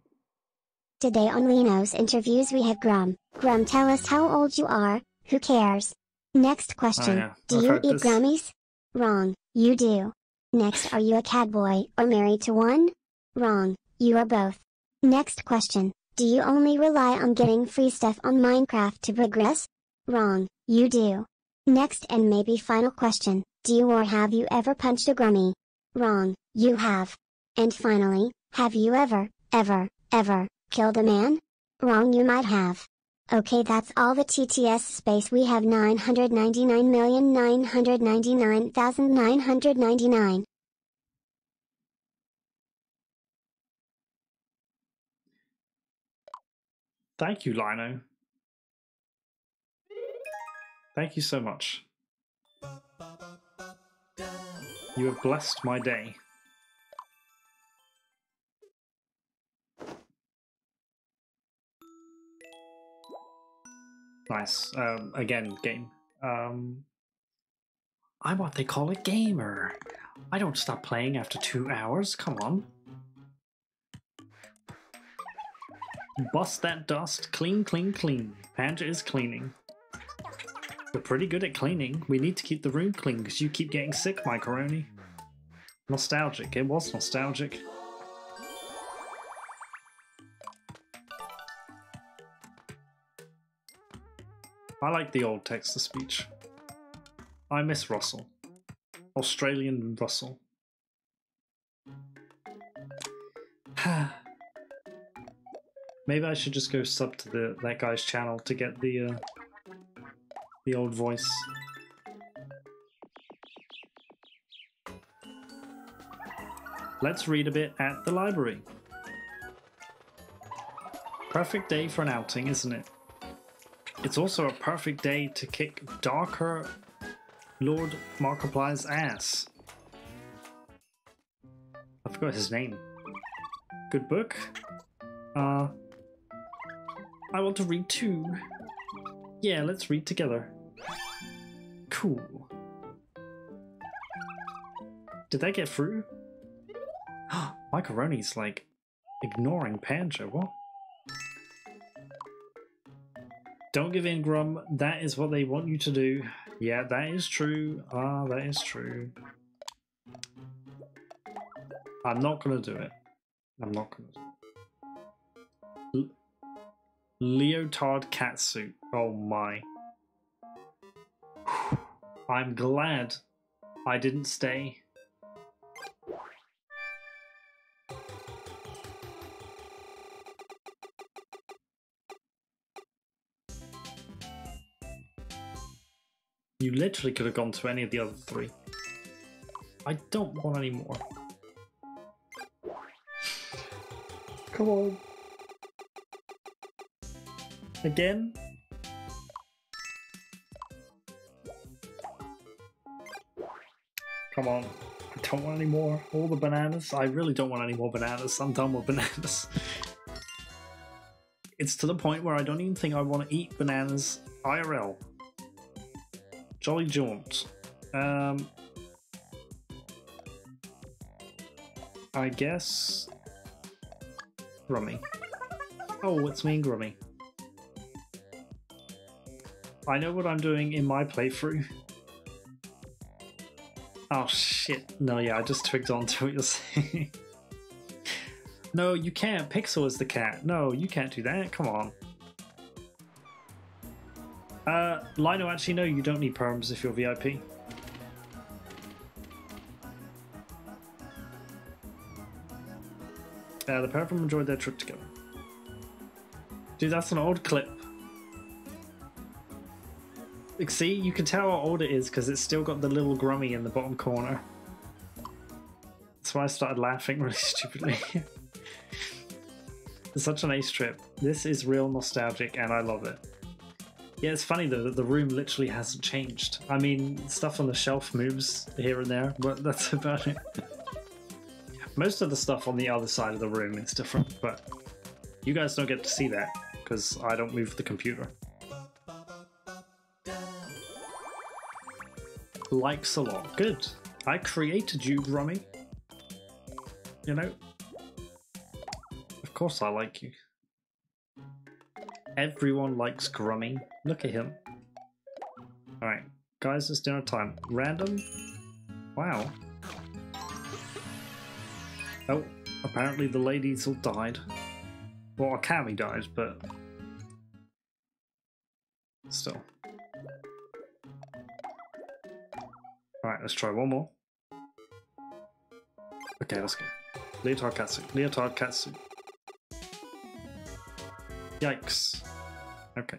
Today on Reno's interviews we have Grum. Grum tell us how old you are, who cares? Next question, yeah. do I've you eat this. gummies? Wrong, you do. Next are you a catboy or married to one? Wrong, you are both. Next question, do you only rely on getting free stuff on Minecraft to progress? Wrong, you do. Next and maybe final question, do you or have you ever punched a grummy? Wrong, you have. And finally, have you ever, ever, ever, killed a man? Wrong you might have. Okay that's all the TTS space we have 999,999,999. Thank you, Lino. Thank you so much. You have blessed my day. Nice. Um, again, game. Um, I'm what they call a gamer. I don't stop playing after two hours. Come on. Bust that dust. Clean, clean, clean. Panja is cleaning. We're pretty good at cleaning. We need to keep the room clean because you keep getting sick, Macaroni. Nostalgic. It was nostalgic. I like the old text to speech. I miss Russell. Australian Russell. [SIGHS] Maybe I should just go sub to the that guy's channel to get the uh, the old voice. Let's read a bit at the library. Perfect day for an outing, isn't it? It's also a perfect day to kick Darker Lord Markiplier's ass. I forgot his name. Good book. Uh, I want to read too. Yeah, let's read together. Cool. Did that get through? My [GASPS] macaroni's like ignoring Pancho. What? Don't give in, Grum. That is what they want you to do. Yeah, that is true. Ah, that is true. I'm not gonna do it. I'm not gonna do it. Leotard catsuit. Oh my. [SIGHS] I'm glad I didn't stay. You literally could have gone to any of the other three. I don't want any more. Come on. Again? Come on. I don't want any more. All the bananas. I really don't want any more bananas. I'm done with [LAUGHS] bananas. It's to the point where I don't even think I want to eat bananas IRL. Jolly Jaunt. Um, I guess Grummy. Oh, it's me and Grummy. I know what I'm doing in my playthrough. Oh shit. No, yeah, I just twigged onto what you're [LAUGHS] saying. no, you can't. Pixel is the cat. No, you can't do that. Come on. Uh, Lino, actually, no, you don't need perms if you're VIP. Uh, the pair of them enjoyed their trip together. Dude, that's an old clip. See, you can tell how old it is because it's still got the little grummy in the bottom corner. That's why I started laughing really [LAUGHS] stupidly. it's such an ace trip. This is real nostalgic and I love it. Yeah, it's funny though that the room literally hasn't changed. I mean, stuff on the shelf moves here and there, but [LAUGHS] that's about it. Most of the stuff on the other side of the room is different, but you guys don't get to see that because I don't move the computer. Likes a lot. Good. I created you, Grummy. You know? Of course I like you. Everyone likes Grummy. Look at him. Alright, guys, it's dinner time. Random? Wow. Oh, apparently the ladies all died. Well, Akami died, but still. Alright, let's try one more. Okay, let's go. Leotard Katsu. Leotard Katsu. Yikes. Okay.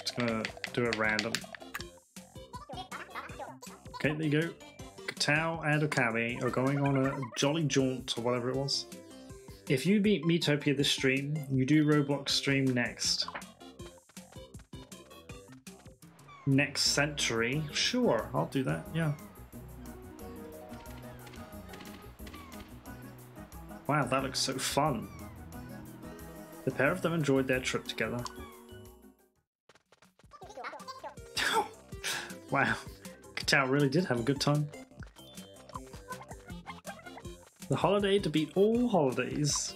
Just gonna do it random. Okay, there you go. Katao and Akami are going on a jolly jaunt or whatever it was. If you beat Miitopia this stream, you do Roblox stream next. Next century? Sure, I'll do that, yeah. Wow, that looks so fun. The pair of them enjoyed their trip together. [LAUGHS] wow, Katao really did have a good time. The holiday to beat all holidays.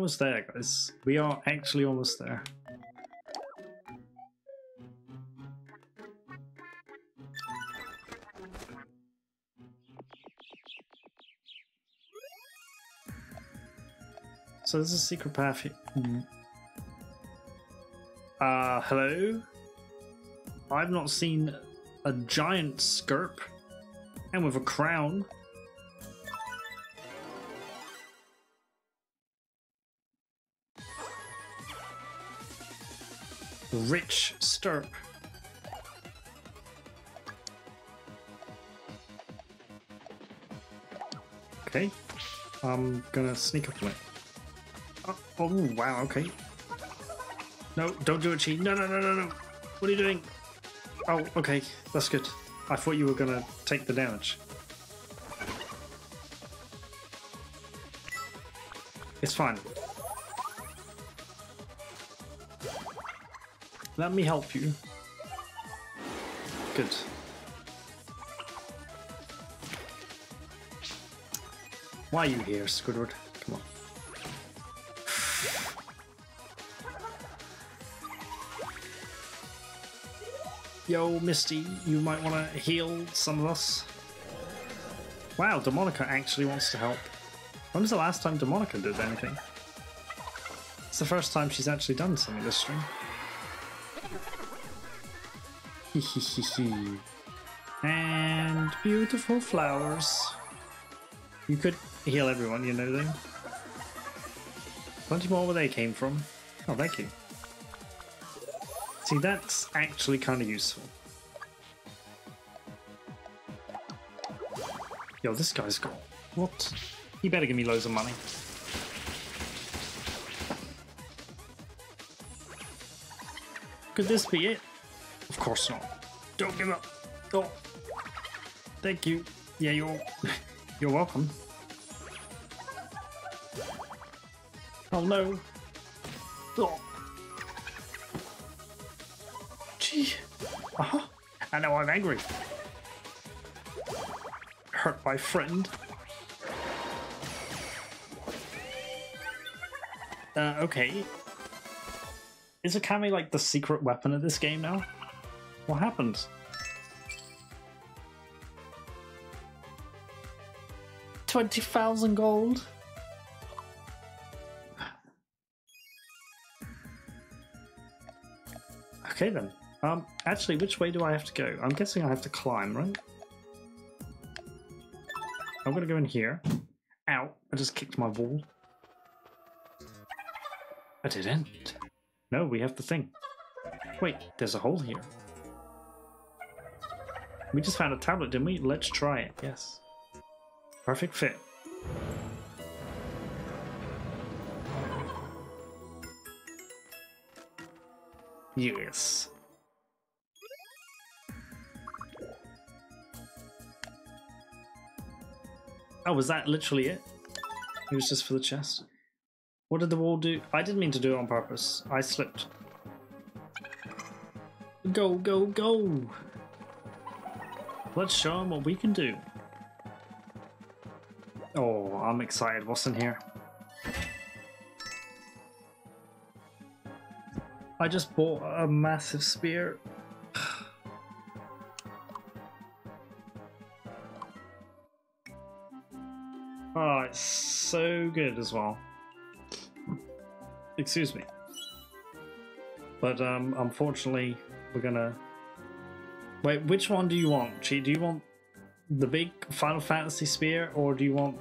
Almost there, guys. We are actually almost there. So there's a secret path here. Uh, hello? I've not seen a giant skirp and with a crown. Rich stirp. Okay, I'm gonna sneak up on it. Oh, oh, wow, okay. No, don't do it, Chi. No, no, no, no, no. What are you doing? Oh, okay, that's good. I thought you were gonna take the damage. It's fine. Let me help you. Good. Why are you here, Squidward? Come on. Yo, Misty, you might want to heal some of us. Wow, Demonica actually wants to help. When was the last time Demonica did anything? It's the first time she's actually done something this stream. And beautiful flowers. You could heal everyone, you know them. Plenty more where they came from. Oh, thank you. See, that's actually kind of useful. Yo, this guy's got... What? He better give me loads of money. Could this be it? Course not. Don't give up. Oh. Thank you. Yeah, you're [LAUGHS] you're welcome. Oh no. Oh. Gee. Uh-huh. And now I'm angry. Hurt my friend. Uh, okay. Is Akami like the secret weapon of this game now? What happened? Twenty thousand gold. Okay then. Um, actually, which way do I have to go? I'm guessing I have to climb, right? I'm gonna go in here. Ow! I just kicked my wall. I didn't. No, we have the thing. Wait, there's a hole here. We just found a tablet, didn't we? Let's try it. Yes. Perfect fit. Yes. Oh, was that literally it? It was just for the chest. What did the wall do? I didn't mean to do it on purpose. I slipped. Go, go, go! Let's show them what we can do. Oh, I'm excited. What's in here? I just bought a massive spear. [SIGHS] Oh, it's so good as well. Excuse me. But um, unfortunately, we're gonna. Wait, which one do you want? Do you want the big Final Fantasy spear, or do you want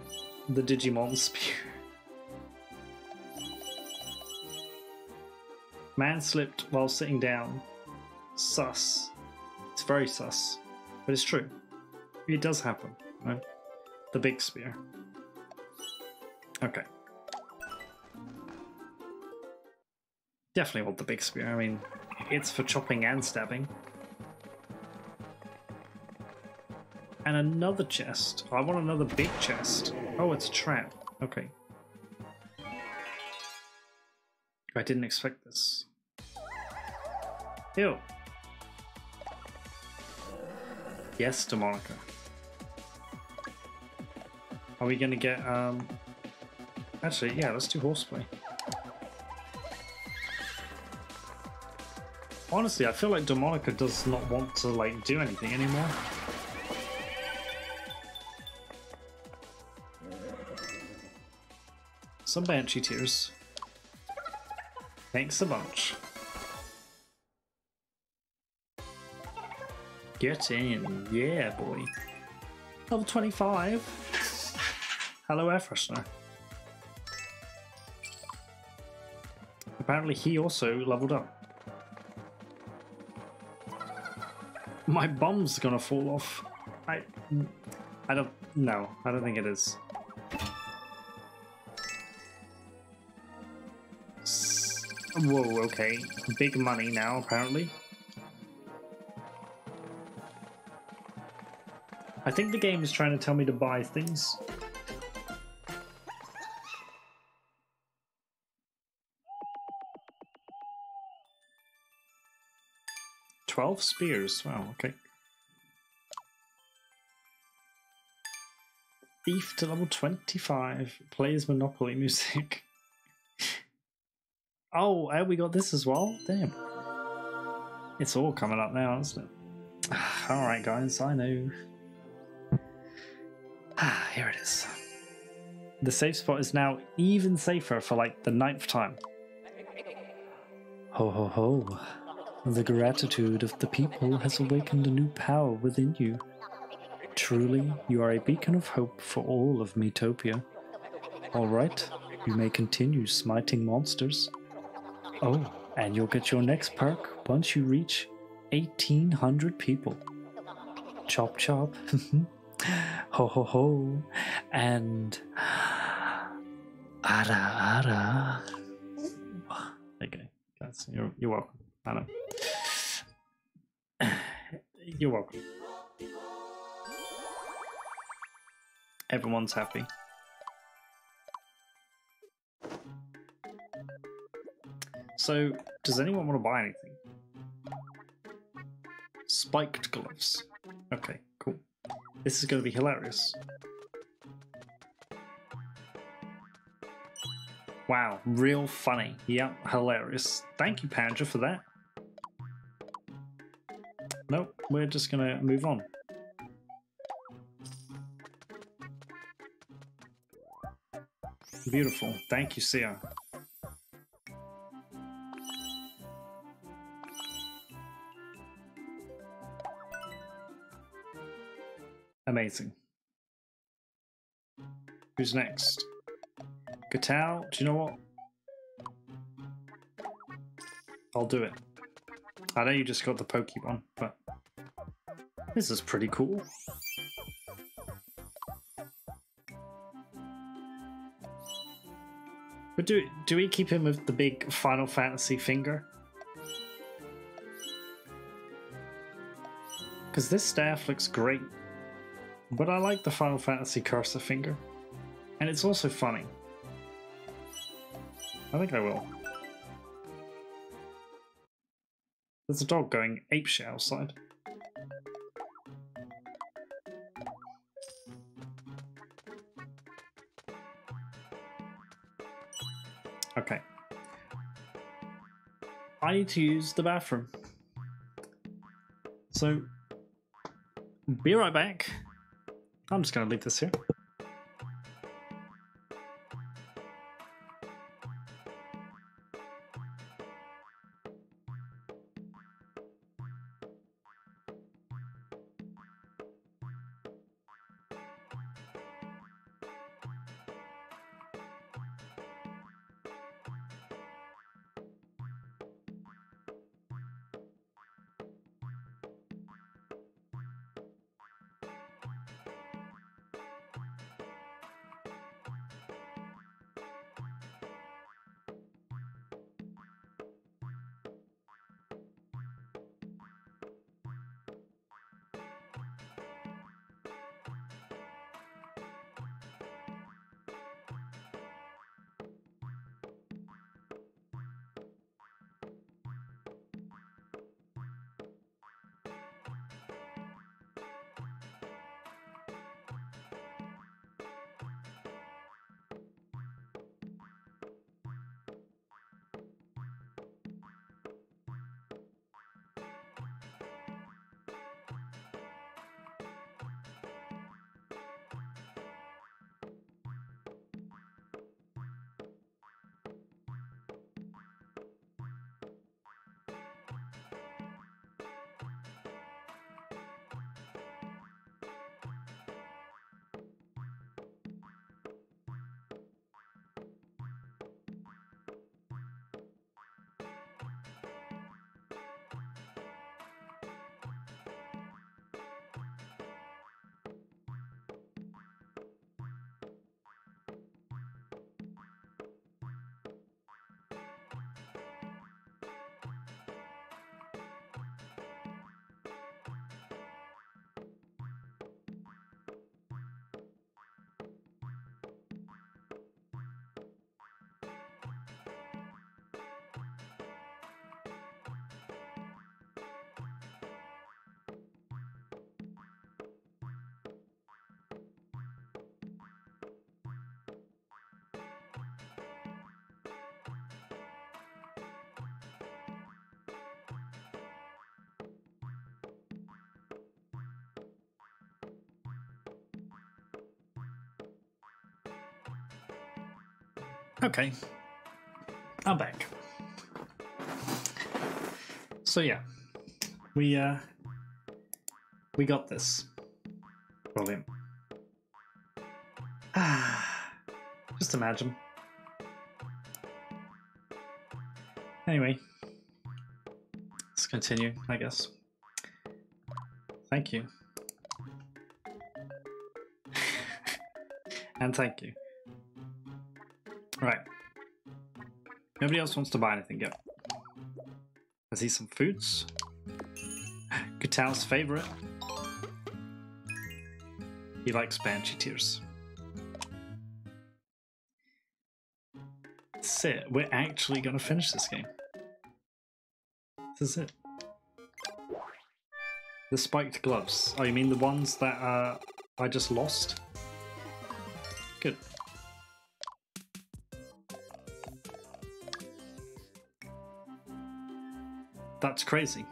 the Digimon [LAUGHS] spear? Man slipped while sitting down. Sus. It's very sus, but it's true. It does happen. Right? The big spear. Okay. Definitely want the big spear. I mean, it's for chopping and stabbing. And another chest. I want another big chest. Oh, it's a trap. Okay. I didn't expect this. Ew. Yes, Demonica. Are we gonna get, um... Actually, yeah, let's do horseplay. Honestly, I feel like Demonica does not want to, like, do anything anymore. Some Banshee tears. Thanks a bunch. Get in, yeah, boy. Level 25. Hello, air freshener. Apparently, he also leveled up. My bum's gonna fall off. I, I don't. No, I don't think it is. Whoa, okay. Big money now, apparently. I think the game is trying to tell me to buy things. Twelve spears. Wow, okay. Thief to level 25. Plays Monopoly music. [LAUGHS] oh, and we got this as well? Damn. It's all coming up now, isn't it? [SIGHS] Alright, guys, I know. [SIGHS] Ah, here it is. The safe spot is now even safer for like the ninth time. Ho ho ho. The gratitude of the people has awakened a new power within you. Truly, you are a beacon of hope for all of Miitopia. Alright, you may continue smiting monsters. Oh, and you'll get your next perk once you reach 1800 people. Chop chop. [LAUGHS] ho ho ho. And. Ara ara. Okay, guys, you're, you're welcome. I know. [SIGHS] You're welcome. Everyone's happy. So, does anyone want to buy anything? Spiked gloves. Okay, cool. This is going to be hilarious. Wow, real funny. Yep, hilarious. Thank you, Panja, for that. Nope, we're just gonna move on. Beautiful. Thank you, Sia. Amazing. Who's next? Gatal, do you know what? I'll do it. I know you just got the Pokemon, but this is pretty cool. But do do we keep him with the big Final Fantasy finger? Because this staff looks great, but I like the Final Fantasy cursor finger, and it's also funny. I think I will. There's a dog going apeshit outside. Okay. I need to use the bathroom. So, be right back. I'm just going to leave this here. Okay. I'm back. So yeah. We uh we got this. Brilliant. Ah [SIGHS] just imagine. Anyway. Let's continue, I guess. Thank you. [LAUGHS] and thank you. Right. Nobody else wants to buy anything yet. I see some foods. [SIGHS] Katal's favorite. He likes Banshee Tears. That's it. We're actually going to finish this game. This is it. The spiked gloves. Oh, you mean the ones that uh, I just lost? That's crazy.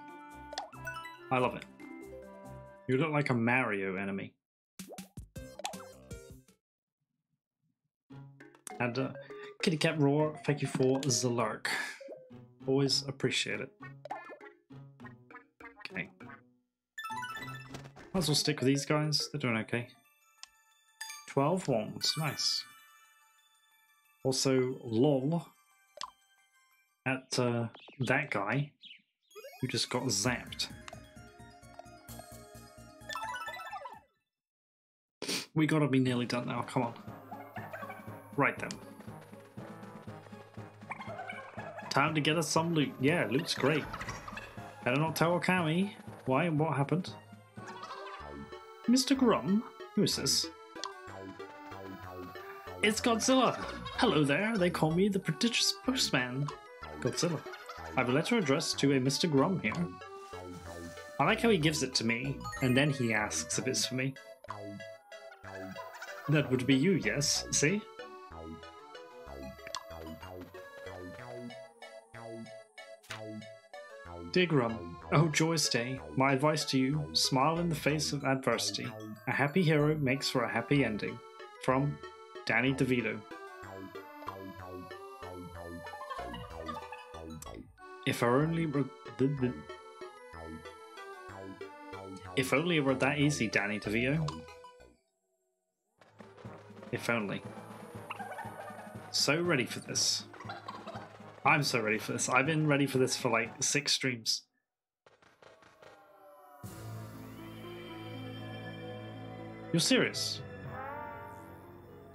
I love it. You look like a Mario enemy. And uh, Kitty Cat Roar, thank you for the lurk. Always appreciate it. Okay. Might as well stick with these guys. They're doing okay. 12 wands. Nice. Also, lol. At uh, that guy who just got zapped. We gotta be nearly done now, come on. Right then. Time to get us some loot. Yeah, loot's great. Better not tell Akami. Why? And what happened? Mr. Grum? Who is this? It's Godzilla! Hello there, they call me the prodigious postman. Godzilla. I have a letter addressed to a Mr. Grum here. I like how he gives it to me, and then he asks if it's for me. That would be you, yes, see? Dear Grum, oh joyous day, my advice to you, smile in the face of adversity. A happy hero makes for a happy ending. From Danny DeVito. If I only were... If only it were that easy, Danny DeVito. If only. So ready for this. I'm so ready for this. I've been ready for this for like six streams. You're serious?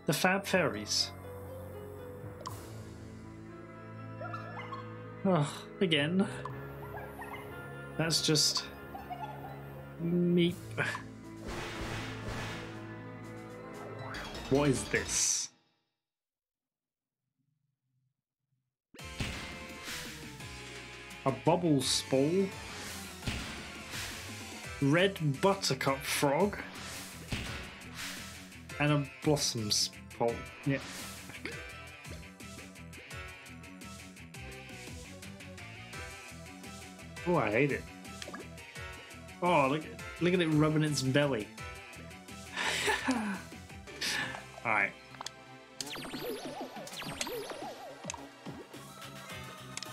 The Fab Fairies. Ugh, again. That's just... me. What is this? A bubble spool? Red buttercup frog? And a blossom spool. Yeah. Oh, I hate it. Oh, look, look at it rubbing its belly. [LAUGHS] Alright.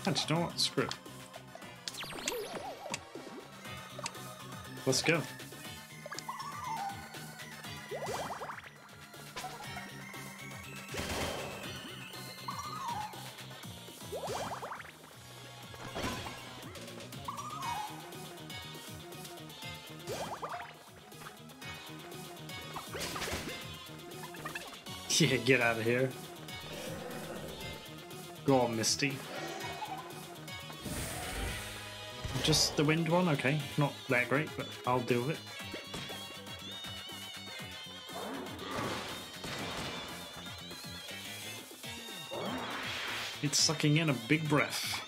Actually, you know what? Screw it. Let's go. Get out of here. Go on, Misty. Just the wind one? Okay, not that great, but I'll deal with it. It's sucking in a big breath.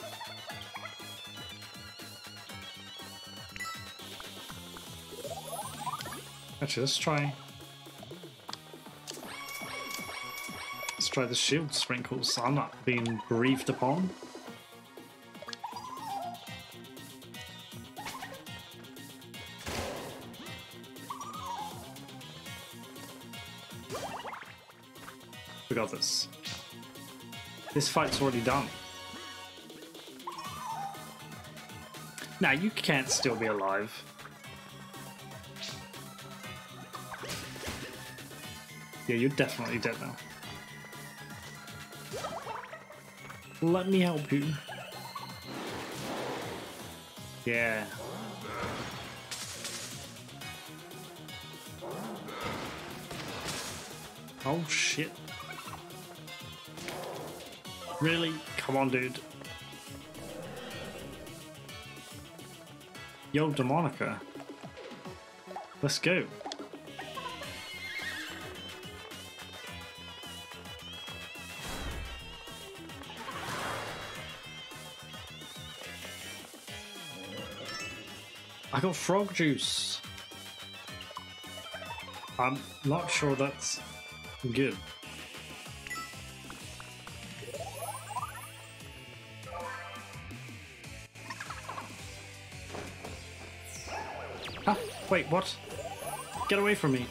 Actually, let's try try the shield sprinkles. I'm not being breathed upon. We got this. This fight's already done. Now you can't still be alive. Yeah, you're definitely dead now. Let me help you. Yeah. Oh shit. Really? Come on, dude. Yo, Demonica. Let's go. Got frog juice. I'm not sure that's good. Ah, wait, what? Get away from me.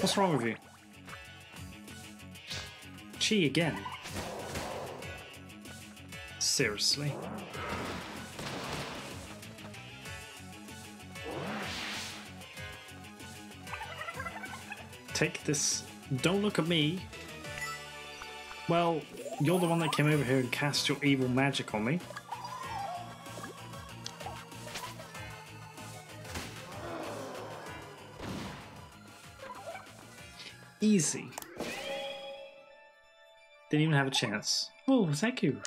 What's wrong with you? Chi again. Seriously. Take this. Don't look at me. Well, you're the one that came over here and cast your evil magic on me. Easy. Didn't even have a chance. Oh, thank you.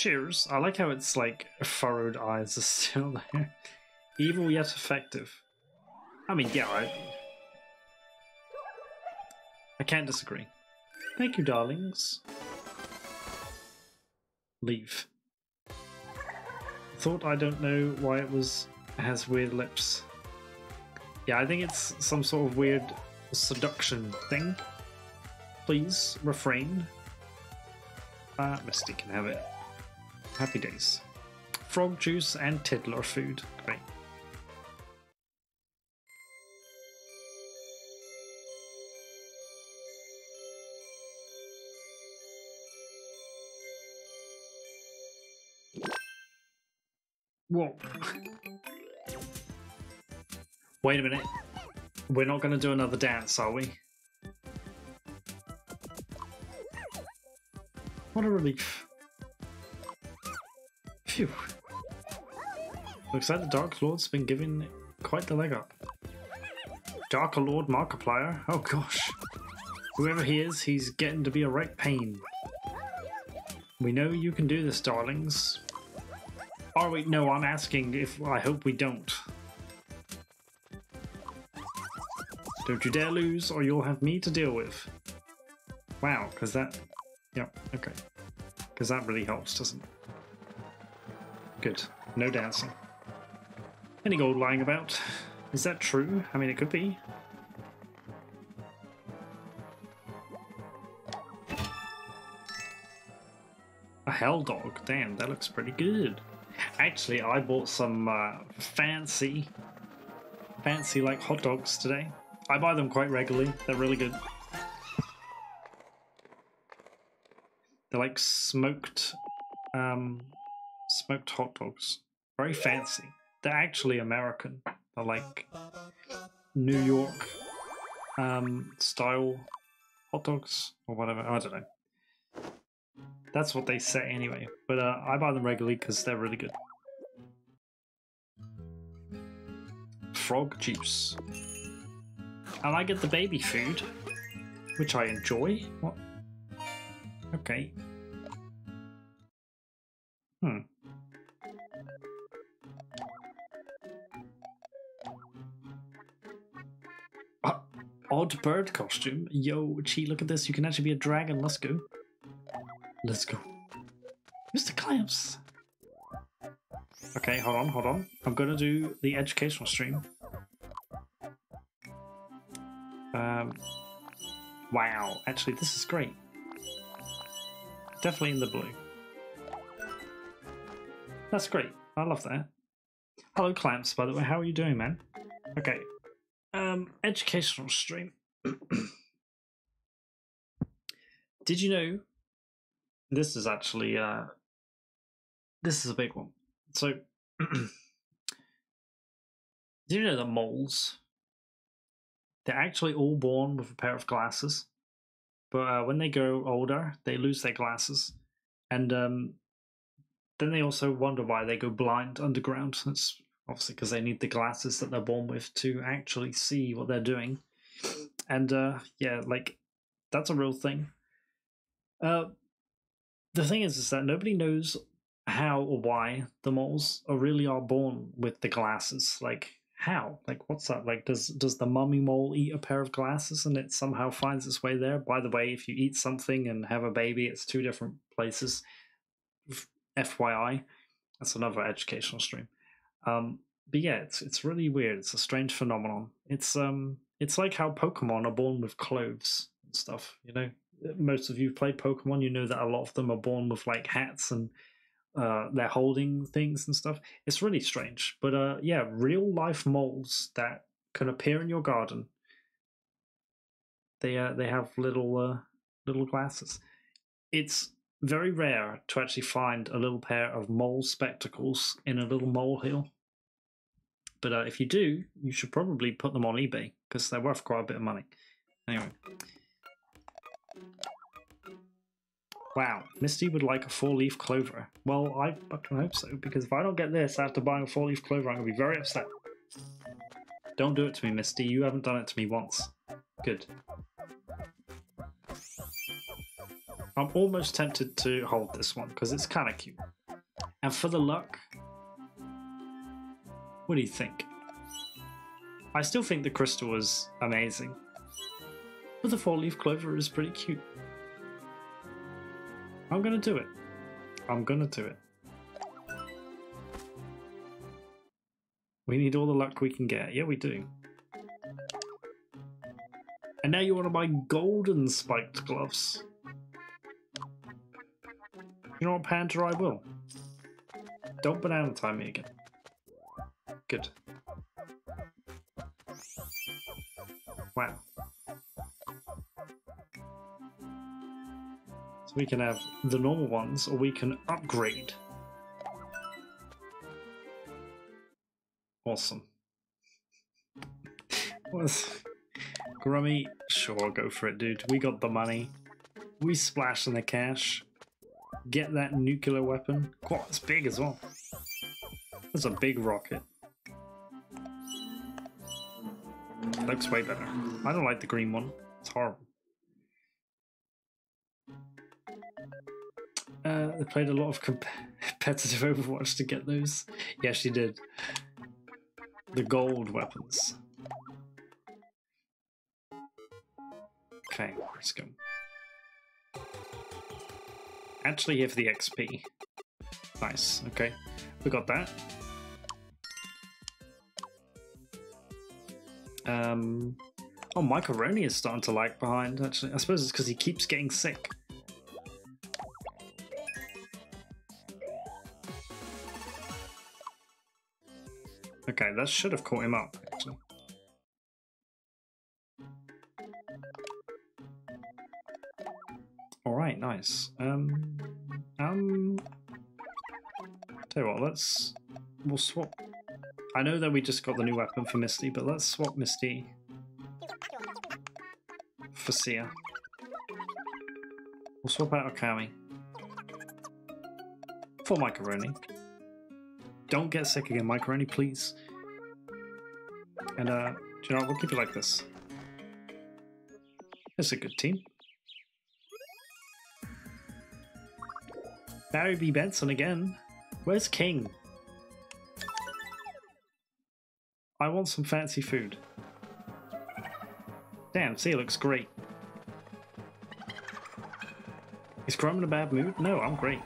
Cheers. I like how it's like furrowed eyes are [LAUGHS] still there. Evil yet effective. I mean, yeah, I, I can't disagree. Thank you, darlings. Leave. Thought I don't know why it was has weird lips. Yeah, I think it's some sort of weird seduction thing. Please refrain. Ah, Misty can have it. Happy days. Frog juice and tiddler food. Great. Whoa. [LAUGHS] Wait a minute. We're not going to do another dance, are we? What a relief. Looks like the Dark Lord's been giving quite the leg up. Dark Lord Markiplier? Oh gosh. Whoever he is, he's getting to be a right pain. We know you can do this, darlings. Oh wait, no, I'm asking if I hope we don't. Don't you dare lose, or you'll have me to deal with. Wow, because that... Yep, okay. Because that really helps, doesn't it? Good. No dancing. Any gold lying about? Is that true? I mean, it could be. A hell dog. Damn, that looks pretty good. Actually, I bought some uh, fancy, fancy like hot dogs today. I buy them quite regularly. They're really good. They're like smoked, um, smoked hot dogs. Very fancy. They're actually American. They're like New York um, style hot dogs or whatever. I don't know. That's what they say anyway. But uh, I buy them regularly because they're really good. Frog juice. And I get the baby food, which I enjoy. What? Okay. Hmm. Odd bird costume. Yo, Chi, look at this. You can actually be a dragon. Let's go. Let's go. Mr. Clamps. Okay, hold on, hold on. I'm gonna do the educational stream. Um, wow, actually, this is great. Definitely in the blue. That's great. I love that. Hello, Clamps, by the way. How are you doing, man? Okay. Um, educational stream. [CLEARS THROAT] Did you know this is actually uh this is a big one. So [CLEARS THROAT] do you know that moles they're actually all born with a pair of glasses, but uh, when they grow older, they lose their glasses, and um, then they also wonder why they go blind underground. That's obviously because they need the glasses that they're born with to actually see what they're doing, and uh, yeah, like that's a real thing. Uh, the thing is, is that nobody knows how or why the moles are really are born with the glasses. Like How? Like, what's that? Like, does does the mummy mole eat a pair of glasses and it somehow finds its way there? By the way, if you eat something and have a baby, it's two different places. F- FYI, that's another educational stream. Um, but yeah, it's it's really weird. It's a strange phenomenon. It's um, it's like how Pokemon are born with clothes and stuff. You know, most of you played Pokemon, you know that a lot of them are born with like hats and uh, they're holding things and stuff. It's really strange, but uh, yeah, real life moles that can appear in your garden. They uh, they have little uh, little glasses. It's very rare to actually find a little pair of mole spectacles in a little molehill. But uh, if you do, you should probably put them on eBay because they're worth quite a bit of money. Anyway. Wow, Misty would like a four leaf clover. Well, I fucking hope so, because if I don't get this after buying a four leaf clover, I'm gonna be very upset. Don't do it to me, Misty. You haven't done it to me once. Good. I'm almost tempted to hold this one, because it's kind of cute. And for the luck, what do you think? I still think the crystal is amazing. But the four leaf clover is pretty cute. I'm gonna do it. I'm gonna do it. We need all the luck we can get. Yeah, we do. And now you want to buy golden spiked gloves. You know what, Panther, I will. Don't banana time me again. Good. Wow. So we can have the normal ones, or we can upgrade. Awesome. [LAUGHS] Was Grummy? Sure, go for it, dude. We got the money. We splash in the cash. Get that nuclear weapon. Quite it's big as well. That's a big rocket. Looks way better. I don't like the green one. It's horrible. Uh, they played a lot of comp- [LAUGHS] competitive [LAUGHS] Overwatch to get those. Yeah, she did. The gold weapons. Okay, let's go. Actually, for the XP. Nice. Okay, we got that. Um. Oh, Macaroni is starting to lag behind. Actually, I suppose it's because he keeps getting sick. Okay, that should have caught him up, nice. Um, um, tell you what, let's, we'll swap. I know that we just got the new weapon for Misty, but let's swap Misty for Sia. We'll swap out Akami for Macaroni. Don't get sick again, Macaroni, please. And, uh, do you know what? We'll keep it like this. It's a good team. Barry B. Benson again. Where's King? I want some fancy food. Damn, see, looks great. Is Grum in a bad mood? No, I'm great.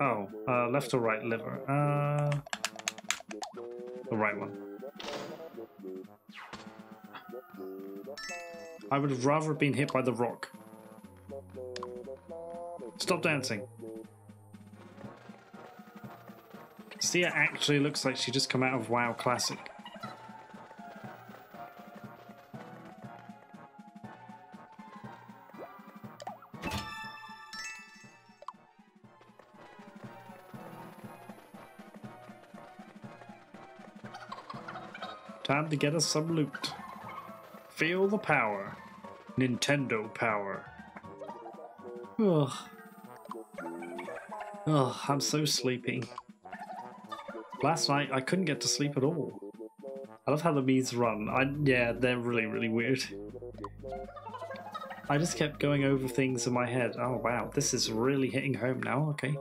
Oh, uh, left or right liver? Uh, the right one. I would have rather been hit by the rock. Stop dancing. Sia actually looks like she just come out of WoW Classic. Time to get us some loot. Feel the power. Nintendo power. Ugh. Ugh, I'm so sleepy. Last night I couldn't get to sleep at all. I love how the bees run. I yeah, they're really really weird. I just kept going over things in my head. Oh wow, this is really hitting home now. Okay.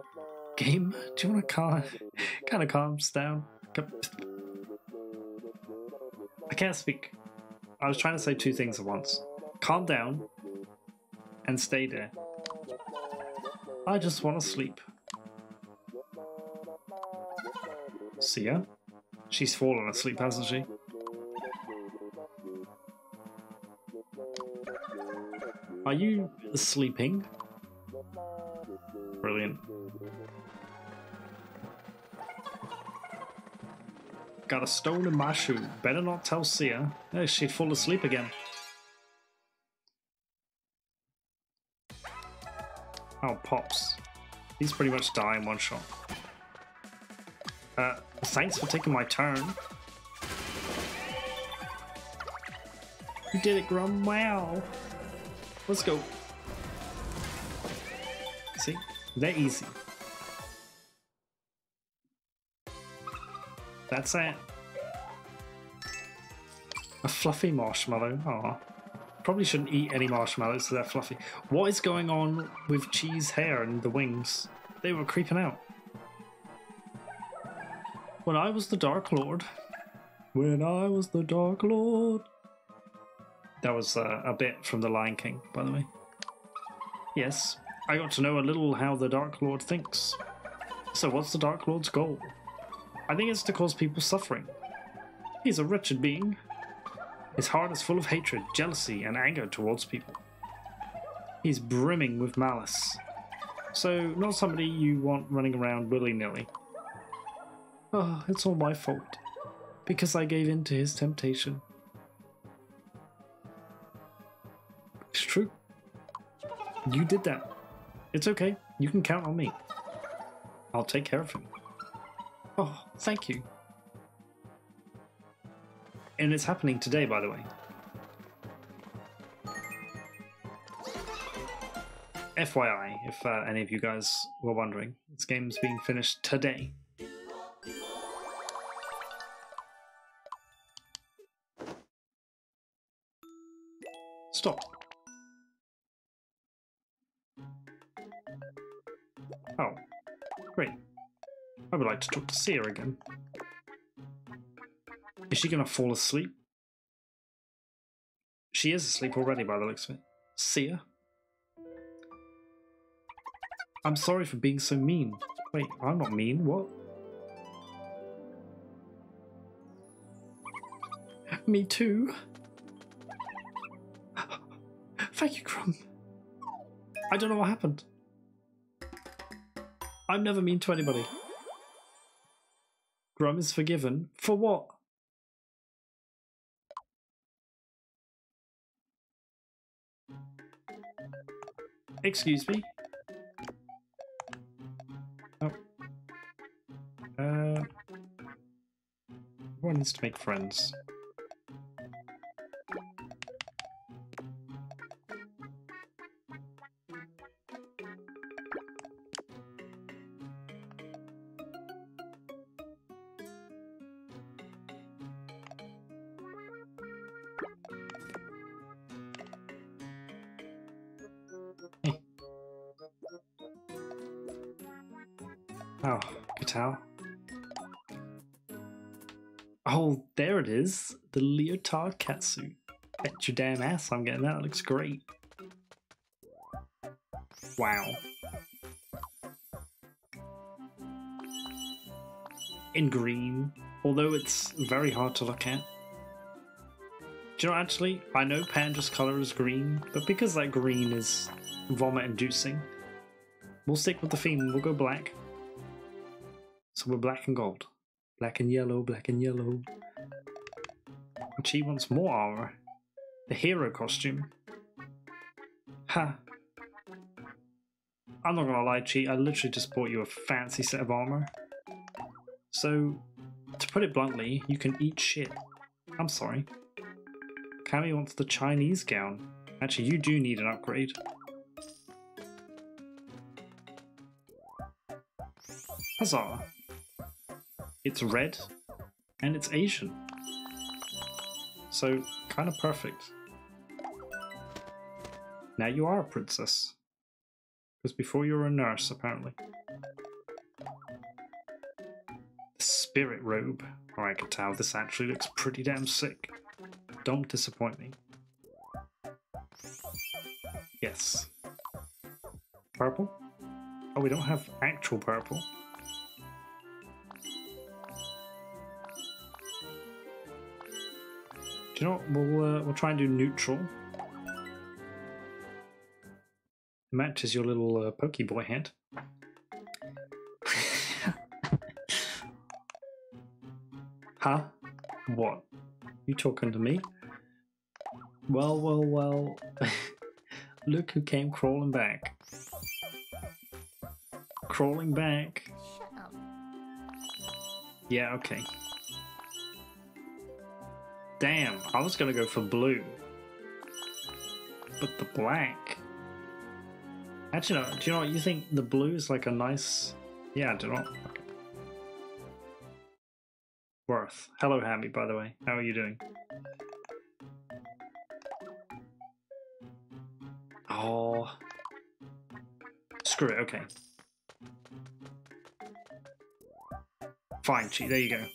Game, do you want to calm, [LAUGHS] kind of calms down? I can't speak. I was trying to say two things at once. Calm down and stay there. I just want to sleep. See ya? She's fallen asleep, hasn't she? Are you sleeping? Brilliant. Got a stone in my shoe. Better not tell Sia. Eh, she'd fall asleep again. Oh, Pops. He's pretty much in one shot. Uh, thanks for taking my turn. You did it, Grum. Wow. Let's go. See? They're easy. That's it. A fluffy marshmallow. Aw. Probably shouldn't eat any marshmallows, so they're fluffy. What is going on with Cheese hair and the wings? They were creeping out. When I was the Dark Lord. When I was the Dark Lord. That was uh, a bit from The Lion King, by the way. Yes, I got to know a little how the Dark Lord thinks. So, what's the Dark Lord's goal? I think it's to cause people suffering. He's a wretched being. His heart is full of hatred, jealousy, and anger towards people. He's brimming with malice. So, not somebody you want running around willy nilly. Oh, ah, it's all my fault. Because I gave in to his temptation. It's true. You did that. It's okay. You can count on me. I'll take care of him. Oh, thank you. And it's happening today, by the way. FYI, if uh, any of you guys were wondering, this game's being finished today. Stop. Oh. I would like to talk to Sia again. Is she gonna fall asleep? She is asleep already by the looks of it. Sia? I'm sorry for being so mean. Wait, I'm not mean, what? Me too. [GASPS] Thank you, Grum. I don't know what happened. I'm never mean to anybody. Grum is forgiven. For what? Excuse me? Oh. Uh. One needs to make friends. Leotard catsuit. Bet your damn ass I'm getting that. It looks great. Wow. In green, although it's very hard to look at. Do you know, actually, I know Panda's color is green, but because that green is vomit inducing, we'll stick with the theme. We'll go black. So we're black and gold. Black and yellow, black and yellow. She wants more armor. The hero costume. Ha. I'm not gonna lie, Chi, I literally just bought you a fancy set of armor. So, to put it bluntly, you can eat shit. I'm sorry. Cammy wants the Chinese gown. Actually, you do need an upgrade. Huzzah! It's red and it's Asian. So, kind of perfect. Now you are a princess. Because before you were a nurse, apparently. The spirit robe. Oh, Alright, Katal, this actually looks pretty damn sick. Don't disappoint me. Yes. Purple? Oh, we don't have actual purple. Do you know what? We'll, uh, we'll try and do neutral. Matches your little uh, Pokeboy head. [LAUGHS] huh? What? You talking to me? Well, well, well. [LAUGHS] Look who came crawling back. Crawling back. Shut up. Yeah, okay. Damn, I was gonna go for blue. But the black. Actually, no, do you know what? You think the blue is like a nice. Yeah, I know. Okay. Worth. Hello, Hammy, by the way. How are you doing? Oh. Screw it, okay. Fine, Chi, there you go.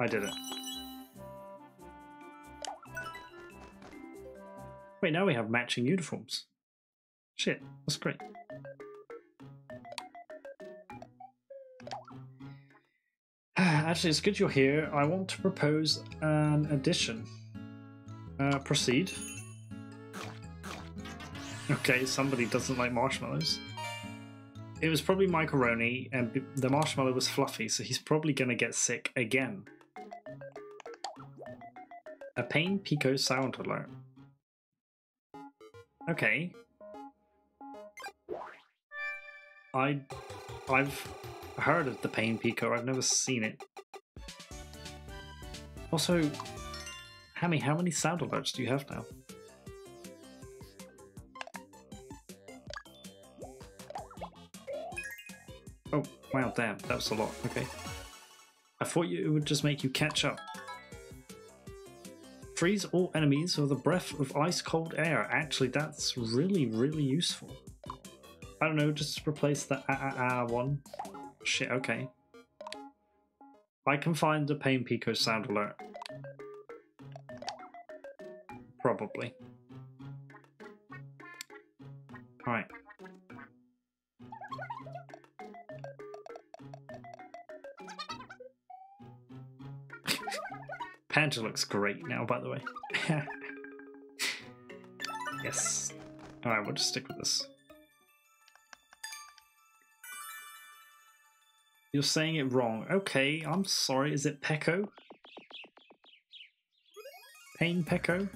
I did it. Wait, now we have matching uniforms. Shit, that's great. [SIGHS] Actually, it's good you're here. I want to propose an addition. Uh, proceed. Okay, somebody doesn't like marshmallows. It was probably macaroni, and the marshmallow was fluffy, so he's probably gonna get sick again. A pain pico sound alert. Okay. I, I've heard of the pain pico. I've never seen it. Also, Hammy, how many sound alerts do you have now? Oh, wow, damn, that was a lot. Okay. I thought you, it would just make you catch up. Freeze all enemies with a breath of ice cold air. Actually, that's really, really useful. I don't know, just replace the ah ah ah one. Shit, okay. I can find the Pain Pico sound alert. Probably. Alright. Panja looks great now, by the way. [LAUGHS] yes. Alright, we'll just stick with this. You're saying it wrong. Okay, I'm sorry. Is it Pecco? Pain Pecco?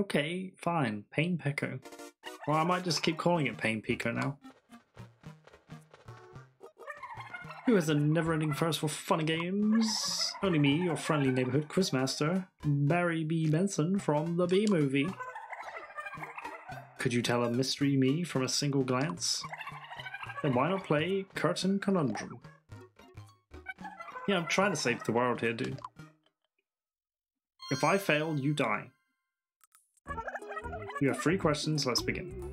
Okay, fine. Pain Pecco. Well, I might just keep calling it Pain Pico now. Who has a never-ending thirst for fun and games? Only me, your friendly neighborhood quizmaster, Barry B. Benson from the Bee Movie. Could you tell a mystery me from a single glance? Then why not play Curtain Conundrum? Yeah, I'm trying to save the world here, dude. If I fail, you die. You have three questions, let's begin.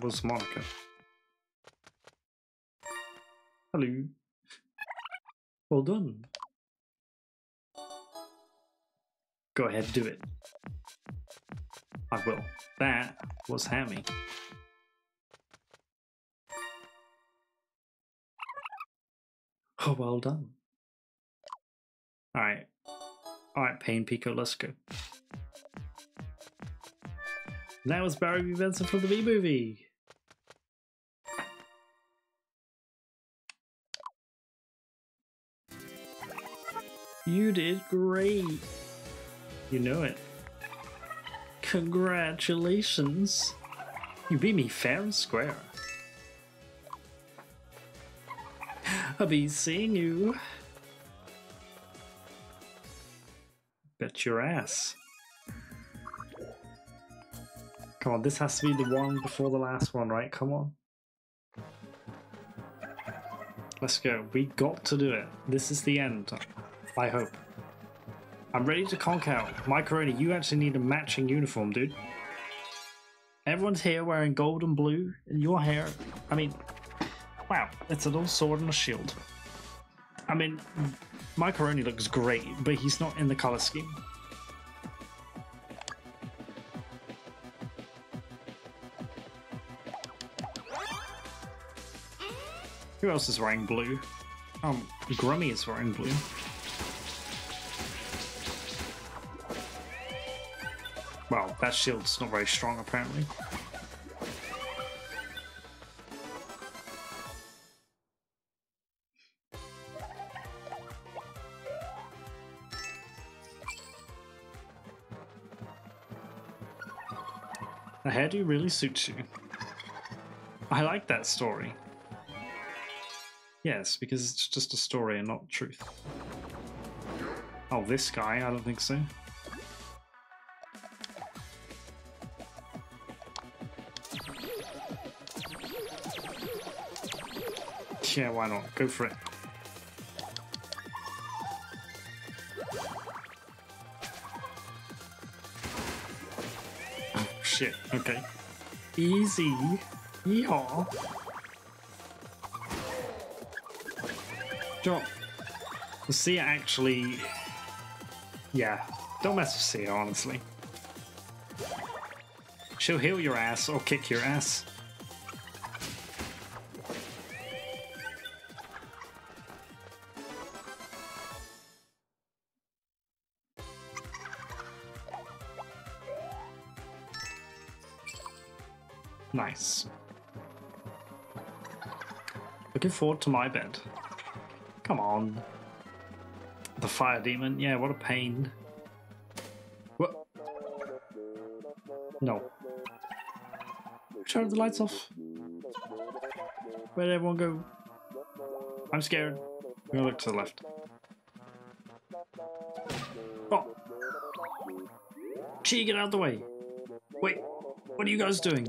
Was Monica. Hello. Well done. Go ahead, do it. I will. That was Hammy. Oh, well done. Alright. Alright, Pain Pico, let's go. That was Barry B. Benson from the B You did great. You know it. Congratulations. You beat me fair and square. I'll be seeing you. Bet your ass. Come on, this has to be the one before the last one, right? Come on. Let's go. We got to do it. This is the end. I hope. I'm ready to conk out. Macaroni, you actually need a matching uniform, dude. Everyone's here wearing gold and blue, and your hair. I mean, wow, it's a little sword and a shield. I mean, Macaroni looks great, but he's not in the color scheme. Who else is wearing blue? Um, Grummy is wearing blue. That shield's not very strong, apparently. The hairdo really suits you. I like that story. Yes, because it's just a story and not truth. Oh, this guy? I don't think so. Yeah, why not? Go for it. Oh, shit. Okay. Easy. Yeehaw. Drop. Sia actually. Yeah. Don't mess with Sia, honestly. She'll heal your ass or kick your ass. Nice. Looking forward to my bed. Come on. The fire demon, yeah, what a pain. What? No. Turn the lights off. Where'd everyone go? I'm scared. We're gonna look to the left. Oh! Chi, get out of the way! Wait, what are you guys doing?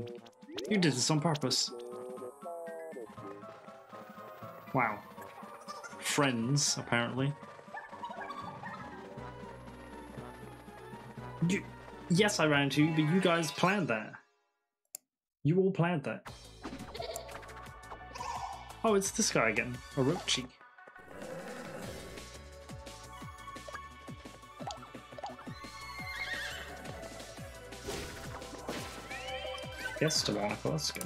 You did this on purpose. Wow. Friends, apparently. You, yes, I ran into you, but you guys planned that. You all planned that. Oh, it's this guy again, Orochi. Yes, to Monaco, let's go.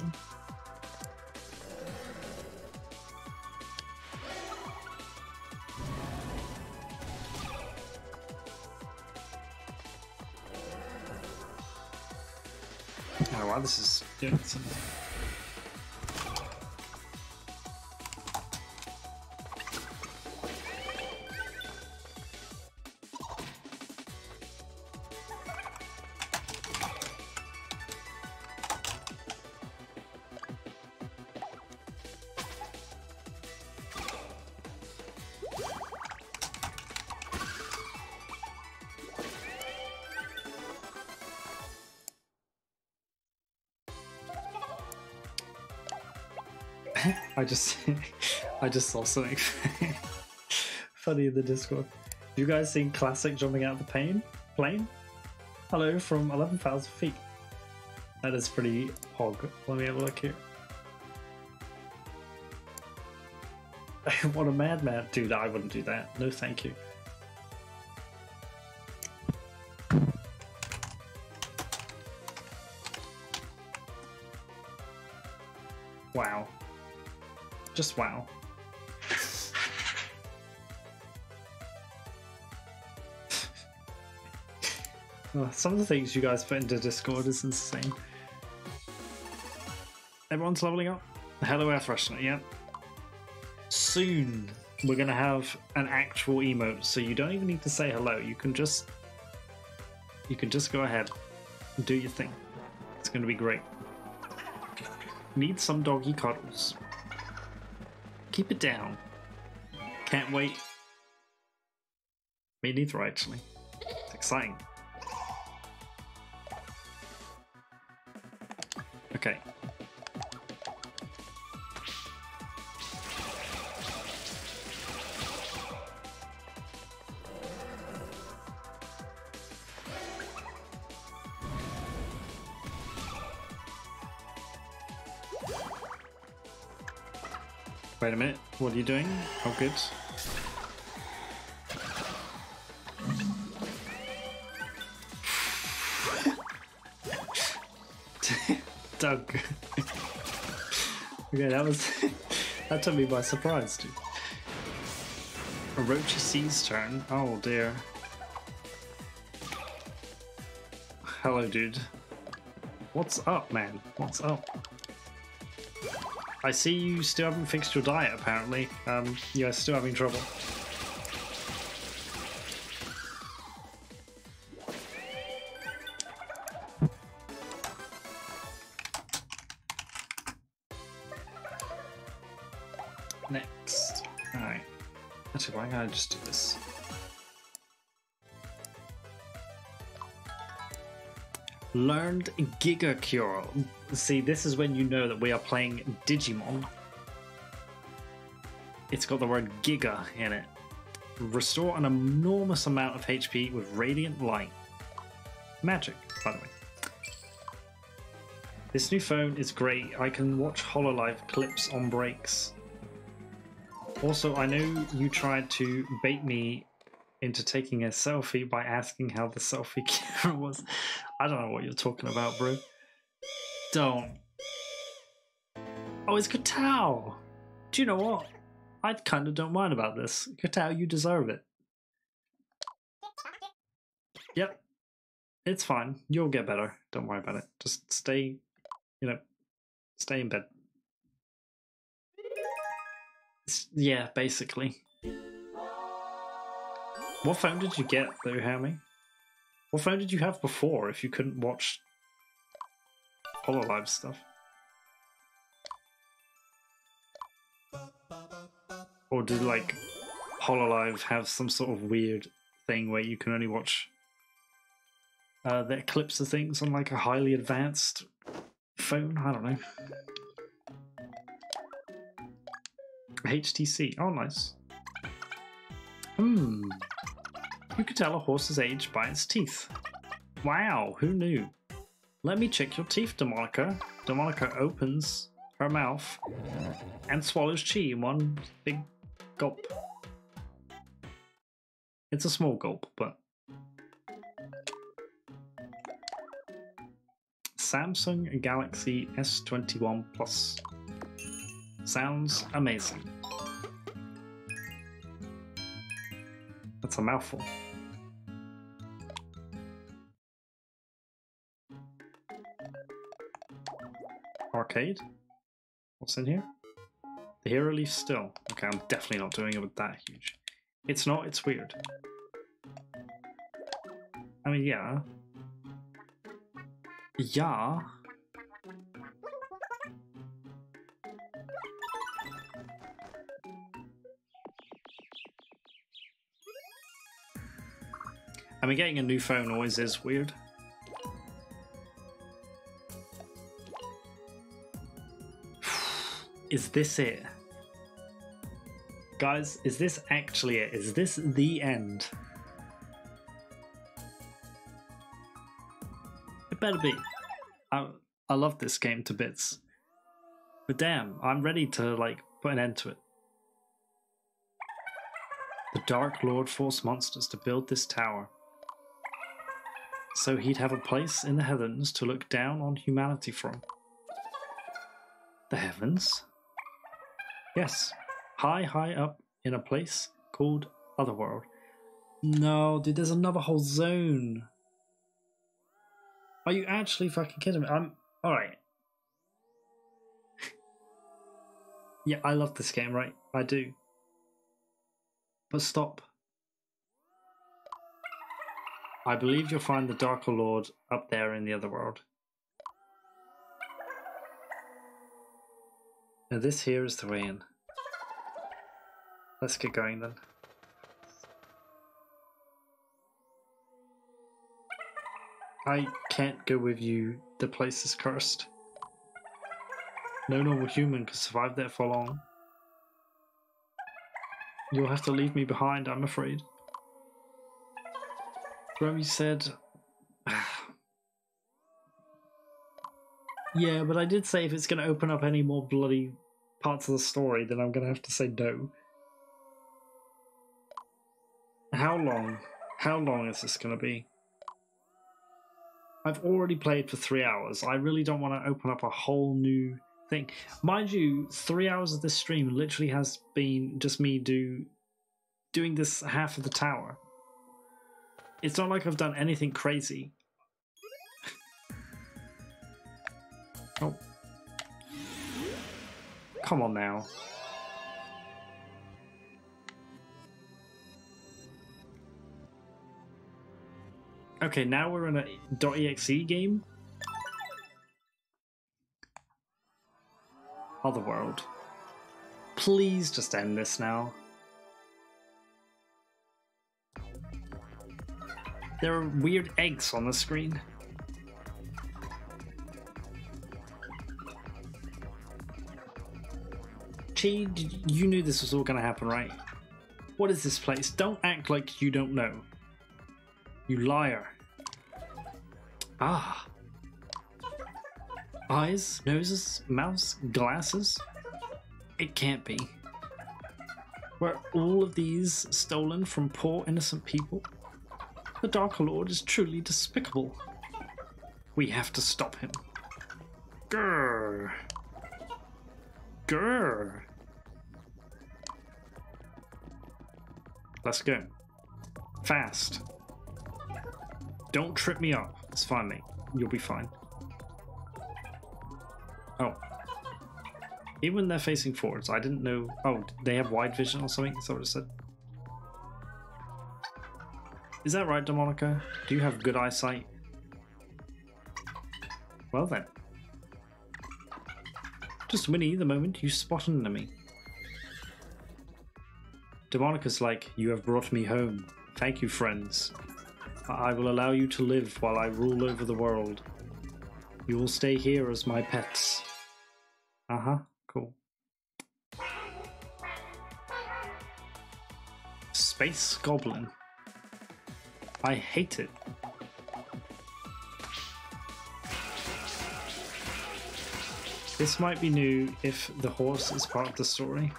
Oh wow, this is doing something. I just [LAUGHS] I just saw something [LAUGHS] funny in the Discord. You guys seen classic jumping out of the plane? Plane? Hello from eleven thousand feet. That is pretty hog. Let me have a look here. [LAUGHS] what a madman. Dude, I wouldn't do that. No thank you. Just wow. [LAUGHS] Oh, some of the things you guys put into Discord is insane. Everyone's leveling up. Hello, Air Freshener, yeah. Soon, we're gonna have an actual emote, so you don't even need to say hello. You can just, you can just go ahead and do your thing. It's gonna be great. Need some doggy cuddles. Keep it down. Can't wait. Me neither, actually. It's exciting. Okay. Wait a minute. What are you doing? Oh, good. [LAUGHS] Doug. okay, that was [LAUGHS] that took me by surprise, dude. Orochi turn. Oh dear. Hello, dude. What's up, man? What's up? I see you still haven't fixed your diet, apparently. Um, you're still having trouble. Giga Cure. See, this is when you know that we are playing Digimon. It's got the word Giga in it. Restore an enormous amount of HP with Radiant Light. Magic, by the way. This new phone is great. I can watch HoloLive clips on breaks. Also, I know you tried to bait me into taking a selfie by asking how the selfie [LAUGHS] camera was. I don't know what you're talking about, bro. Don't. Oh, it's Katao. Do you know what? I kind of don't mind about this. Katao, you deserve it. Yep. It's fine. You'll get better. Don't worry about it. Just stay, you know, stay in bed. S- Yeah, basically. What phone did you get, though, Hammy? What phone did you have before if you couldn't watch HoloLive stuff? Or did, like, HoloLive have some sort of weird thing where you can only watch uh, the clips of things on, like, a highly advanced phone? I don't know. HTC. Oh, nice. Hmm. You could tell a horse's age by its teeth. Wow, who knew? Let me check your teeth, Demonica. Demonica opens her mouth and swallows chi in one big gulp. It's a small gulp, but. Samsung Galaxy S21 Plus. Sounds amazing. That's a mouthful. Arcade? What's in here? The hero leaf still. Okay, I'm definitely not doing it with that huge. It's not, it's weird. I mean, yeah. Yeah. I mean, getting a new phone always is weird. Is this it? Guys, is this actually it? Is this the end? It better be. I, I love this game to bits. But damn, I'm ready to like put an end to it. The Dark Lord forced monsters to build this tower. So he'd have a place in the heavens to look down on humanity from. The heavens? Yes, high, high up in a place called Otherworld. No, dude, there's another whole zone. Are you actually fucking kidding me? I'm alright. [LAUGHS] yeah, I love this game, right? I do. But stop. I believe you'll find the Darker Lord up there in the other world. Now this here is the way in. Let's get going then. I can't go with you. The place is cursed. No normal human could survive there for long. You'll have to leave me behind, I'm afraid. Remy said. [SIGHS] Ah, yeah, but I did say if it's going to open up any more bloody parts of the story, then I'm gonna have to say no. How long? How long is this gonna be? I've already played for three hours. I really don't want to open up a whole new thing. Mind you, three hours of this stream literally has been just me do doing this half of the tower. It's not like I've done anything crazy. Oh. Come on now. Okay, now we're in a .exe game. Otherworld. Please just end this now. There are weird eggs on the screen. Chi, you knew this was all going to happen, right? What is this place? Don't act like you don't know. You liar. Ah. Eyes, noses, mouths, glasses? It can't be. Were all of these stolen from poor innocent people? The Dark Lord is truly despicable. We have to stop him. Grr. Grr. Let's go. Fast. Don't trip me up. It's fine, mate. You'll be fine. Oh. Even when they're facing forwards, I didn't know. Oh, they have wide vision or something? Is that what it said? Is that right, Demonica? Do you have good eyesight? Well then. Just whinny, the moment you spot an enemy. Demonica's like, You have brought me home. Thank you, friends. I will allow you to live while I rule over the world. You will stay here as my pets. Uh huh, cool. Space Goblin. I hate it. This might be new if the horse is part of the story.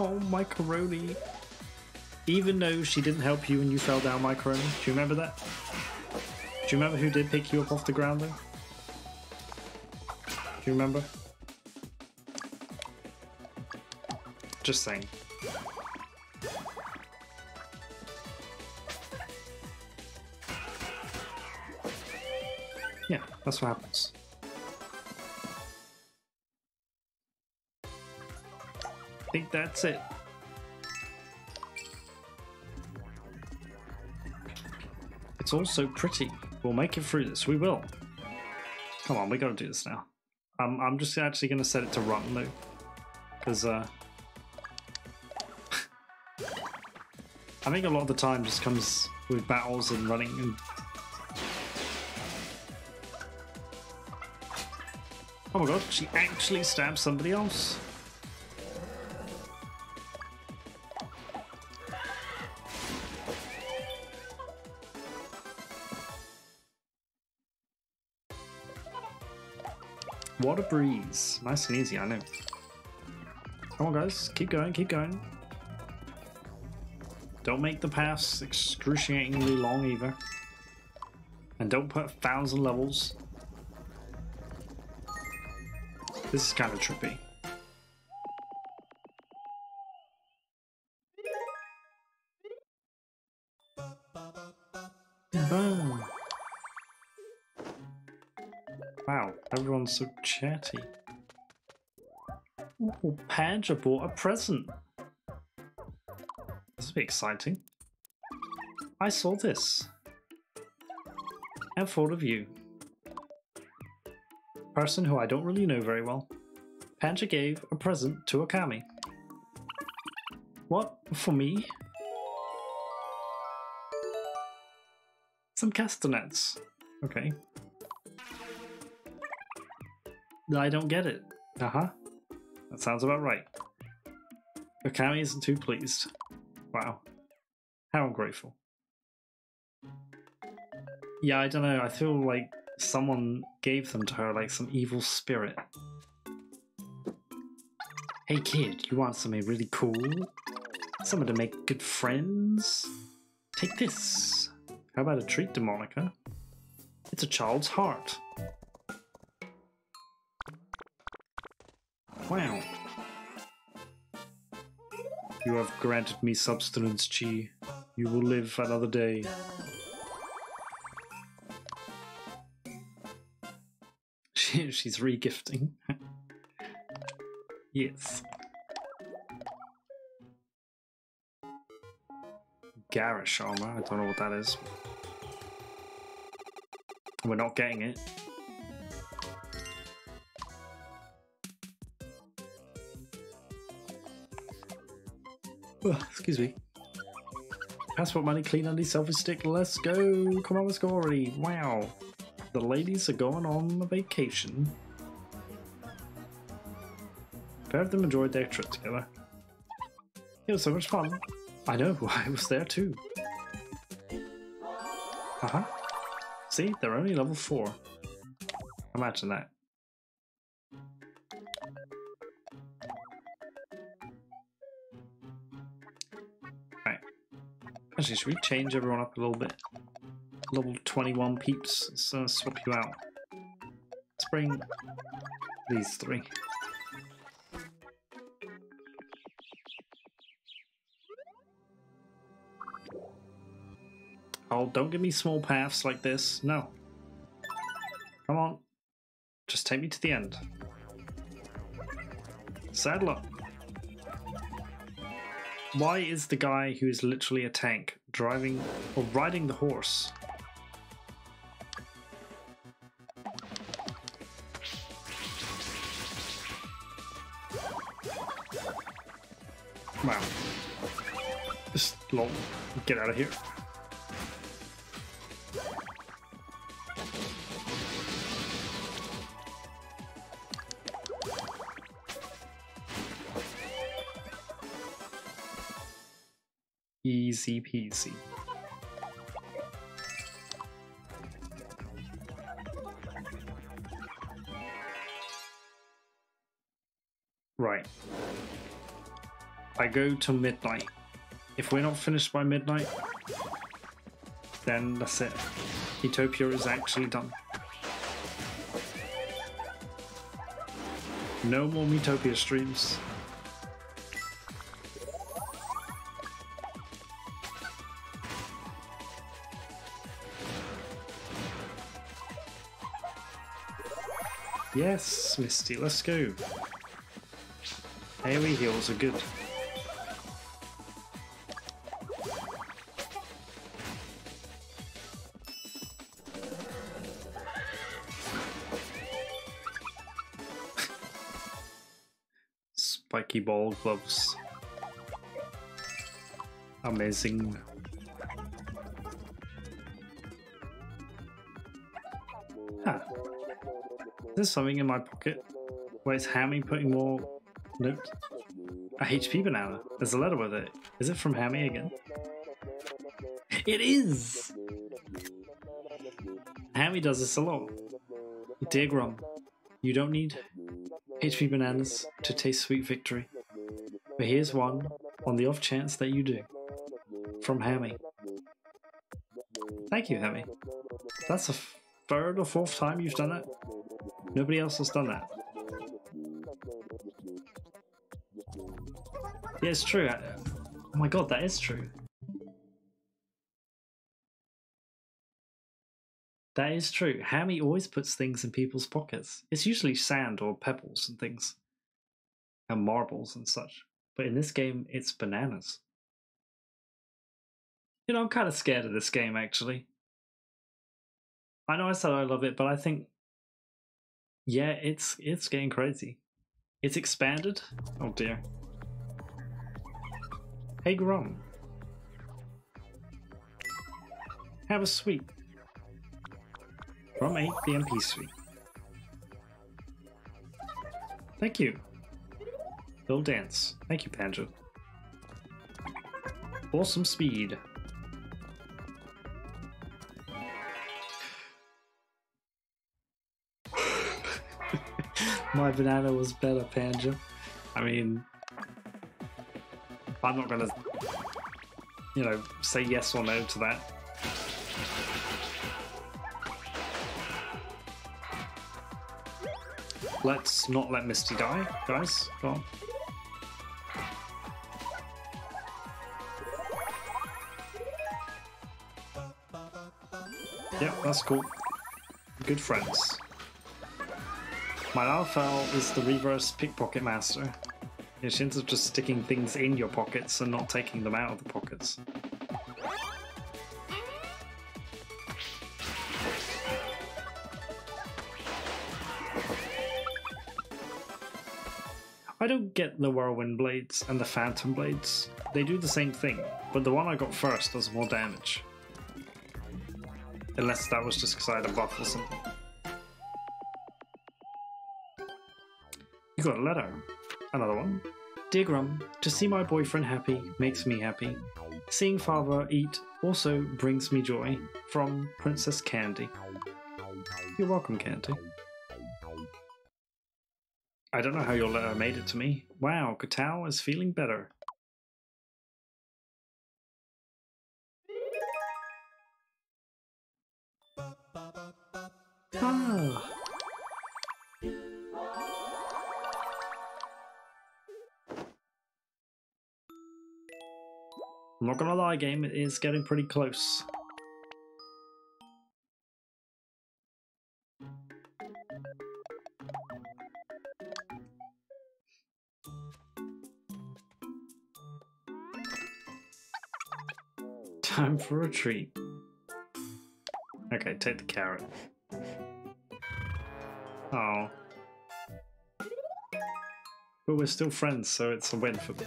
Oh, my Macaroni. Even though she didn't help you when you fell down, my Macaroni. Do you remember that? Do you remember who did pick you up off the ground though? Do you remember? Just saying. Yeah, that's what happens. Think that's it. It's all so pretty. We'll make it through this. We will. Come on, we gotta do this now. I'm, I'm just actually gonna set it to run though. Because, uh... [LAUGHS] I think a lot of the time just comes with battles and running and... Oh my god, she actually stabbed somebody else. What a breeze. Nice and easy, I know. Come on, guys. Keep going, keep going. Don't make the pass excruciatingly long either. And don't put a thousand levels. This is kind of trippy. So chatty. Ooh, Padge bought a present. This will be exciting. I saw this. And thought of you. Person who I don't really know very well. Panja gave a present to Akami. What? For me? Some castanets. Okay. I don't get it. Uh huh. That sounds about right. Akami isn't too pleased. Wow. How ungrateful. Yeah, I don't know. I feel like someone gave them to her, like some evil spirit. Hey kid, you want something really cool? Someone to make good friends? Take this. How about a treat to Monica? It's a child's heart. Wow. You have granted me substance, Chi. You will live another day. [LAUGHS] She, she's regifting. [LAUGHS] yes. Garish armor. I don't know what that is. We're not getting it. Excuse me. Passport money, clean undy, selfie stick. Let's go. Come on, let's go already. Wow. The ladies are going on a vacation. Pair of them enjoyed their trip together. It was so much fun. I know, [LAUGHS] I was there too. Uh huh. See, they're only level 4. Imagine that. Actually, should we change everyone up a little bit? Level 21 peeps, let's uh, swap you out. Let's bring these three. Oh, don't give me small paths like this. No. Come on. Just take me to the end. Saddler. Why is the guy who is literally a tank driving or riding the horse? Wow. Just lol. Get out of here. Easy peasy. Right. I go till midnight. If we're not finished by midnight, then that's it. Miitopia is actually done. No more Miitopia streams. Yes, Misty, let's go. AoE heals are good. Spiky ball gloves. Amazing. There's something in my pocket. Wait, is Hammy putting more Nope. A HP banana. There's a letter with it. Is it from Hammy again? It is! Hammy does this a lot. Dear Grum, you don't need HP bananas to taste sweet victory. But here's one on the off chance that you do. From Hammy. Thank you, Hammy. That's the third or fourth time you've done that. Nobody else has done that. Yeah, it's true. Oh my god, that is true. That is true. Hammy always puts things in people's pockets. It's usually sand or pebbles and things. And marbles and such. But in this game, it's bananas. You know, I'm kind of scared of this game, actually. I know I said I love it, but I think... Yeah, it's it's getting crazy. It's expanded? Oh dear. Hey Grum. Have a sweet. Grum ate the MP sweet. Thank you. Bill Dance. Thank you, Panja. Awesome speed. My banana was better, Panja. I mean, I'm not gonna, you know, say yes or no to that. Let's not let Misty die, guys. Go on. Yep, that's cool. Good friends. My Lalafell is the reverse pickpocket master. She ends up just sticking things in your pockets and not taking them out of the pockets. I don't get the Whirlwind Blades and the Phantom Blades. They do the same thing, but the one I got first does more damage. Unless that was just because I had a buff or something. You got a letter. Another one. Dear Grum, to see my boyfriend happy makes me happy. Seeing father eat also brings me joy. From Princess Candy. You're welcome, Candy. I don't know how your letter made it to me. Wow, Katao is feeling better. Ah. I'm not gonna lie, game, it is getting pretty close. [LAUGHS] Time for a treat. Okay, take the carrot. Oh. But we're still friends, so it's a win for me.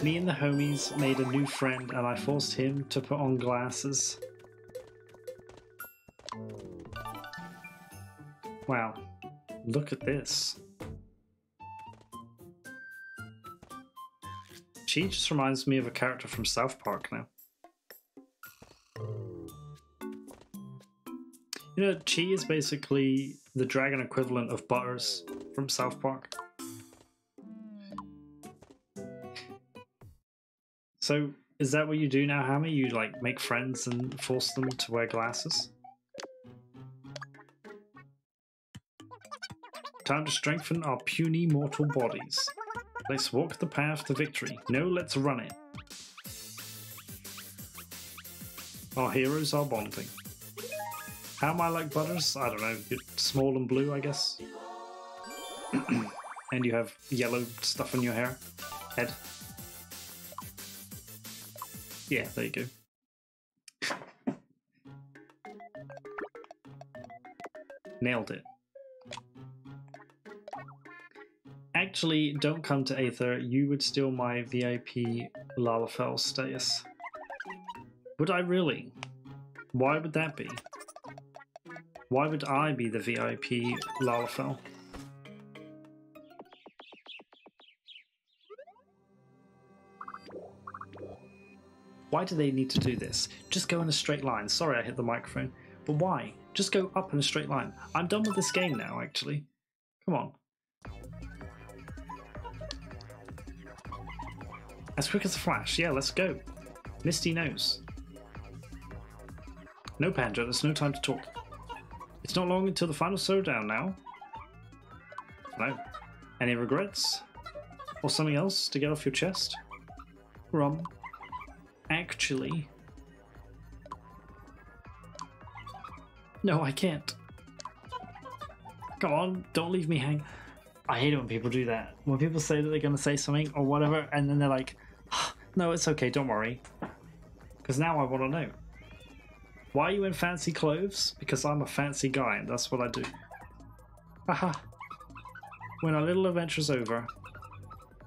Me and the homies made a new friend and I forced him to put on glasses. Wow, look at this. She just reminds me of a character from South Park now. You know, Chi is basically the dragon equivalent of Butters from South Park. So, is that what you do now, Hammy? You like make friends and force them to wear glasses? Time to strengthen our puny mortal bodies. Let's walk the path to victory. No, let's run it. Our heroes are bonding. How am I like Butters? I don't know. You're small and blue, I guess. [CLEARS THROAT] and you have yellow stuff in your hair. Head. Yeah, there you go. Nailed it. Actually, don't come to Aether. You would steal my VIP Lalafell status. Would I really? Why would that be? Why would I be the VIP Lalafell? Why do they need to do this? Just go in a straight line. Sorry I hit the microphone. But why? Just go up in a straight line. I'm done with this game now, actually. Come on. As quick as a flash. Yeah, let's go. Misty knows. No, Panja, there's no time to talk. It's not long until the final showdown now. No. Any regrets? Or something else to get off your chest? Rum. Actually. No, I can't. Come on, don't leave me hang. I hate it when people do that. When people say that they're going to say something or whatever, and then they're like, no, it's okay, don't worry. Because now I want to know. Why are you in fancy clothes? Because I'm a fancy guy and that's what I do. Haha. When our little adventure's over,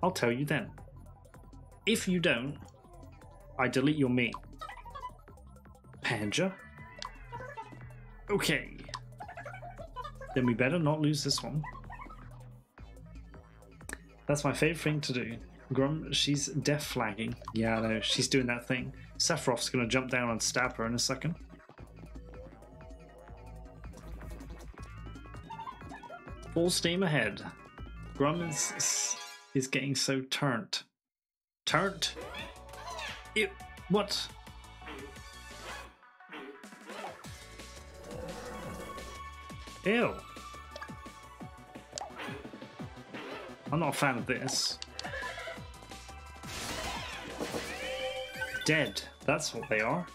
I'll tell you then. If you don't, I delete your me. Panja? Okay. Then we better not lose this one. That's my favorite thing to do. Grum, she's death flagging. Yeah, I know, she's doing that thing. Sephiroth's gonna jump down and stab her in a second. Full steam ahead. Grum is is, is getting so turned. Turned? Ew, what? Ew. I'm not a fan of this. Dead. That's what they are.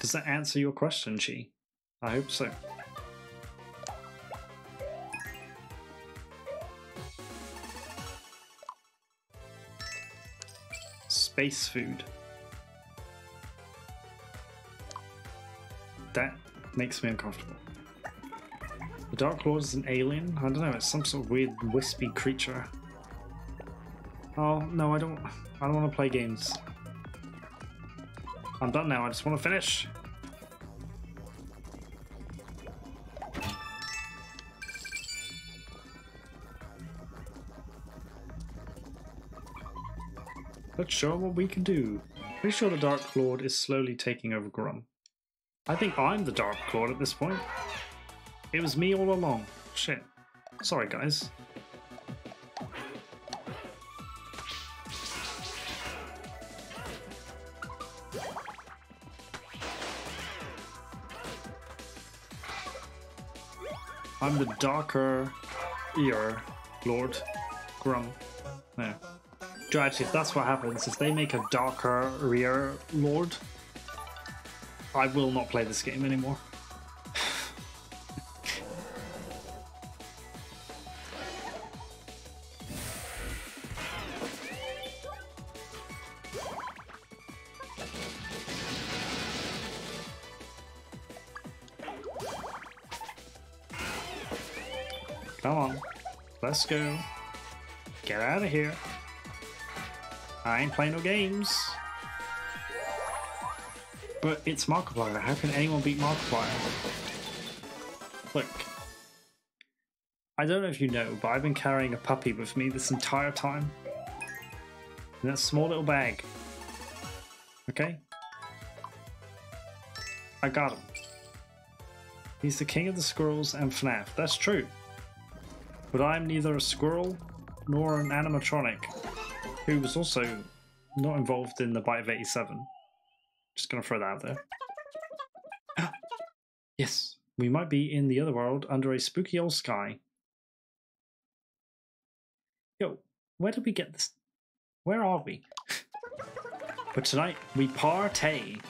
Does that answer your question, Chi? I hope so. Space food. That makes me uncomfortable. The Dark Lord is an alien? I don't know, it's some sort of weird wispy creature. Oh, no, I don't I don't want to play games. I'm done now, I just want to finish. Let's show what we can do. Pretty sure the Dark Lord is slowly taking over Grum. I think I'm the Dark Lord at this point. It was me all along. Shit. Sorry, guys. I'm the darker ear Lord Grum. There. Actually, if that's what happens, if they make a darker rear Lord, I will not play this game anymore. [LAUGHS] Come on, let's go. Get out of here. I ain't playing no games. But it's Markiplier. How can anyone beat Markiplier? Look. I don't know if you know, but I've been carrying a puppy with me this entire time. In that small little bag. Okay? I got him. He's the king of the squirrels and FNAF. That's true. But I'm neither a squirrel nor an animatronic who was also not involved in the Bite of 87. Just gonna throw that out there. [GASPS] yes, we might be in the other world under a spooky old sky. Yo, where did we get this? Where are we? [LAUGHS] but tonight we partay.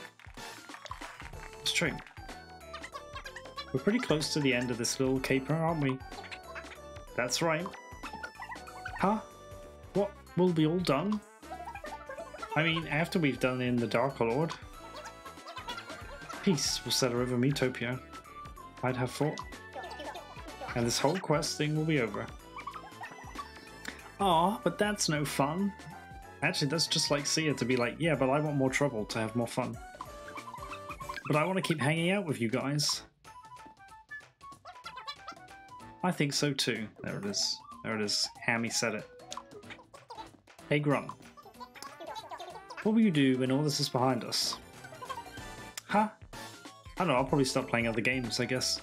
It's true. We're pretty close to the end of this little caper, aren't we? That's right. Huh? Will be all done? I mean, after we've done in the Dark Lord. Peace will settle over Miitopia. I'd have thought. And this whole quest thing will be over. Aw, but that's no fun. Actually, that's just like Sia to be like, yeah, but I want more trouble to have more fun. But I want to keep hanging out with you guys. I think so too. There it is. There it is. Hammy said it. Hey Grum. What will you do when all this is behind us? Huh? I don't know, I'll probably start playing other games, I guess.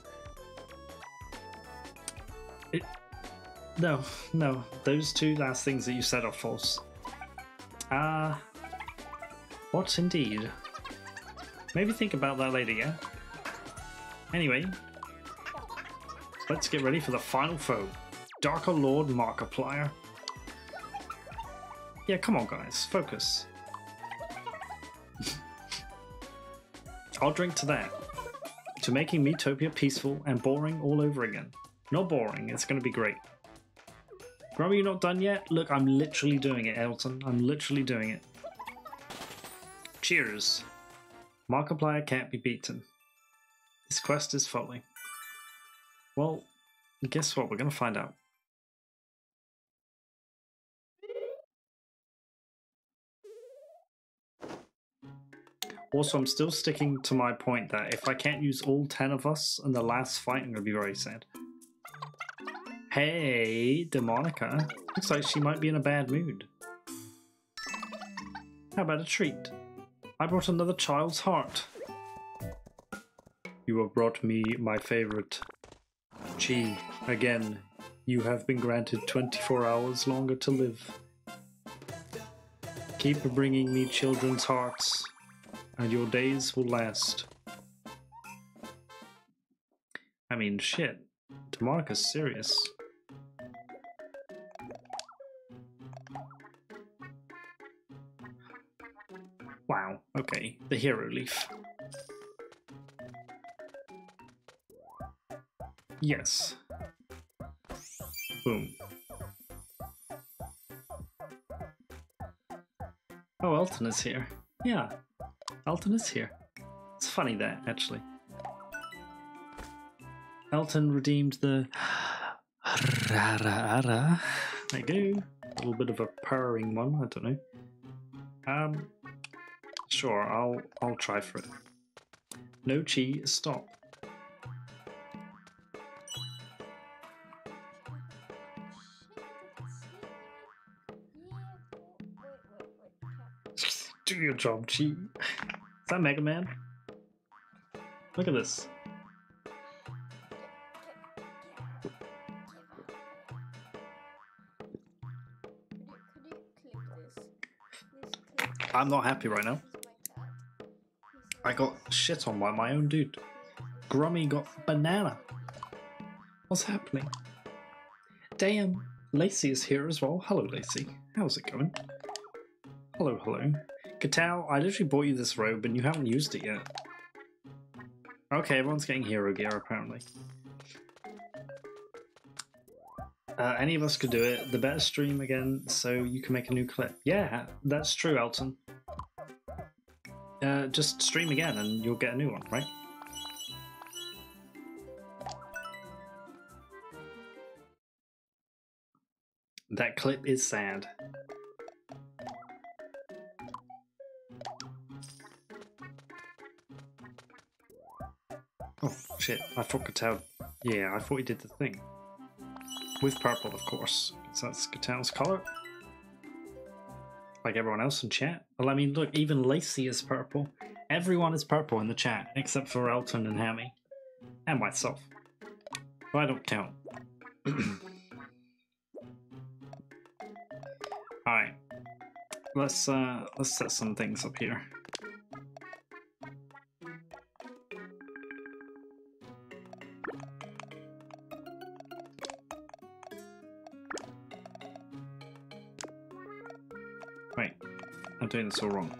It... No, no, those two last things that you said are false. Ah... Uh, what indeed? Maybe think about that later, yeah? Anyway, let's get ready for the final foe. Darker Lord Markiplier. Yeah, come on guys, focus. I'll drink to that. To making Miitopia peaceful and boring all over again. Not boring, it's gonna be great. Grummy, you not done yet? Look, I'm literally doing it, Elton. I'm literally doing it. Cheers. Markiplier can't be beaten. This quest is folly. Well, guess what? We're gonna find out. Also, I'm still sticking to my point that if I can't use all 10 of us in the last fight, I'm going to be very sad. Hey, Demonica. Looks like she might be in a bad mood. How about a treat? I brought another child's heart. You have brought me my favorite Chi, again, you have been granted 24 hours longer to live. Keep bringing me children's hearts, and your days will last. I mean, shit. Demonica's serious. Wow, okay. The hero leaf. Yes. Boom. Oh, Elton is here. Yeah, Elton is here. It's funny that, actually. Elton redeemed the. [SIGHS] There you go. A little bit of a purring one, I don't know. Um sure, I'll I'll try for it. No chi, stop. Do your job, Chi. Is that Mega Man? Look at this. I'm not happy right now. I got shit on by my own dude. Grummy got banana. What's happening? Damn, Lacey is here as well. Hello, Lacey. How's it going? Hello, hello. Katao, I literally bought you this robe and you haven't used it yet. Okay, everyone's getting hero gear apparently. Uh, any of us could do it. The better stream again so you can make a new clip. Yeah, that's true, Elton. Uh, just stream again and you'll get a new one, right? That clip is sad. Oh shit, I thought Katao. Yeah, I thought he did the thing. With purple, of course. 'cause that's Katao's colour. Like everyone else in chat. Well, I mean, look, even Lacey is purple. Everyone is purple in the chat, except for Elton and Hammy. And myself. But I don't count. [CLEARS THROAT] Alright. Let's uh let's set some things up here. All wrong.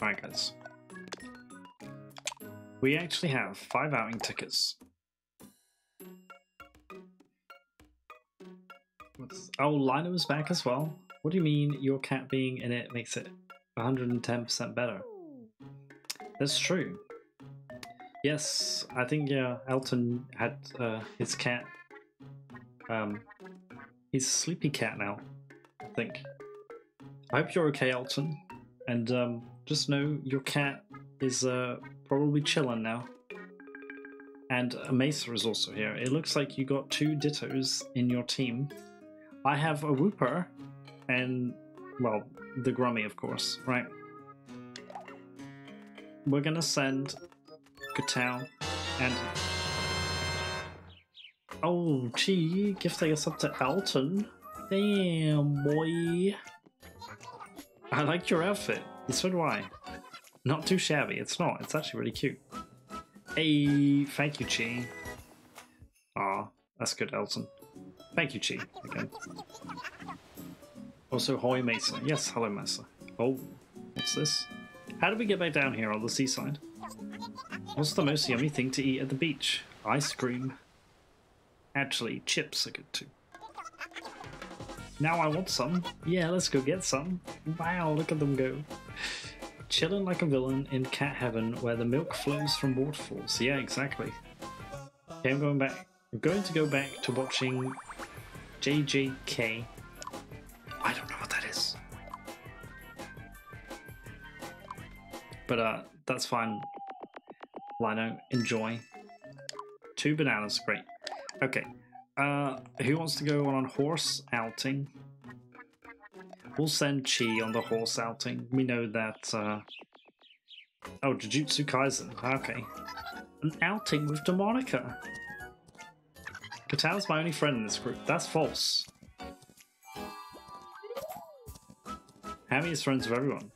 Alright, guys. We actually have five outing tickets. What's, oh, Lino is back as well. What do you mean your cat being in it makes it 110% better? That's true. Yes, I think yeah. Elton had uh, his cat. Um, he's a sleepy cat now. I think. I hope you're okay, Elton. And um, just know your cat is uh, probably chilling now. And Mesa is also here. It looks like you got two Dittos in your team. I have a Whooper, and well, the Grummy, of course. Right. We're gonna send Katao and oh, gee, gifting us up to Elton. Damn, boy. I like your outfit. So do I. Not too shabby. It's not. It's actually really cute. Hey, thank you, Chi. Aw, that's good, Elton. Thank you, Chi, again. Also, Hoy Mesa. Yes, hello, Mesa. Oh, what's this? How did we get back down here on the seaside? What's the most yummy thing to eat at the beach? Ice cream. Actually, chips are good too. Now I want some. Yeah, let's go get some. Wow, look at them go. Chilling like a villain in cat heaven where the milk flows from waterfalls. Yeah, exactly. Okay, I'm going back. I'm going to go back to watching JJK. I don't know what that is. But uh, that's fine. Lino, enjoy. Two bananas, great. Okay. Uh, who wants to go on a horse outing? We'll send Chi on the horse outing. We know that uh, Oh, Jujutsu Kaisen. Okay. An outing with Demonica. Katao's my only friend in this group. That's false. Hammy is friends with everyone.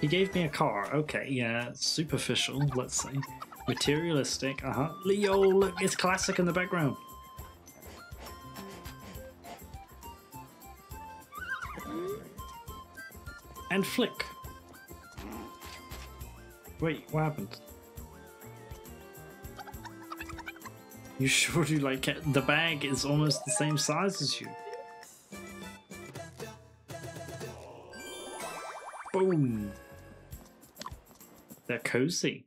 He gave me a car. Okay, yeah, superficial, let's say. Materialistic, uh-huh. Leo, look, it's classic in the background. And flick. Wait, what happened? You sure do like it? The bag is almost the same size as you. Boom. They're cozy.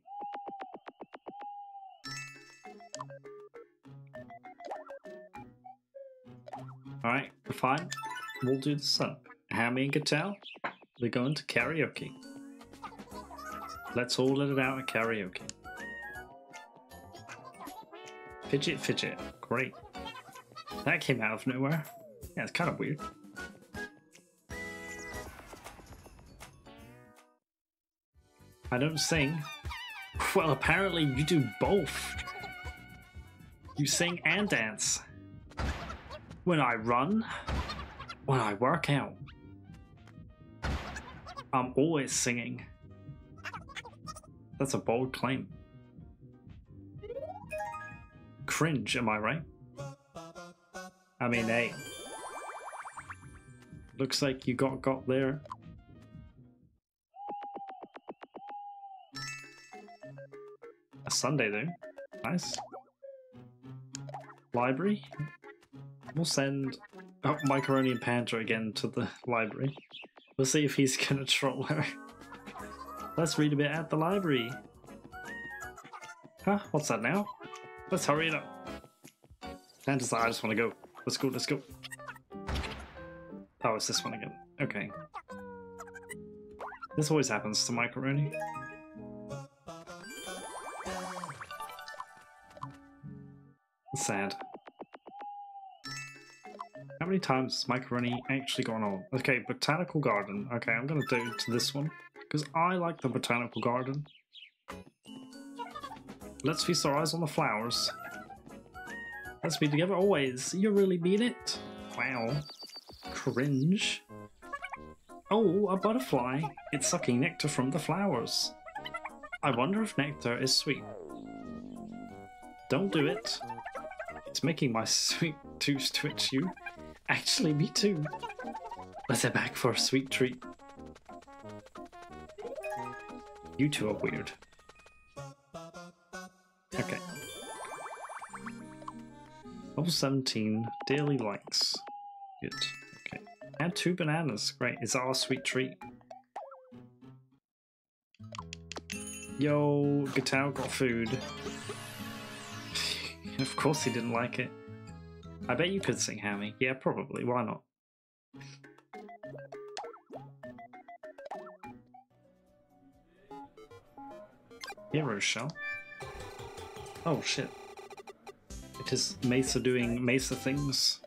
Alright, fine. We'll do the sun. Hammy and Gatel, we're going to karaoke. Let's all let it out at karaoke. Fidget Fidget. Great. That came out of nowhere. Yeah, it's kind of weird. I don't sing. Well, apparently you do both. You sing and dance. When I run, when I work out, I'm always singing. That's a bold claim. Cringe, am I right? I mean, hey. Looks like you got got there. A Sunday though. Nice. Library. We'll send oh, Macaroni and Panther again to the library. We'll see if he's [LAUGHS] gonna troll her. Let's read a bit at the library. Huh? What's that now? Let's hurry it up. Panta's like, I just want to go. Let's go, let's go. Oh, it's this one again. Okay. This always happens to Macaroni. Sad. How many times has Macaroni actually gone on? Okay, Botanical Garden. Okay, I'm gonna do to this one. Because I like the Botanical Garden. Let's feast our eyes on the flowers. Let's be together always. You really mean it? Wow. Cringe. Oh, a butterfly. It's sucking nectar from the flowers. I wonder if nectar is sweet. Don't do it. It's making my [LAUGHS] sweet tooth twitch you. Actually, me too. Let's head back for a sweet treat. You two are weird. Okay. Level 17, daily likes. Good. Okay. Add two bananas. Great. Is that our sweet treat? Yo, Gatao got food. [LAUGHS] of course he didn't like it. I bet you could sing Hammy. Yeah, probably. Why not? Hero shell. Oh shit. It is Mesa doing Mesa things.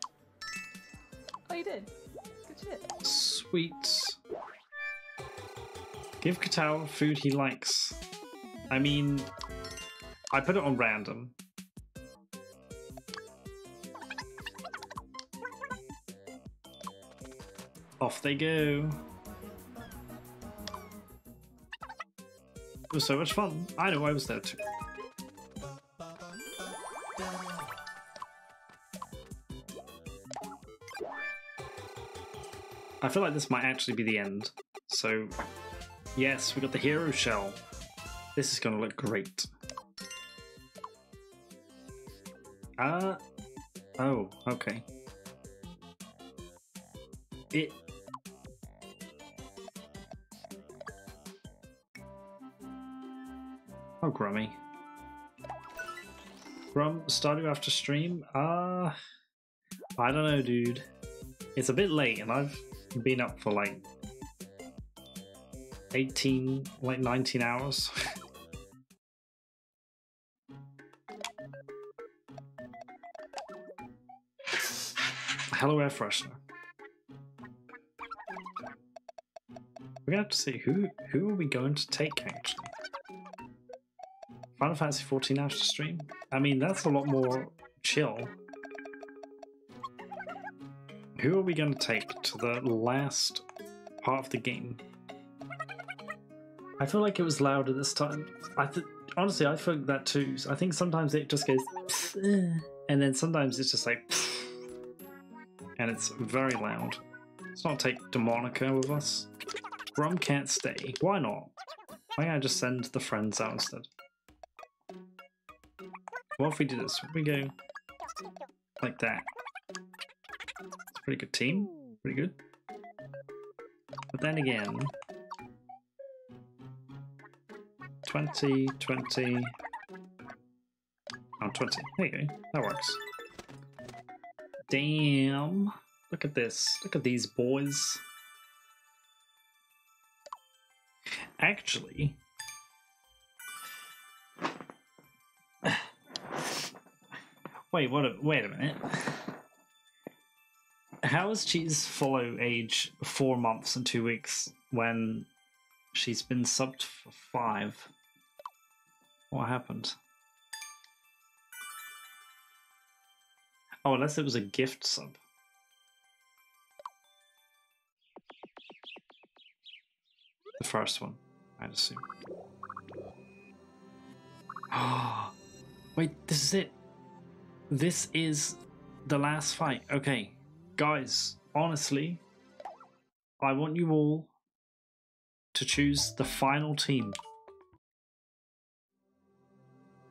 Oh, you did. Good shit. Sweet. Give Gatao food he likes. I mean, I put it on random. Off they go. It was so much fun. I know I was there too. I feel like this might actually be the end. So, yes, we got the hero shell. This is going to look great. Uh, oh, okay. It. Oh, Grummy. Grum, starting after stream? Uh, I don't know, dude. It's a bit late, and I've been up for like 18, like 19 hours. [LAUGHS] Hello, air freshener. We're gonna have to see who who are we going to take actually. Final Fantasy 14 after stream. I mean, that's a lot more chill. Who are we going to take to the last part of the game? I feel like it was louder this time. I honestly, I feel that too. I think sometimes it just goes, [LAUGHS] and then sometimes it's just like, [LAUGHS] and it's very loud. Let's not take Demonica with us. Grum can't stay. Why not? Why can't I just send the friends out instead? What if we do this? We go like that? It's a pretty good team. Pretty good. But then again, 20, 20. Oh, 20. There you go. That works. Damn. Look at this. Look at these boys. Actually, wait, what? A, wait a minute. How is Cheese follow age four months and two weeks when she's been subbed for five? What happened? Oh, unless it was a gift sub. The first one, I'd assume. Ah, [GASPS] wait, this is it. This is the last fight. Okay, guys, honestly, I want you all to choose the final team.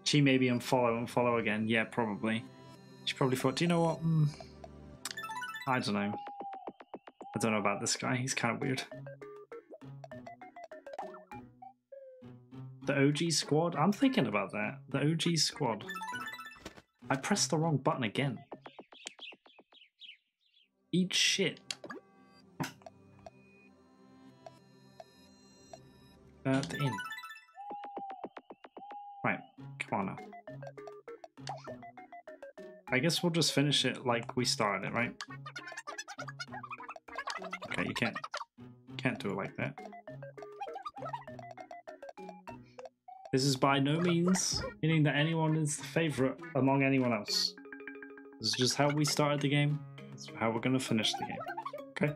She maybe unfollow, follow again. Yeah, probably. She probably thought, do you know what? Mm, I don't know. I don't know about this guy. He's kind of weird. The OG squad? I'm thinking about that. The OG squad. I pressed the wrong button again. Eat shit. Uh, the inn. Right, come on now. I guess we'll just finish it like we started it, right? Okay, you can't can't do it like that. This is by no means meaning that anyone is the favorite among anyone else. This is just how we started the game. It's how we're gonna finish the game. Okay?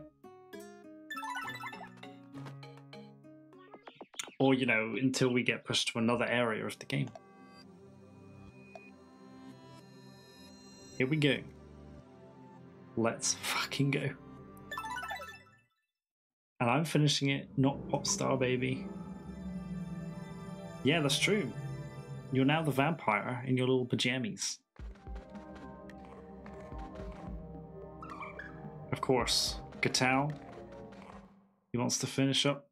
Or, you know, until we get pushed to another area of the game. Here we go. Let's fucking go. And I'm finishing it, not Popstar Baby. Yeah, that's true. You're now the vampire in your little pajamas. Of course, Gatal. He wants to finish up.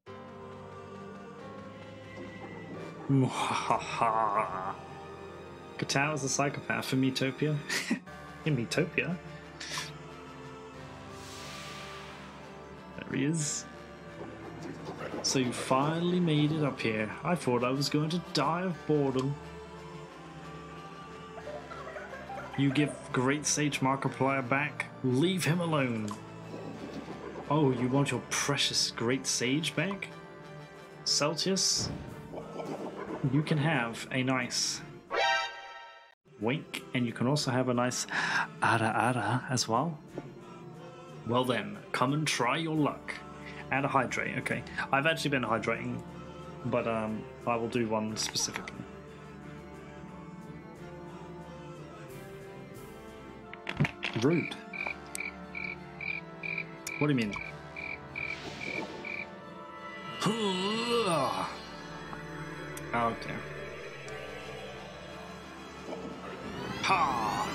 Gatal is a psychopath [LAUGHS] in Miitopia. in Miitopia? There he is. So you finally made it up here. I thought I was going to die of boredom. You give Great Sage Markiplier back? Leave him alone. Oh, you want your precious Great Sage back? Celtius? You can have a nice wink, and you can also have a nice ara ara as well. Well then, come and try your luck. And a hydrate, okay. I've actually been hydrating, but um, I will do one specifically. Rude. What do you mean? Okay. Ha!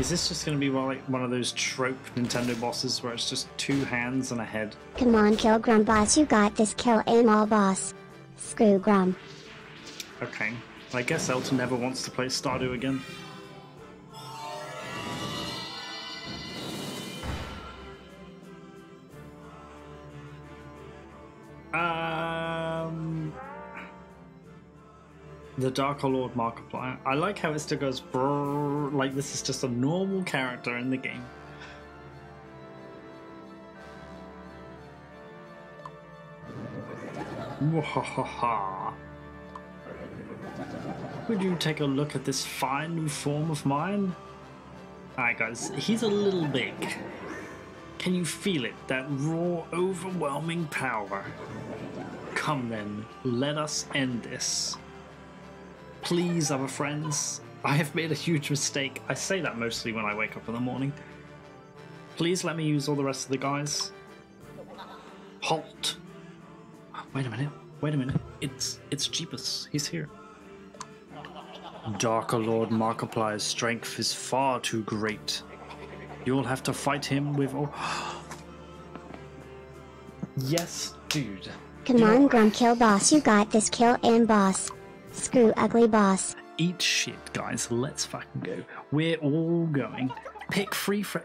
Is this just going to be one, like one of those trope Nintendo bosses where it's just two hands and a head? Come on, kill Grum boss. You got this. Kill aim all boss. Screw Grum. Okay. I guess Elton never wants to play Stardew again. The Dark Lord Markiplier. I like how it still goes brrrr like this is just a normal character in the game. Would you take a look at this fine new form of mine? Alright, guys, he's a little big. Can you feel it? That raw, overwhelming power. Come then, let us end this. Please, other friends, I have made a huge mistake. I say that mostly when I wake up in the morning. Please let me use all the rest of the guys. Halt! Wait a minute. Wait a minute. It's it's Jeebus. He's here. Darker Lord Markiplier's strength is far too great. You'll have to fight him with all. [GASPS] yes, dude. Come You on, Grum Kill Boss, you got this kill and boss. Screw ugly boss. Eat shit, guys. Let's fucking go. We're all going. Pick free fr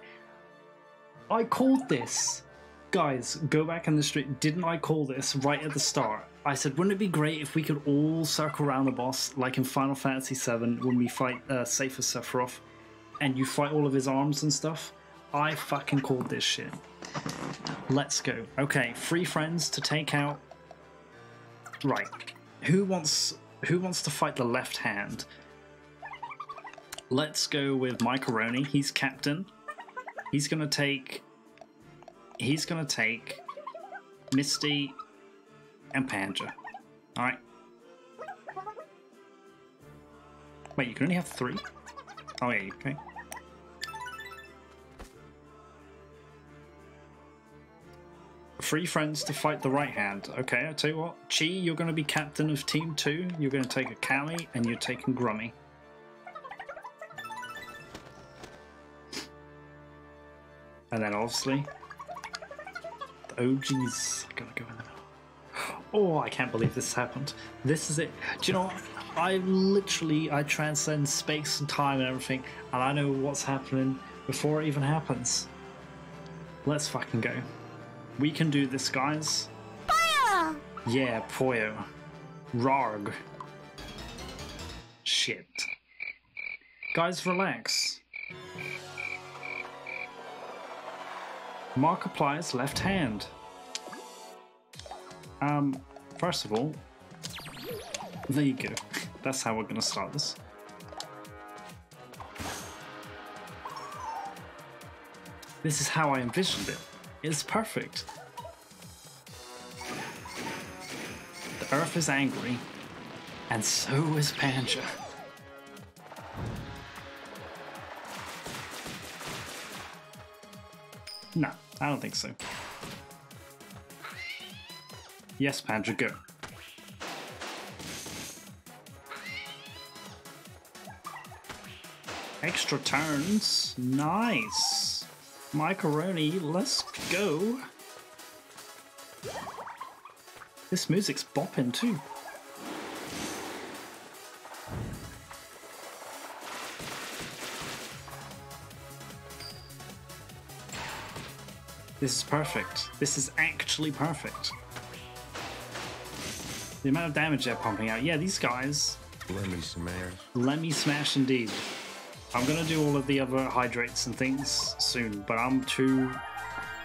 I called this. Guys, go back in the street. Didn't I call this right at the start? I said, wouldn't it be great if we could all circle around the boss, like in Final Fantasy VII when we fight uh, Safer Sephiroth, and you fight all of his arms and stuff? I fucking called this shit. Let's go. Okay, free friends to take out. Right. Who wants who wants to fight the left hand? Let's go with Macaroni. He's captain. He's gonna take. He's gonna take Misty and Panja. All right. Wait, you can only have three. Oh yeah, okay. Three friends to fight the right hand. Okay, I tell you what, Chi, you're going to be captain of team two. You're going to take Akami, and you're taking Grummy. And then obviously, the OG's gonna go in the middle. Oh, I can't believe this happened. This is it. Do you know what? I literally, I transcend space and time and everything, and I know what's happening before it even happens. Let's fucking go. We can do this, guys. Yeah, Poyo. Rarg. Shit. Guys, relax. Markiplier's left hand. Um, first of all, there you go. That's how we're gonna start this. This is how I envisioned it. It's perfect. The Earth is angry, and so is Panja. No, I don't think so. Yes, Panja, go. Extra turns. Nice. Macaroni, let's go. This music's bopping too. This is perfect. This is actually perfect. The amount of damage they're pumping out. Yeah, these guys, Let me smash. let me smash indeed. I'm gonna do all of the other hydrates and things soon, but I'm too.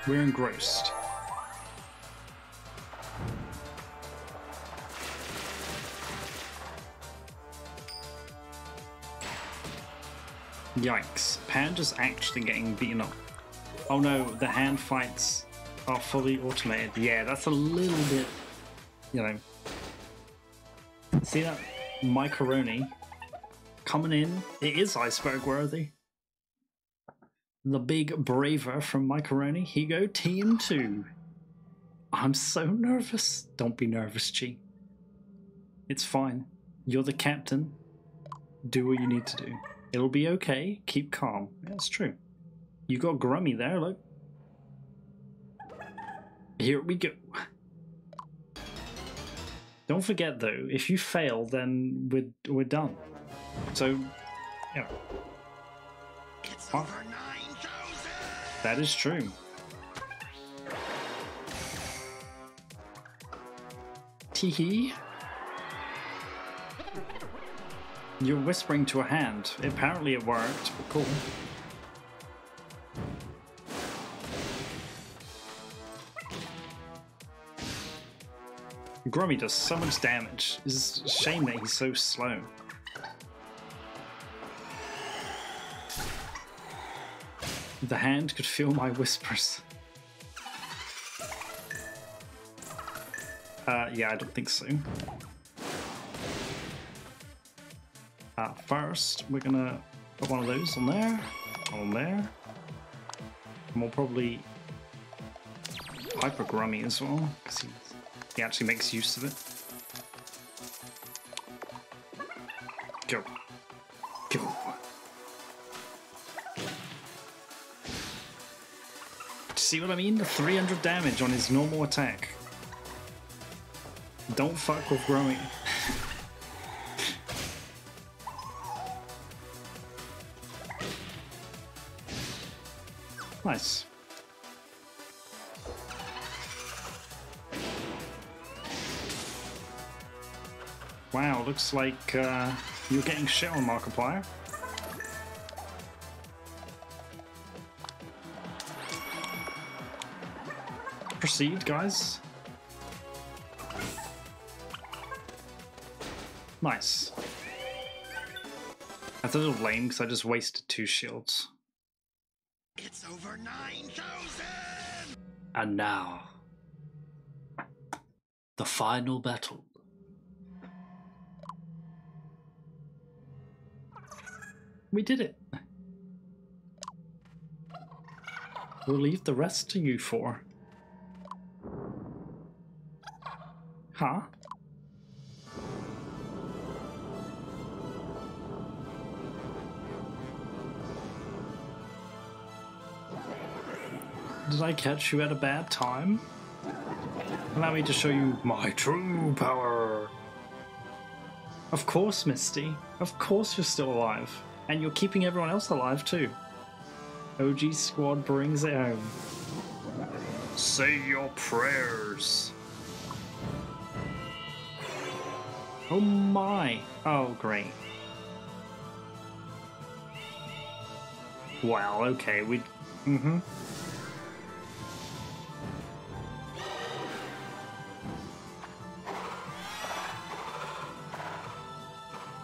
We're engrossed. Yikes. Panda's actually getting beaten up. Oh no, the hand fights are fully automated. Yeah, that's a little bit, you know. See that macaroni coming in? It is iceberg worthy. The big braver from macaroni. You go, team two. I'm so nervous. Don't be nervous, G. It's fine. You're the captain. Do what you need to do. It'll be okay. Keep calm. It's true. You got Grummy there, look. Here we go. Don't forget though, if you fail, then we're we're done. So, yeah. What? That is true. Teehee. You're whispering to a hand. Apparently it worked, cool. Grummy does so much damage. It's a shame that he's so slow. The hand could feel my whispers. Uh, yeah, I don't think so. Uh, first, we're gonna put one of those on there, on there. And we'll probably hyper Grummy as well, because he, he actually makes use of it. See what I mean? 300 damage on his normal attack. Don't fuck with Grummy. nice. Wow, looks like uh, you're getting shit on Markiplier. Proceed, guys. Nice. That's a little lame because I just wasted two shields. It's over 9,000! And now, the final battle. We did it. We'll leave the rest to you four. Huh? Did I catch you at a bad time? Allow me to show you my true power. Of course, Misty. Of course you're still alive. And you're keeping everyone else alive too. OG Squad brings it home. Say your prayers. Oh my. Oh, great. Well, okay, we. Mm hmm.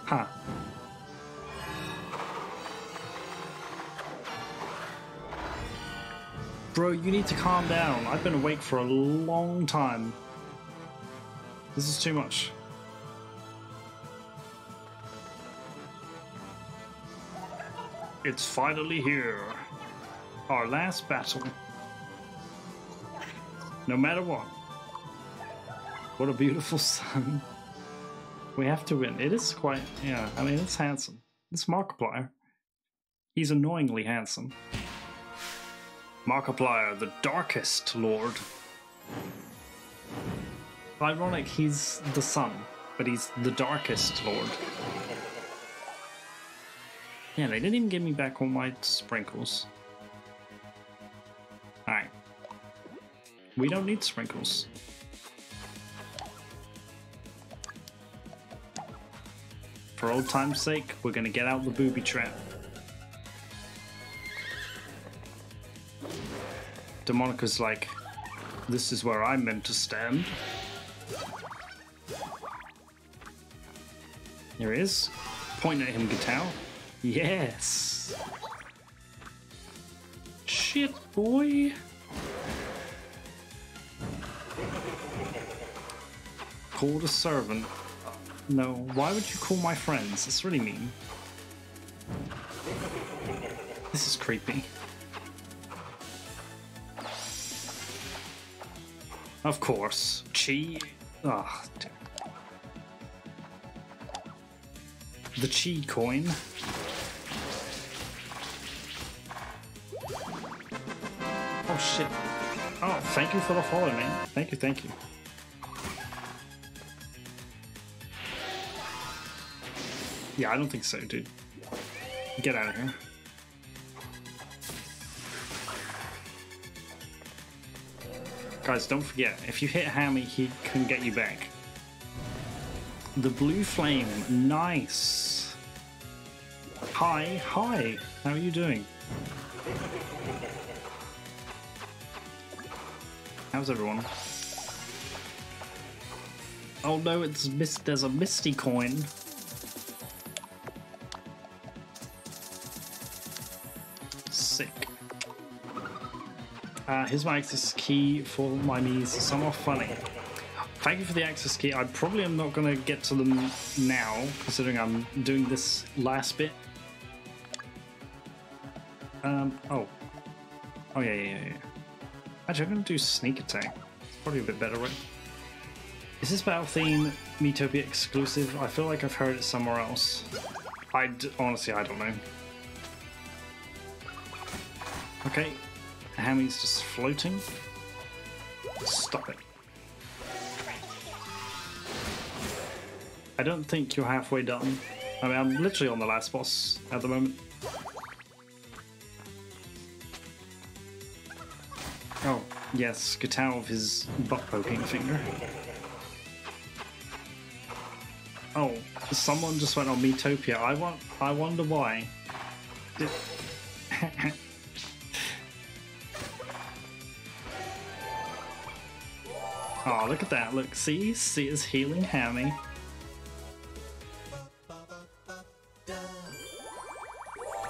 Huh. Bro, you need to calm down. I've been awake for a long time. This is too much. It's finally here. Our last battle. No matter what. What a beautiful [LAUGHS] sun. We have to win. It is quite, yeah, I mean, it's handsome. It's Markiplier. He's annoyingly handsome. Markiplier, the darkest lord. Ironic, he's the sun, but he's the darkest lord. Yeah, they didn't even give me back all my sprinkles. Alright. We don't need sprinkles. For old time's sake, we're gonna get out the booby trap. Demonica's like, this is where I'm meant to stand. There he is. Point at him, Gatao. Yes. Shit, boy. Called a servant. No, why would you call my friends? It's really mean. This is creepy. Of course. Chi. Ah. The Chi coin. Thank you for the follow, man. Thank you, thank you. Yeah, I don't think so, dude. Get out of here. Guys, don't forget, if you hit Hammy, he can get you back. The blue flame, nice. Hi, hi. How are you doing? How's everyone? Oh no, it's mis- there's a misty coin. Sick. Uh, here's my access key for my Mii's Somewhat Funny. Thank you for the access key. I probably am not going to get to them now, considering I'm doing this last bit. Um, oh. Oh, yeah, yeah, yeah. Actually, I'm going to do Sneak Attack. It's probably a bit better, right? Is this battle theme Miitopia exclusive? I feel like I've heard it somewhere else. I d- honestly, I don't know. Okay, Hammy's just floating. Stop it. I don't think you're halfway done. I mean, I'm literally on the last boss at the moment. Yes, Gatao with his butt poking finger. Oh, someone just went on Miitopia. I want. I wonder why. [LAUGHS] Oh, look at that! Look, see, see, is healing Hammy.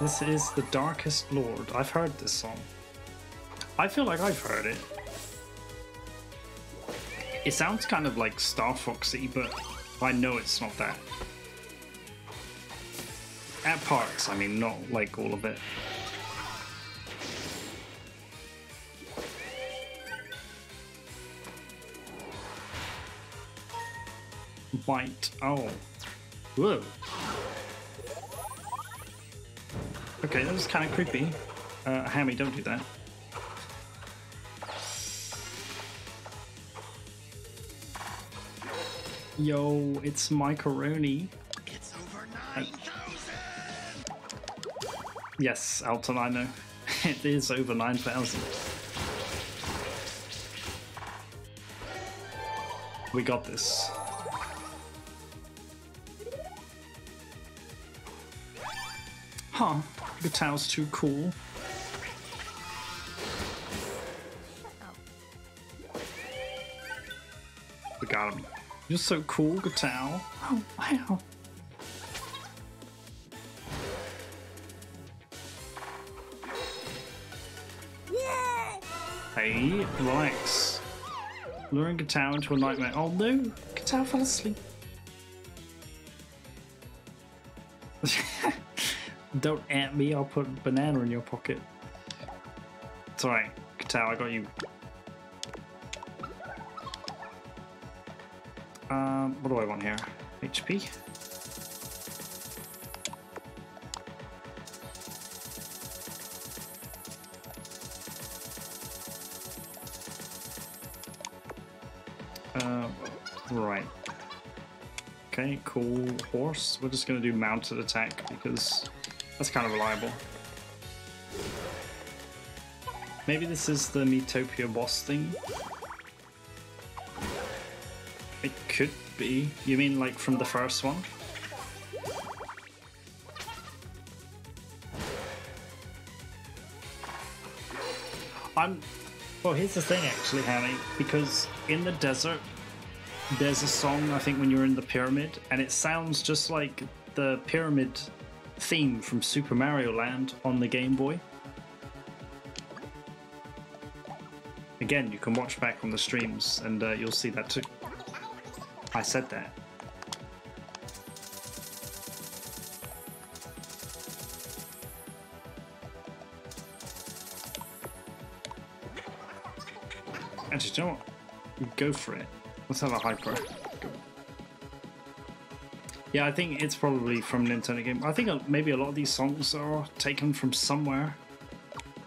This is the Darkest Lord. I've heard this song. I feel like I've heard it. It sounds kind of like Star Foxy, but I know it's not that. At parts, I mean, not like all of it. Bite. Oh. Whoa. Okay, that was kind of creepy. Uh, Hammy, don't do that. Yo, it's Macaroni. It's over uh, 9,000! Yes, Alton, I know. It is over 9,000. We got this. Huh, Gatao's too cool. We got him. You're so cool, Gatao. Oh, wow. Hey, relax. Luring Gatao into a nightmare. Oh no, Gatao fell asleep. [LAUGHS] Don't at me, I'll put a banana in your pocket. It's alright, Gatao, I got you. Um, what do I want here? HP? Uh, right. Okay, cool horse. We're just gonna do mounted attack because that's kind of reliable. Maybe this is the Miitopia boss thing. Be. You mean like from the first one? I'm. Well, here's the thing, actually, Hammy. Because in the desert, there's a song I think when you're in the pyramid, and it sounds just like the pyramid theme from Super Mario Land on the Game Boy. Again, you can watch back on the streams, and uh, you'll see that too. I said that. Actually, you know what? Go for it. Let's have a hyper. Yeah, I think it's probably from Nintendo game. I think maybe a lot of these songs are taken from somewhere.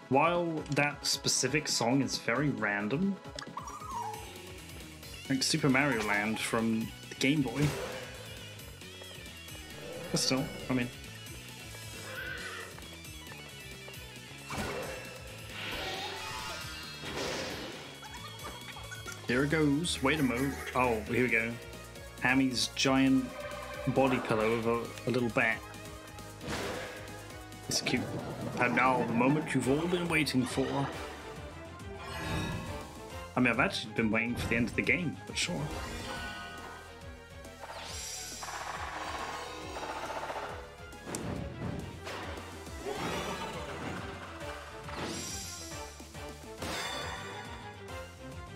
While that specific song is very random, like Super Mario Land from the Game Boy. But still, I mean. Here it goes. Wait a moment. Oh, here we go. Hammy's giant body pillow with a, a little bat. It's cute. And now, the moment you've all been waiting for. I mean, I've actually been waiting for the end of the game, but sure.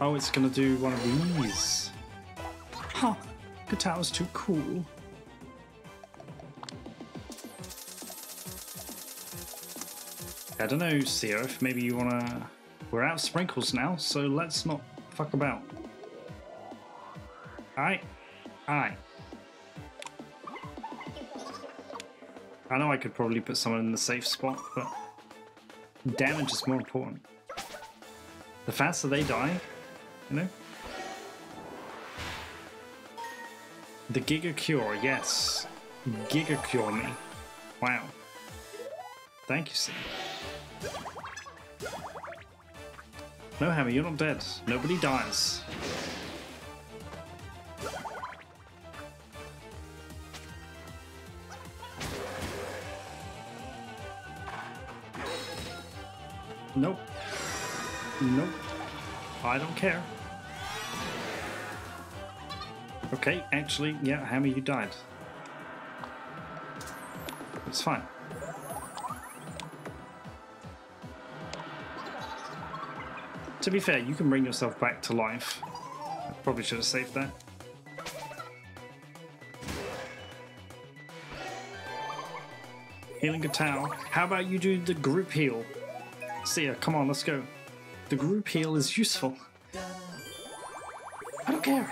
Oh, it's gonna do one of these. Huh. Gatao's too cool. I don't know, Sierra, maybe you wanna... We're out of sprinkles now, so let's not fuck about. Alright? Alright. I know I could probably put someone in the safe spot, but damage is more important. The faster they die, you know? The Giga Cure, yes. Giga Cure me. Wow. Thank you, Sam. No, Hammer, you're not dead. Nobody dies. Nope. Nope. I don't care. Okay, actually, yeah, Hammer, you died. It's fine. To be fair, you can bring yourself back to life. I probably should have saved that. Healing a. How about you do the group heal? See ya, come on, let's go. The group heal is useful. I don't care.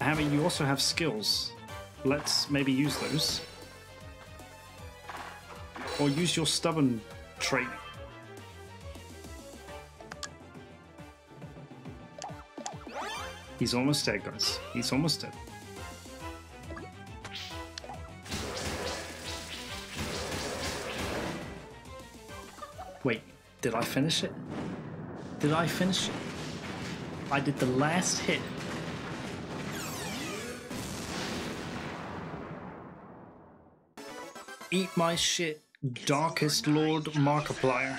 Hammer, you also have skills. Let's maybe use those. Or use your stubborn trait. He's almost dead, guys. He's almost dead. Wait, did I finish it? Did I finish it? I did the last hit. Eat my shit, Darkest Lord Markiplier.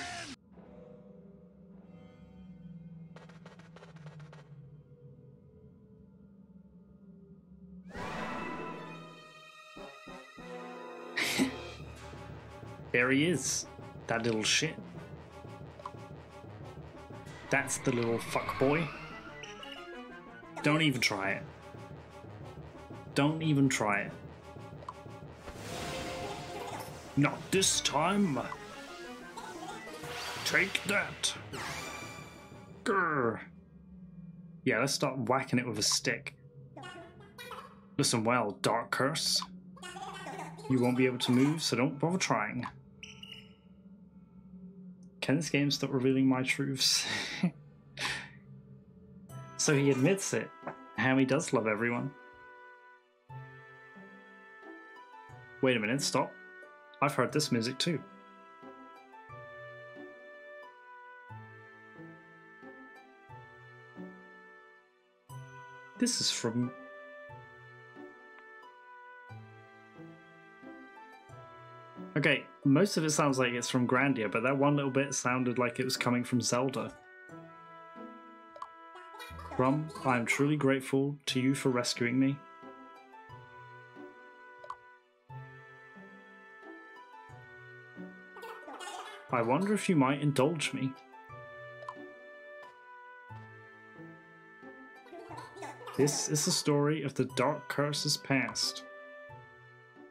[LAUGHS] there he is, that little shit. That's the little fuck boy. Don't even try it. Don't even try it. Not this time. Take that. Grr. Yeah, let's start whacking it with a stick. Listen well, Dark Curse. You won't be able to move, so don't bother trying. Can this game stop revealing my truths? [LAUGHS] so he admits it. How he does love everyone. Wait a minute, stop. I've heard this music too. This is from. Okay, most of it sounds like it's from Grandia, but that one little bit sounded like it was coming from Zelda. Grum, I am truly grateful to you for rescuing me. I wonder if you might indulge me. This is the story of the Dark Curse's past.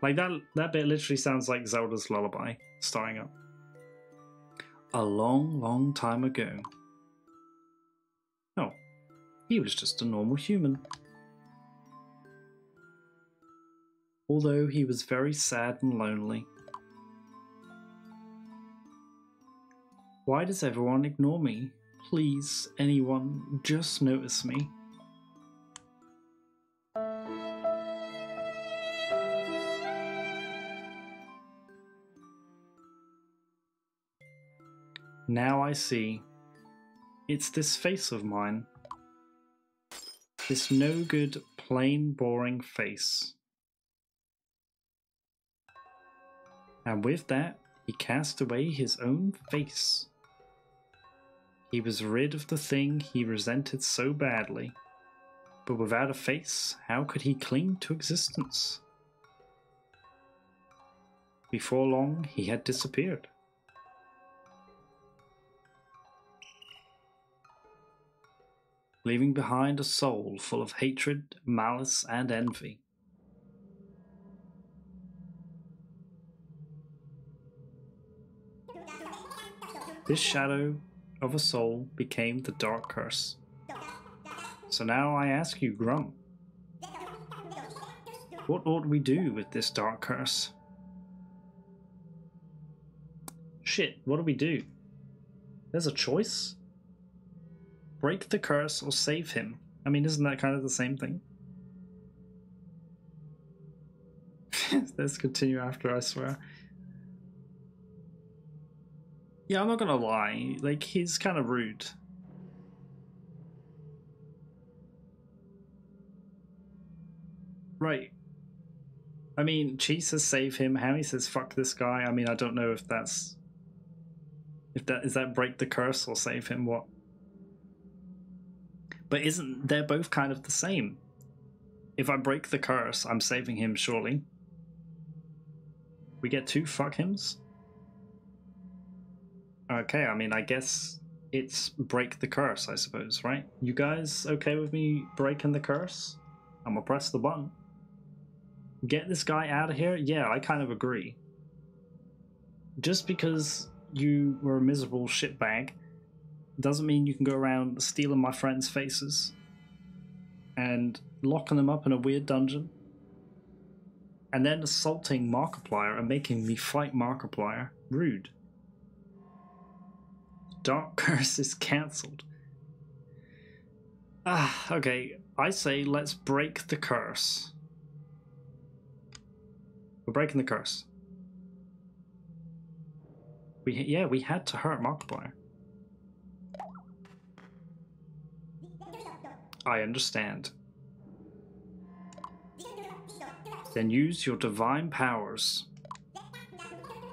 Like that that bit literally sounds like Zelda's lullaby starting up. A long, long time ago. Oh, he was just a normal human. Although he was very sad and lonely. Why does everyone ignore me? Please, anyone, just notice me. Now I see. It's this face of mine. This no good plain, boring face. And with that, he cast away his own face. He was rid of the thing he resented so badly. But without a face, how could he cling to existence? Before long, he had disappeared. Leaving behind a soul full of hatred, malice, and envy. This shadow of a soul became the dark curse. So now I ask you, Grum, what ought we do with this dark curse? Shit, what do we do? There's a choice? Break the curse or save him? I mean, isn't that kind of the same thing? [LAUGHS] Let's continue after, I swear. Yeah, I'm not gonna lie, like, he's kind of rude. Right. I mean, says save him, Hammy says fuck this guy. I mean, I don't know if that's. If that is that break the curse or save him, what? But isn't they're both kind of the same? If I break the curse, I'm saving him, surely. We get two fuck hims? Okay, I mean, I guess it's break the curse, I suppose, right? You guys okay with me breaking the curse? I'm gonna press the button. Get this guy out of here? Yeah, I kind of agree. Just because you were a miserable shitbag doesn't mean you can go around stealing my friends' faces and locking them up in a weird dungeon and then assaulting Markiplier and making me fight Markiplier. Rude. Dark [LAUGHS] Curse is cancelled. Ah, okay. I say let's break the curse. We're breaking the curse. We yeah, we had to hurt Markiplier. I understand. Then use your divine powers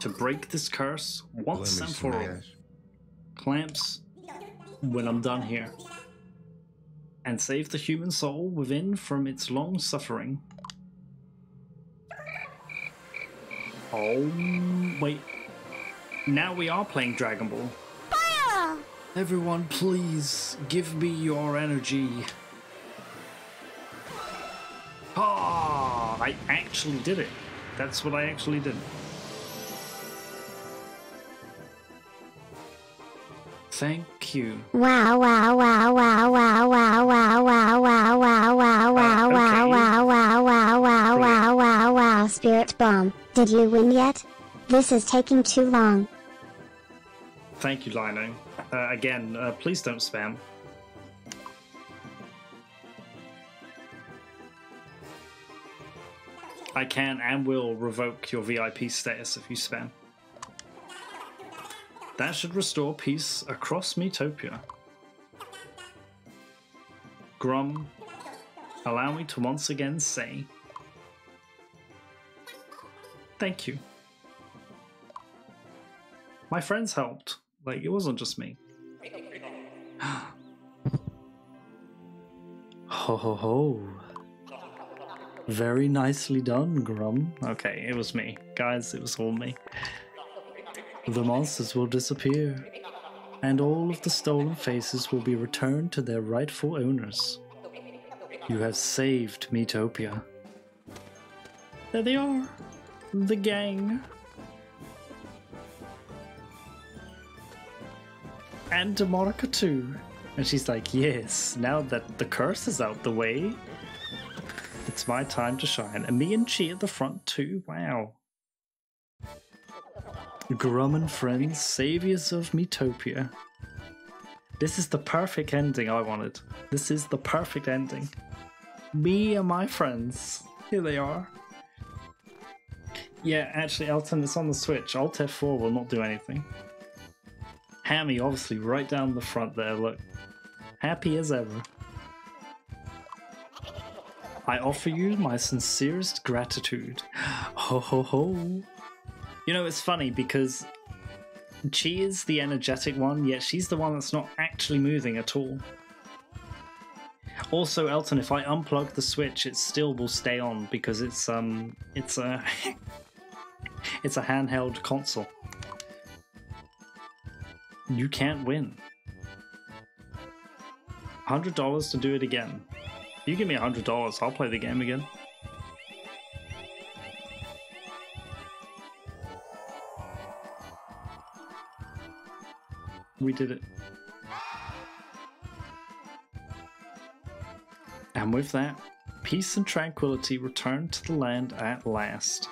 to break this curse once and for all. Clamps when I'm done here. And save the human soul within from its long suffering. Oh, wait. Now we are playing Dragon Ball. Fire! Everyone, please give me your energy. Ah, I actually did it. That's what I actually did. Thank you. Wow, wow, wow, wow, wow, wow, wow, wow, wow, wow, wow, wow, wow, wow, wow, wow, wow, wow, wow, wow, Spirit Bomb. Did you win yet? This is taking too long. Thank you, Lino. Uh, again, uh, please don't spam. I can and will revoke your VIP status if you spam. That should restore peace across Miitopia. Grum, allow me to once again say thank you. My friends helped. Like, it wasn't just me. [GASPS] ho ho ho. Very nicely done, Grum. Okay, it was me. Guys, it was all me. The monsters will disappear, and all of the stolen faces will be returned to their rightful owners. You have saved Miitopia. There they are. The gang. and Demonica too. And she's like, Yes, now that the curse is out the way, it's my time to shine. And me and Chi at the front too. Wow. Grum and friends, saviors of Miitopia. This is the perfect ending I wanted. This is the perfect ending. Me and my friends. Here they are. Yeah, actually, Elton, it's on the Switch. Alt F4 will not do anything. Hammy, obviously, right down the front there, look. Happy as ever. I offer you my sincerest gratitude. [GASPS] Ho ho ho. You know, it's funny because she is the energetic one, yet she's the one that's not actually moving at all. Also, Elton, if I unplug the switch, it still will stay on because it's um it's a [LAUGHS] it's a handheld console. You can't win. Hundred dollars to do it again. You give me a hundred dollars, I'll play the game again. We did it. And with that, peace and tranquility returned to the land at last.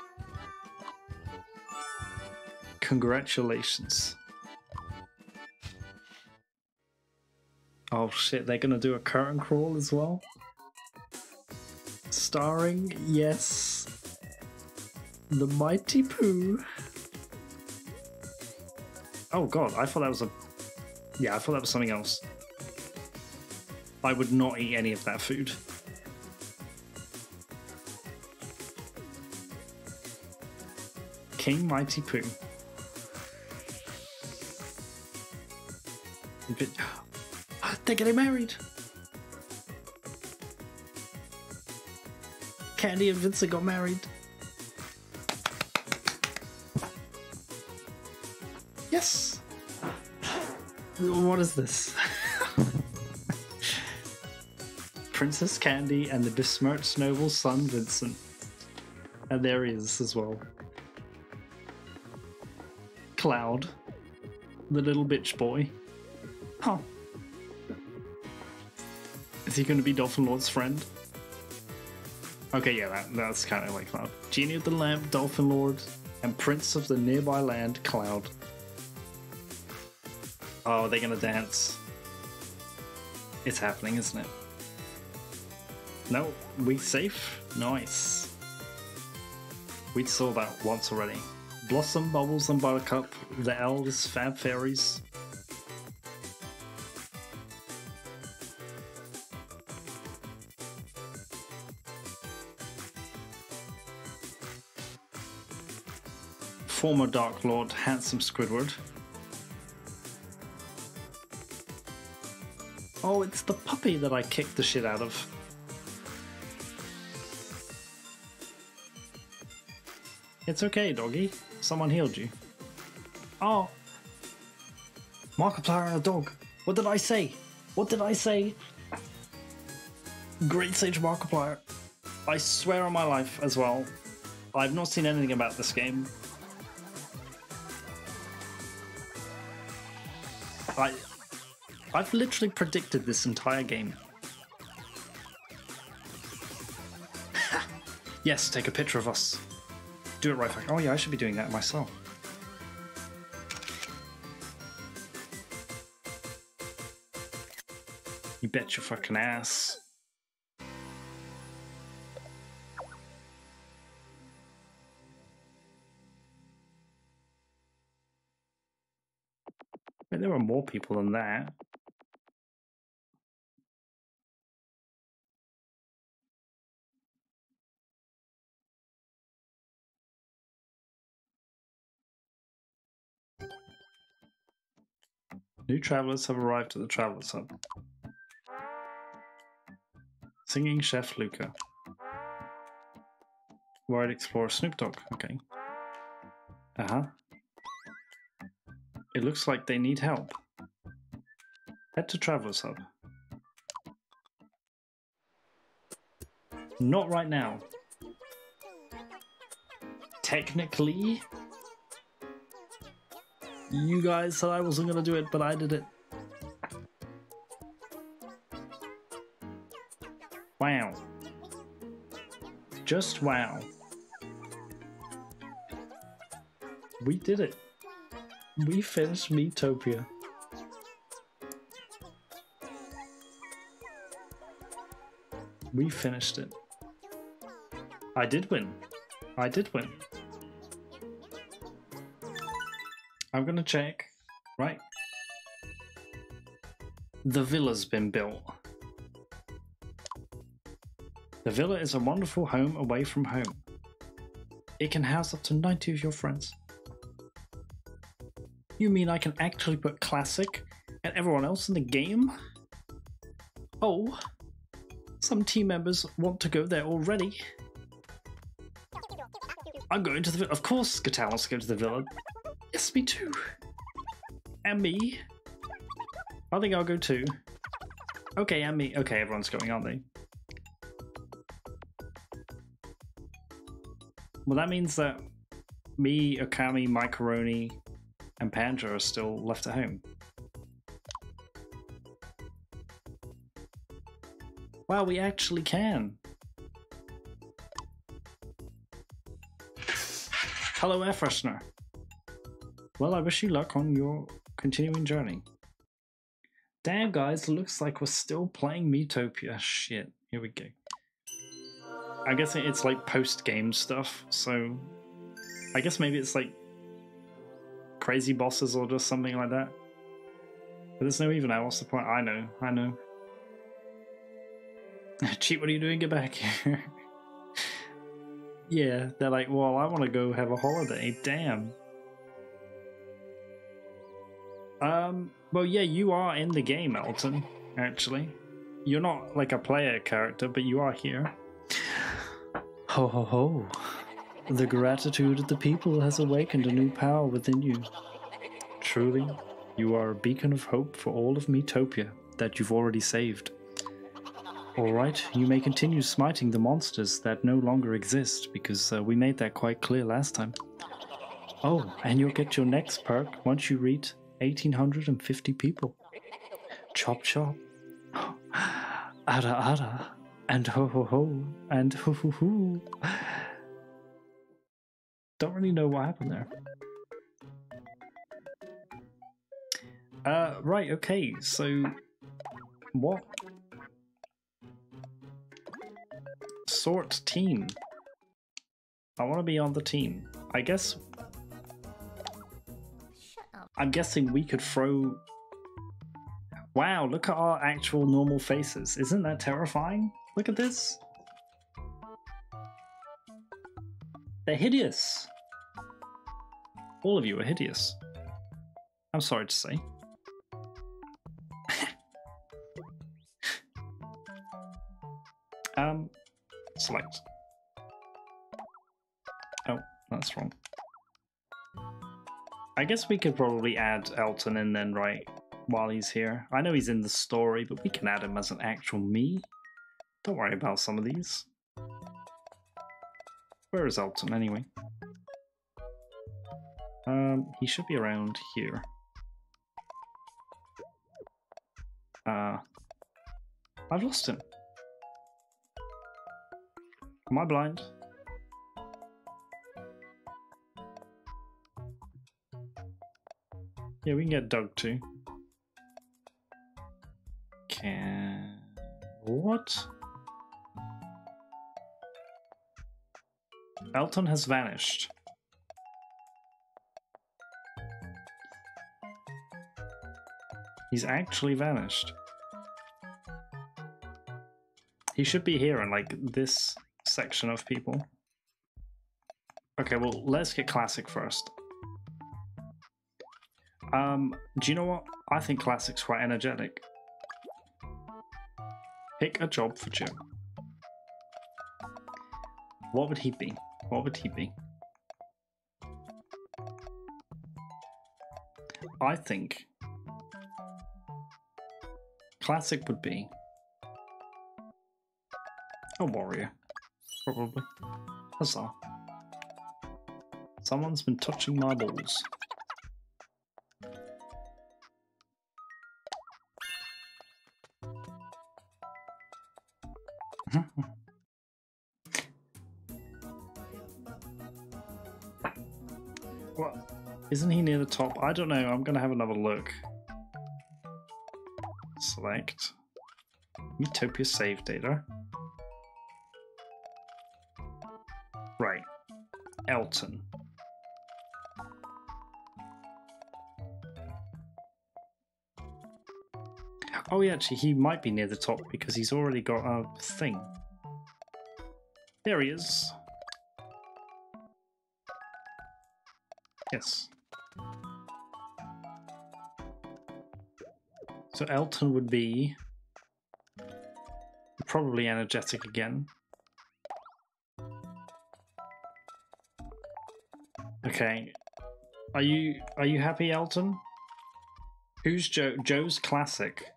Congratulations. Oh shit, they're gonna do a curtain crawl as well? Starring, yes, the Mighty Pooh. Oh god, I thought that was a. Yeah, I thought that was something else. I would not eat any of that food. King Mighty. Vin- They're getting married. Candy and Vincent got married. What is this? [LAUGHS] Princess Candy and the besmirched noble's son Vincent. And there he is as well. Cloud, the little bitch boy. Huh. Is he going to be Dolphin Lord's friend? Okay, yeah, that, that's kind of like Cloud. Genie of the Lamp, Dolphin Lord, and Prince of the nearby land, Cloud. Oh, they're gonna dance. It's happening, isn't it? No, we safe? Nice. We saw that once already. Blossom, Bubbles, and Buttercup, the eldest Fab Fairies. Former Dark Lord, Handsome Squidward. Oh, it's the puppy that I kicked the shit out of. It's okay, doggy. Someone healed you. Oh. Markiplier and a dog. What did I say? What did I say? Great Sage Markiplier. I swear on my life as well. I've not seen anything about this game. I I've literally predicted this entire game. [LAUGHS] yes, take a picture of us. Do it right back. Oh yeah, I should be doing that myself. You bet your fucking ass. There were more people than that. New travelers have arrived at the Travelers Hub. Singing Chef Luca. Wild Explorer Snoop Dogg. Okay. Uh huh. It looks like they need help. Head to Travelers Hub. Not right now. Technically, you guys said I wasn't gonna do it, but I did it. Wow. Just wow. We did it. We finished Miitopia. We finished it. I did win. I did win. I'm gonna check. Right. The villa's been built. The villa is a wonderful home away from home. It can house up to 90 of your friends. You mean I can actually put classic and everyone else in the game? Oh, some team members want to go there already. I'm going to the. Of course, to go to the villa. Yes, me too. And me. I think I'll go too. Okay, and me. Okay, everyone's going, aren't they? Well, that means that me, Akami, Macaroni, and Panja are still left at home. Wow, we actually can. Hello, Air Freshener. Well, I wish you luck on your continuing journey. Damn, guys, looks like we're still playing Miitopia. Shit, here we go. I'm guessing it's like post-game stuff, so I guess maybe it's like crazy bosses or just something like that. But there's no even out. What's the point? I know, I know. [LAUGHS] Cheat, what are you doing? Get back here. [LAUGHS] yeah, they're like, well, I want to go have a holiday. Damn. Um, well, yeah, you are in the game, Elton, actually. You're not like a player character, but you are here. Ho ho ho. The gratitude of the people has awakened a new power within you. Truly, you are a beacon of hope for all of Miitopia that you've already saved. Alright, you may continue smiting the monsters that no longer exist, because uh, we made that quite clear last time. Oh, and you'll get your next perk once you reach 1850 people. Chop chop. Ada ada. And ho ho ho. And hoo hoo hoo. Don't really know what happened there. Uh, right, okay, so what sort team? I want to be on the team. I guess I'm guessing we could throw. Wow, look at our actual normal faces. Isn't that terrifying? Look at this. They're hideous. All of you are hideous. I'm sorry to say. [LAUGHS] um, select. Oh, that's wrong. I guess we could probably add Elton in then, right, while he's here. I know he's in the story, but we can add him as an actual me. Don't worry about some of these. Where is Elton, anyway? Um, he should be around here. Uh, I've lost him. Am I blind? Yeah, we can get Doug too. Can... What? Elton has vanished. He's actually vanished. He should be here in like this section of people. Okay, well, let's get classic first. Um, do you know what? I think classic's quite energetic. Pick a job for Jim. What would he be? What would he be? I think classic would be a warrior, probably. Huzzah. Someone's been touching my balls. [LAUGHS] what? Isn't he near the top? I don't know. I'm going to have another look. Select. Utopia save data. Right. Elton. Oh, yeah, actually, he might be near the top because he's already got a thing. There he is. Yes. So Elton would be probably energetic again. Okay. Are you are you happy, Elton? Who's Joe? Joe's classic.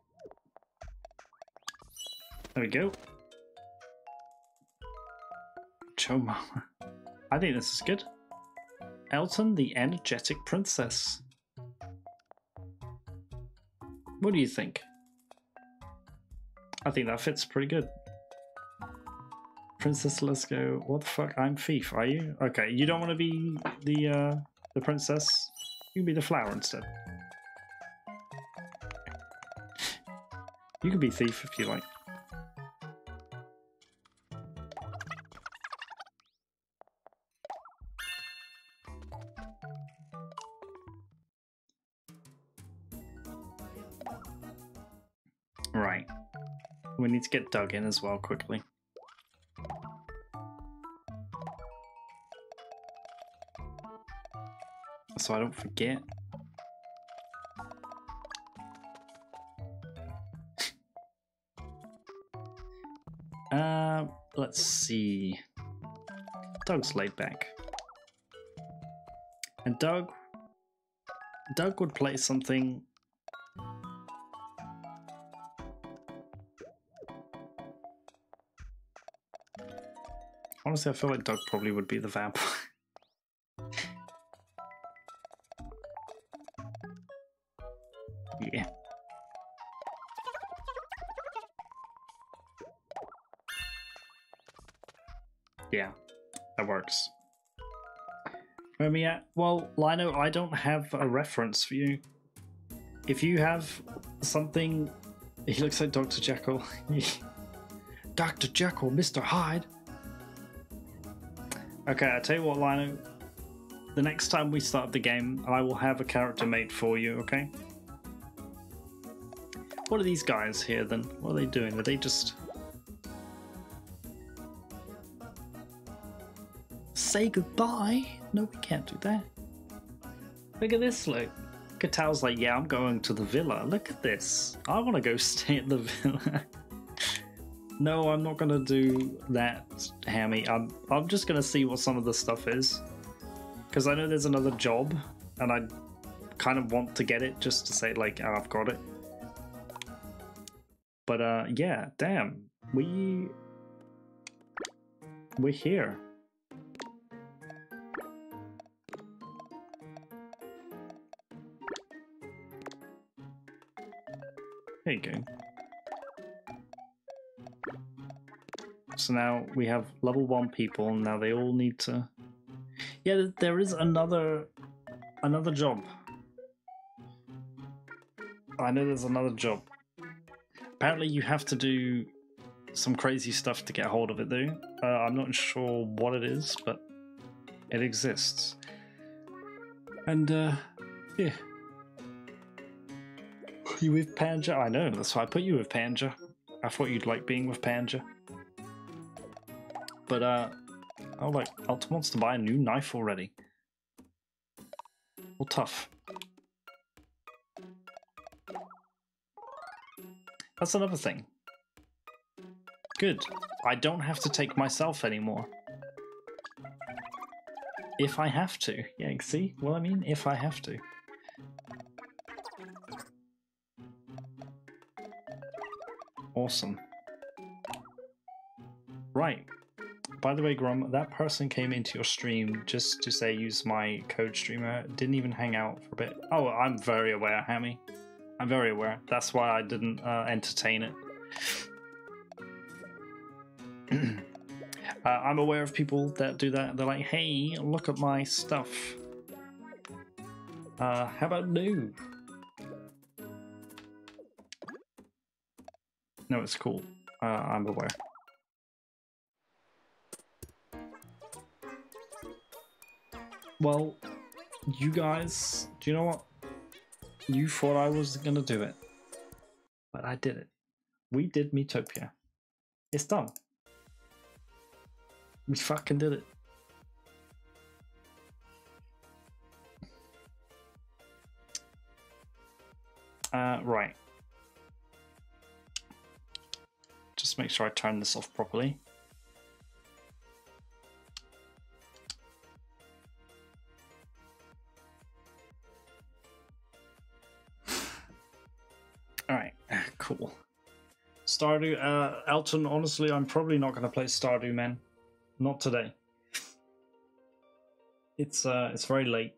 There we go. Mama. I think this is good. Elton, the energetic princess. What do you think? I think that fits pretty good. Princess, let's go. What the fuck? I'm thief. Are you? Okay, you don't want to be the uh, the princess. You can be the flower instead. You can be thief if you like. Get Doug in as well quickly. So I don't forget. [LAUGHS] uh, let's see. Doug's laid back. And Doug Doug would play something Honestly, I feel like Doug probably would be the vampire. [LAUGHS] yeah. Yeah, that works. Where me at? Well, Lino, I don't have a reference for you. If you have something, he looks like Dr. Jekyll. [LAUGHS] Dr. Jekyll, Mr. Hyde. Okay, I tell you what, Lino. The next time we start the game, I will have a character made for you. Okay. What are these guys here then? What are they doing? Are they just say goodbye? No, we can't do that. Look at this, look. Katal's like, yeah, I'm going to the villa. Look at this. I want to go [LAUGHS] stay at the villa. No, I'm not gonna do that, Hammy. I'm I'm just gonna see what some of the stuff is. Because I know there's another job, and I kind of want to get it just to say like, oh, I've got it. But uh yeah, damn. We we're here. There you go. So now we have level one people, now they all need to. Yeah, there is another another job. I know there's another job. Apparently, you have to do some crazy stuff to get hold of it, though. Uh, I'm not sure what it is, but it exists. And uh, yeah, you with Panja? I know, that's why I put you with Panja. I thought you'd like being with Panja. But, uh, oh, like, Alta wants to buy a new knife already. Well, tough. That's another thing. Good. I don't have to take myself anymore. If I have to. Yeah, see what I mean? If I have to. Awesome. Right. By the way, Grum, that person came into your stream just to say use my code streamer. Didn't even hang out for a bit. Oh, I'm very aware, Hammy. I'm very aware. That's why I didn't uh, entertain it. [CLEARS THROAT] uh, I'm aware of people that do that. They're like, hey, look at my stuff. Uh, how about noob? No, it's cool. Uh, I'm aware. Well, you guys, do you know what? You thought I was gonna do it, but I did it. We did Miitopia. It's done. We fucking did it. Uh, right. Just make sure I turn this off properly. Cool. Stardew, uh, Elton, honestly, I'm probably not going to play Stardew, man. Not today. It's, uh, it's very late.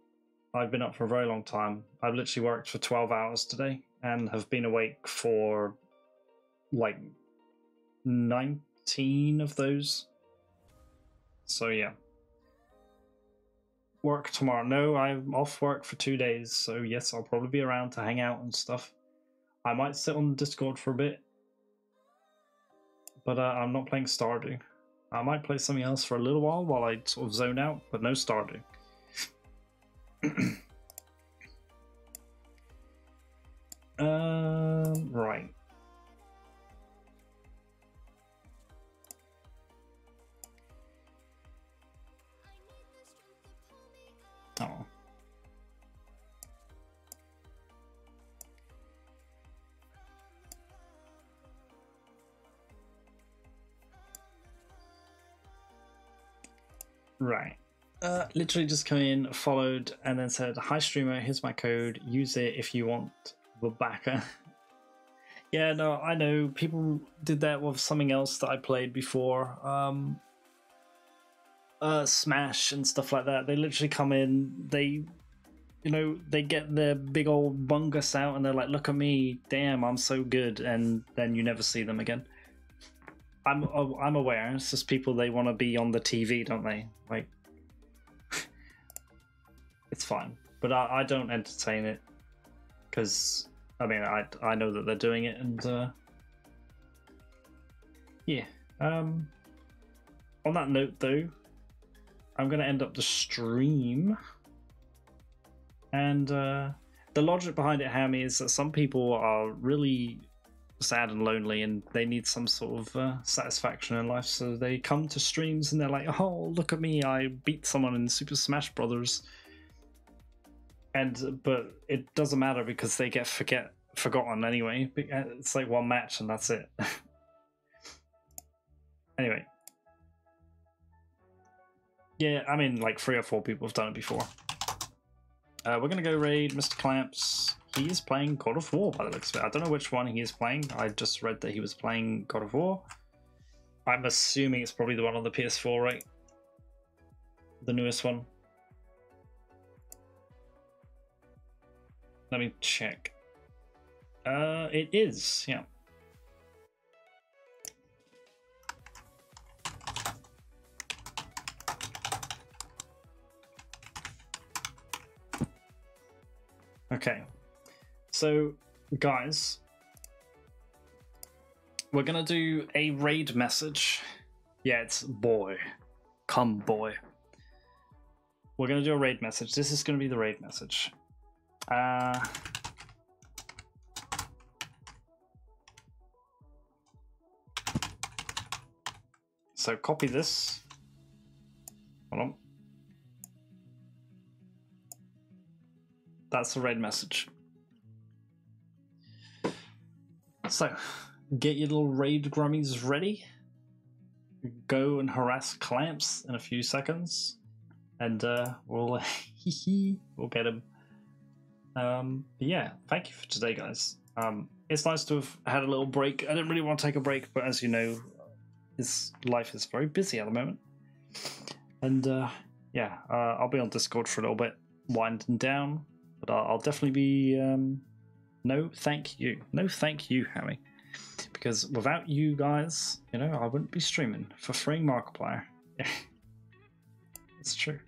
I've been up for a very long time. I've literally worked for 12 hours today and have been awake for like 19 of those. So, yeah. Work tomorrow. No, I'm off work for two days. So, yes, I'll probably be around to hang out and stuff. I might sit on Discord for a bit. But uh, I'm not playing Stardew. I might play something else for a little while while I sort of zone out, but no Stardew. [CLEARS THROAT] um, right. Right. Uh, literally just come in, followed, and then said, "Hi streamer, here's my code. Use it if you want the backer." [LAUGHS] yeah, no, I know people did that with something else that I played before. Um, uh, Smash and stuff like that. They literally come in, they, you know, they get their big old bungus out, and they're like, "Look at me, damn, I'm so good," and then you never see them again. I'm I'm aware. It's just people they want to be on the TV, don't they? Like, [LAUGHS] it's fine, but I, I don't entertain it because I mean I I know that they're doing it, and uh, yeah. Um, on that note, though, I'm gonna end up the stream, and uh, the logic behind it, Hammy, is that some people are really sad and lonely and they need some sort of uh, satisfaction in life. So they come to streams and they're like oh look at me. I beat someone in super smash brothers. And but it doesn't matter because they get forget forgotten anyway. It's like one match and that's it. [LAUGHS] Anyway. Yeah i mean like three or four people have done it before. Uh, we're gonna go raid mr clamps he is playing God of War by the looks of it. I don't know which one he is playing. I just read that he was playing God of War. I'm assuming it's probably the one on the PS4, right? The newest one. Let me check. Uh, it is, yeah. Okay, so, guys, we're gonna do a raid message. Yeah, it's boy. Come, boy. We're gonna do a raid message. This is gonna be the raid message. Uh. So copy this. Hold on. That's the raid message. So, get your little raid grummies ready. Go and harass clamps in a few seconds, and uh, we'll [LAUGHS] we'll get him. Um, yeah, thank you for today, guys. Um, it's nice to have had a little break. I didn't really want to take a break, but as you know, his life is very busy at the moment. And uh, yeah, uh, I'll be on Discord for a little bit, winding down. But I'll, I'll definitely be um, no thank you. No thank you, Hammy. Because without you guys, you know, I wouldn't be streaming for free Markiplier. [LAUGHS] it's true.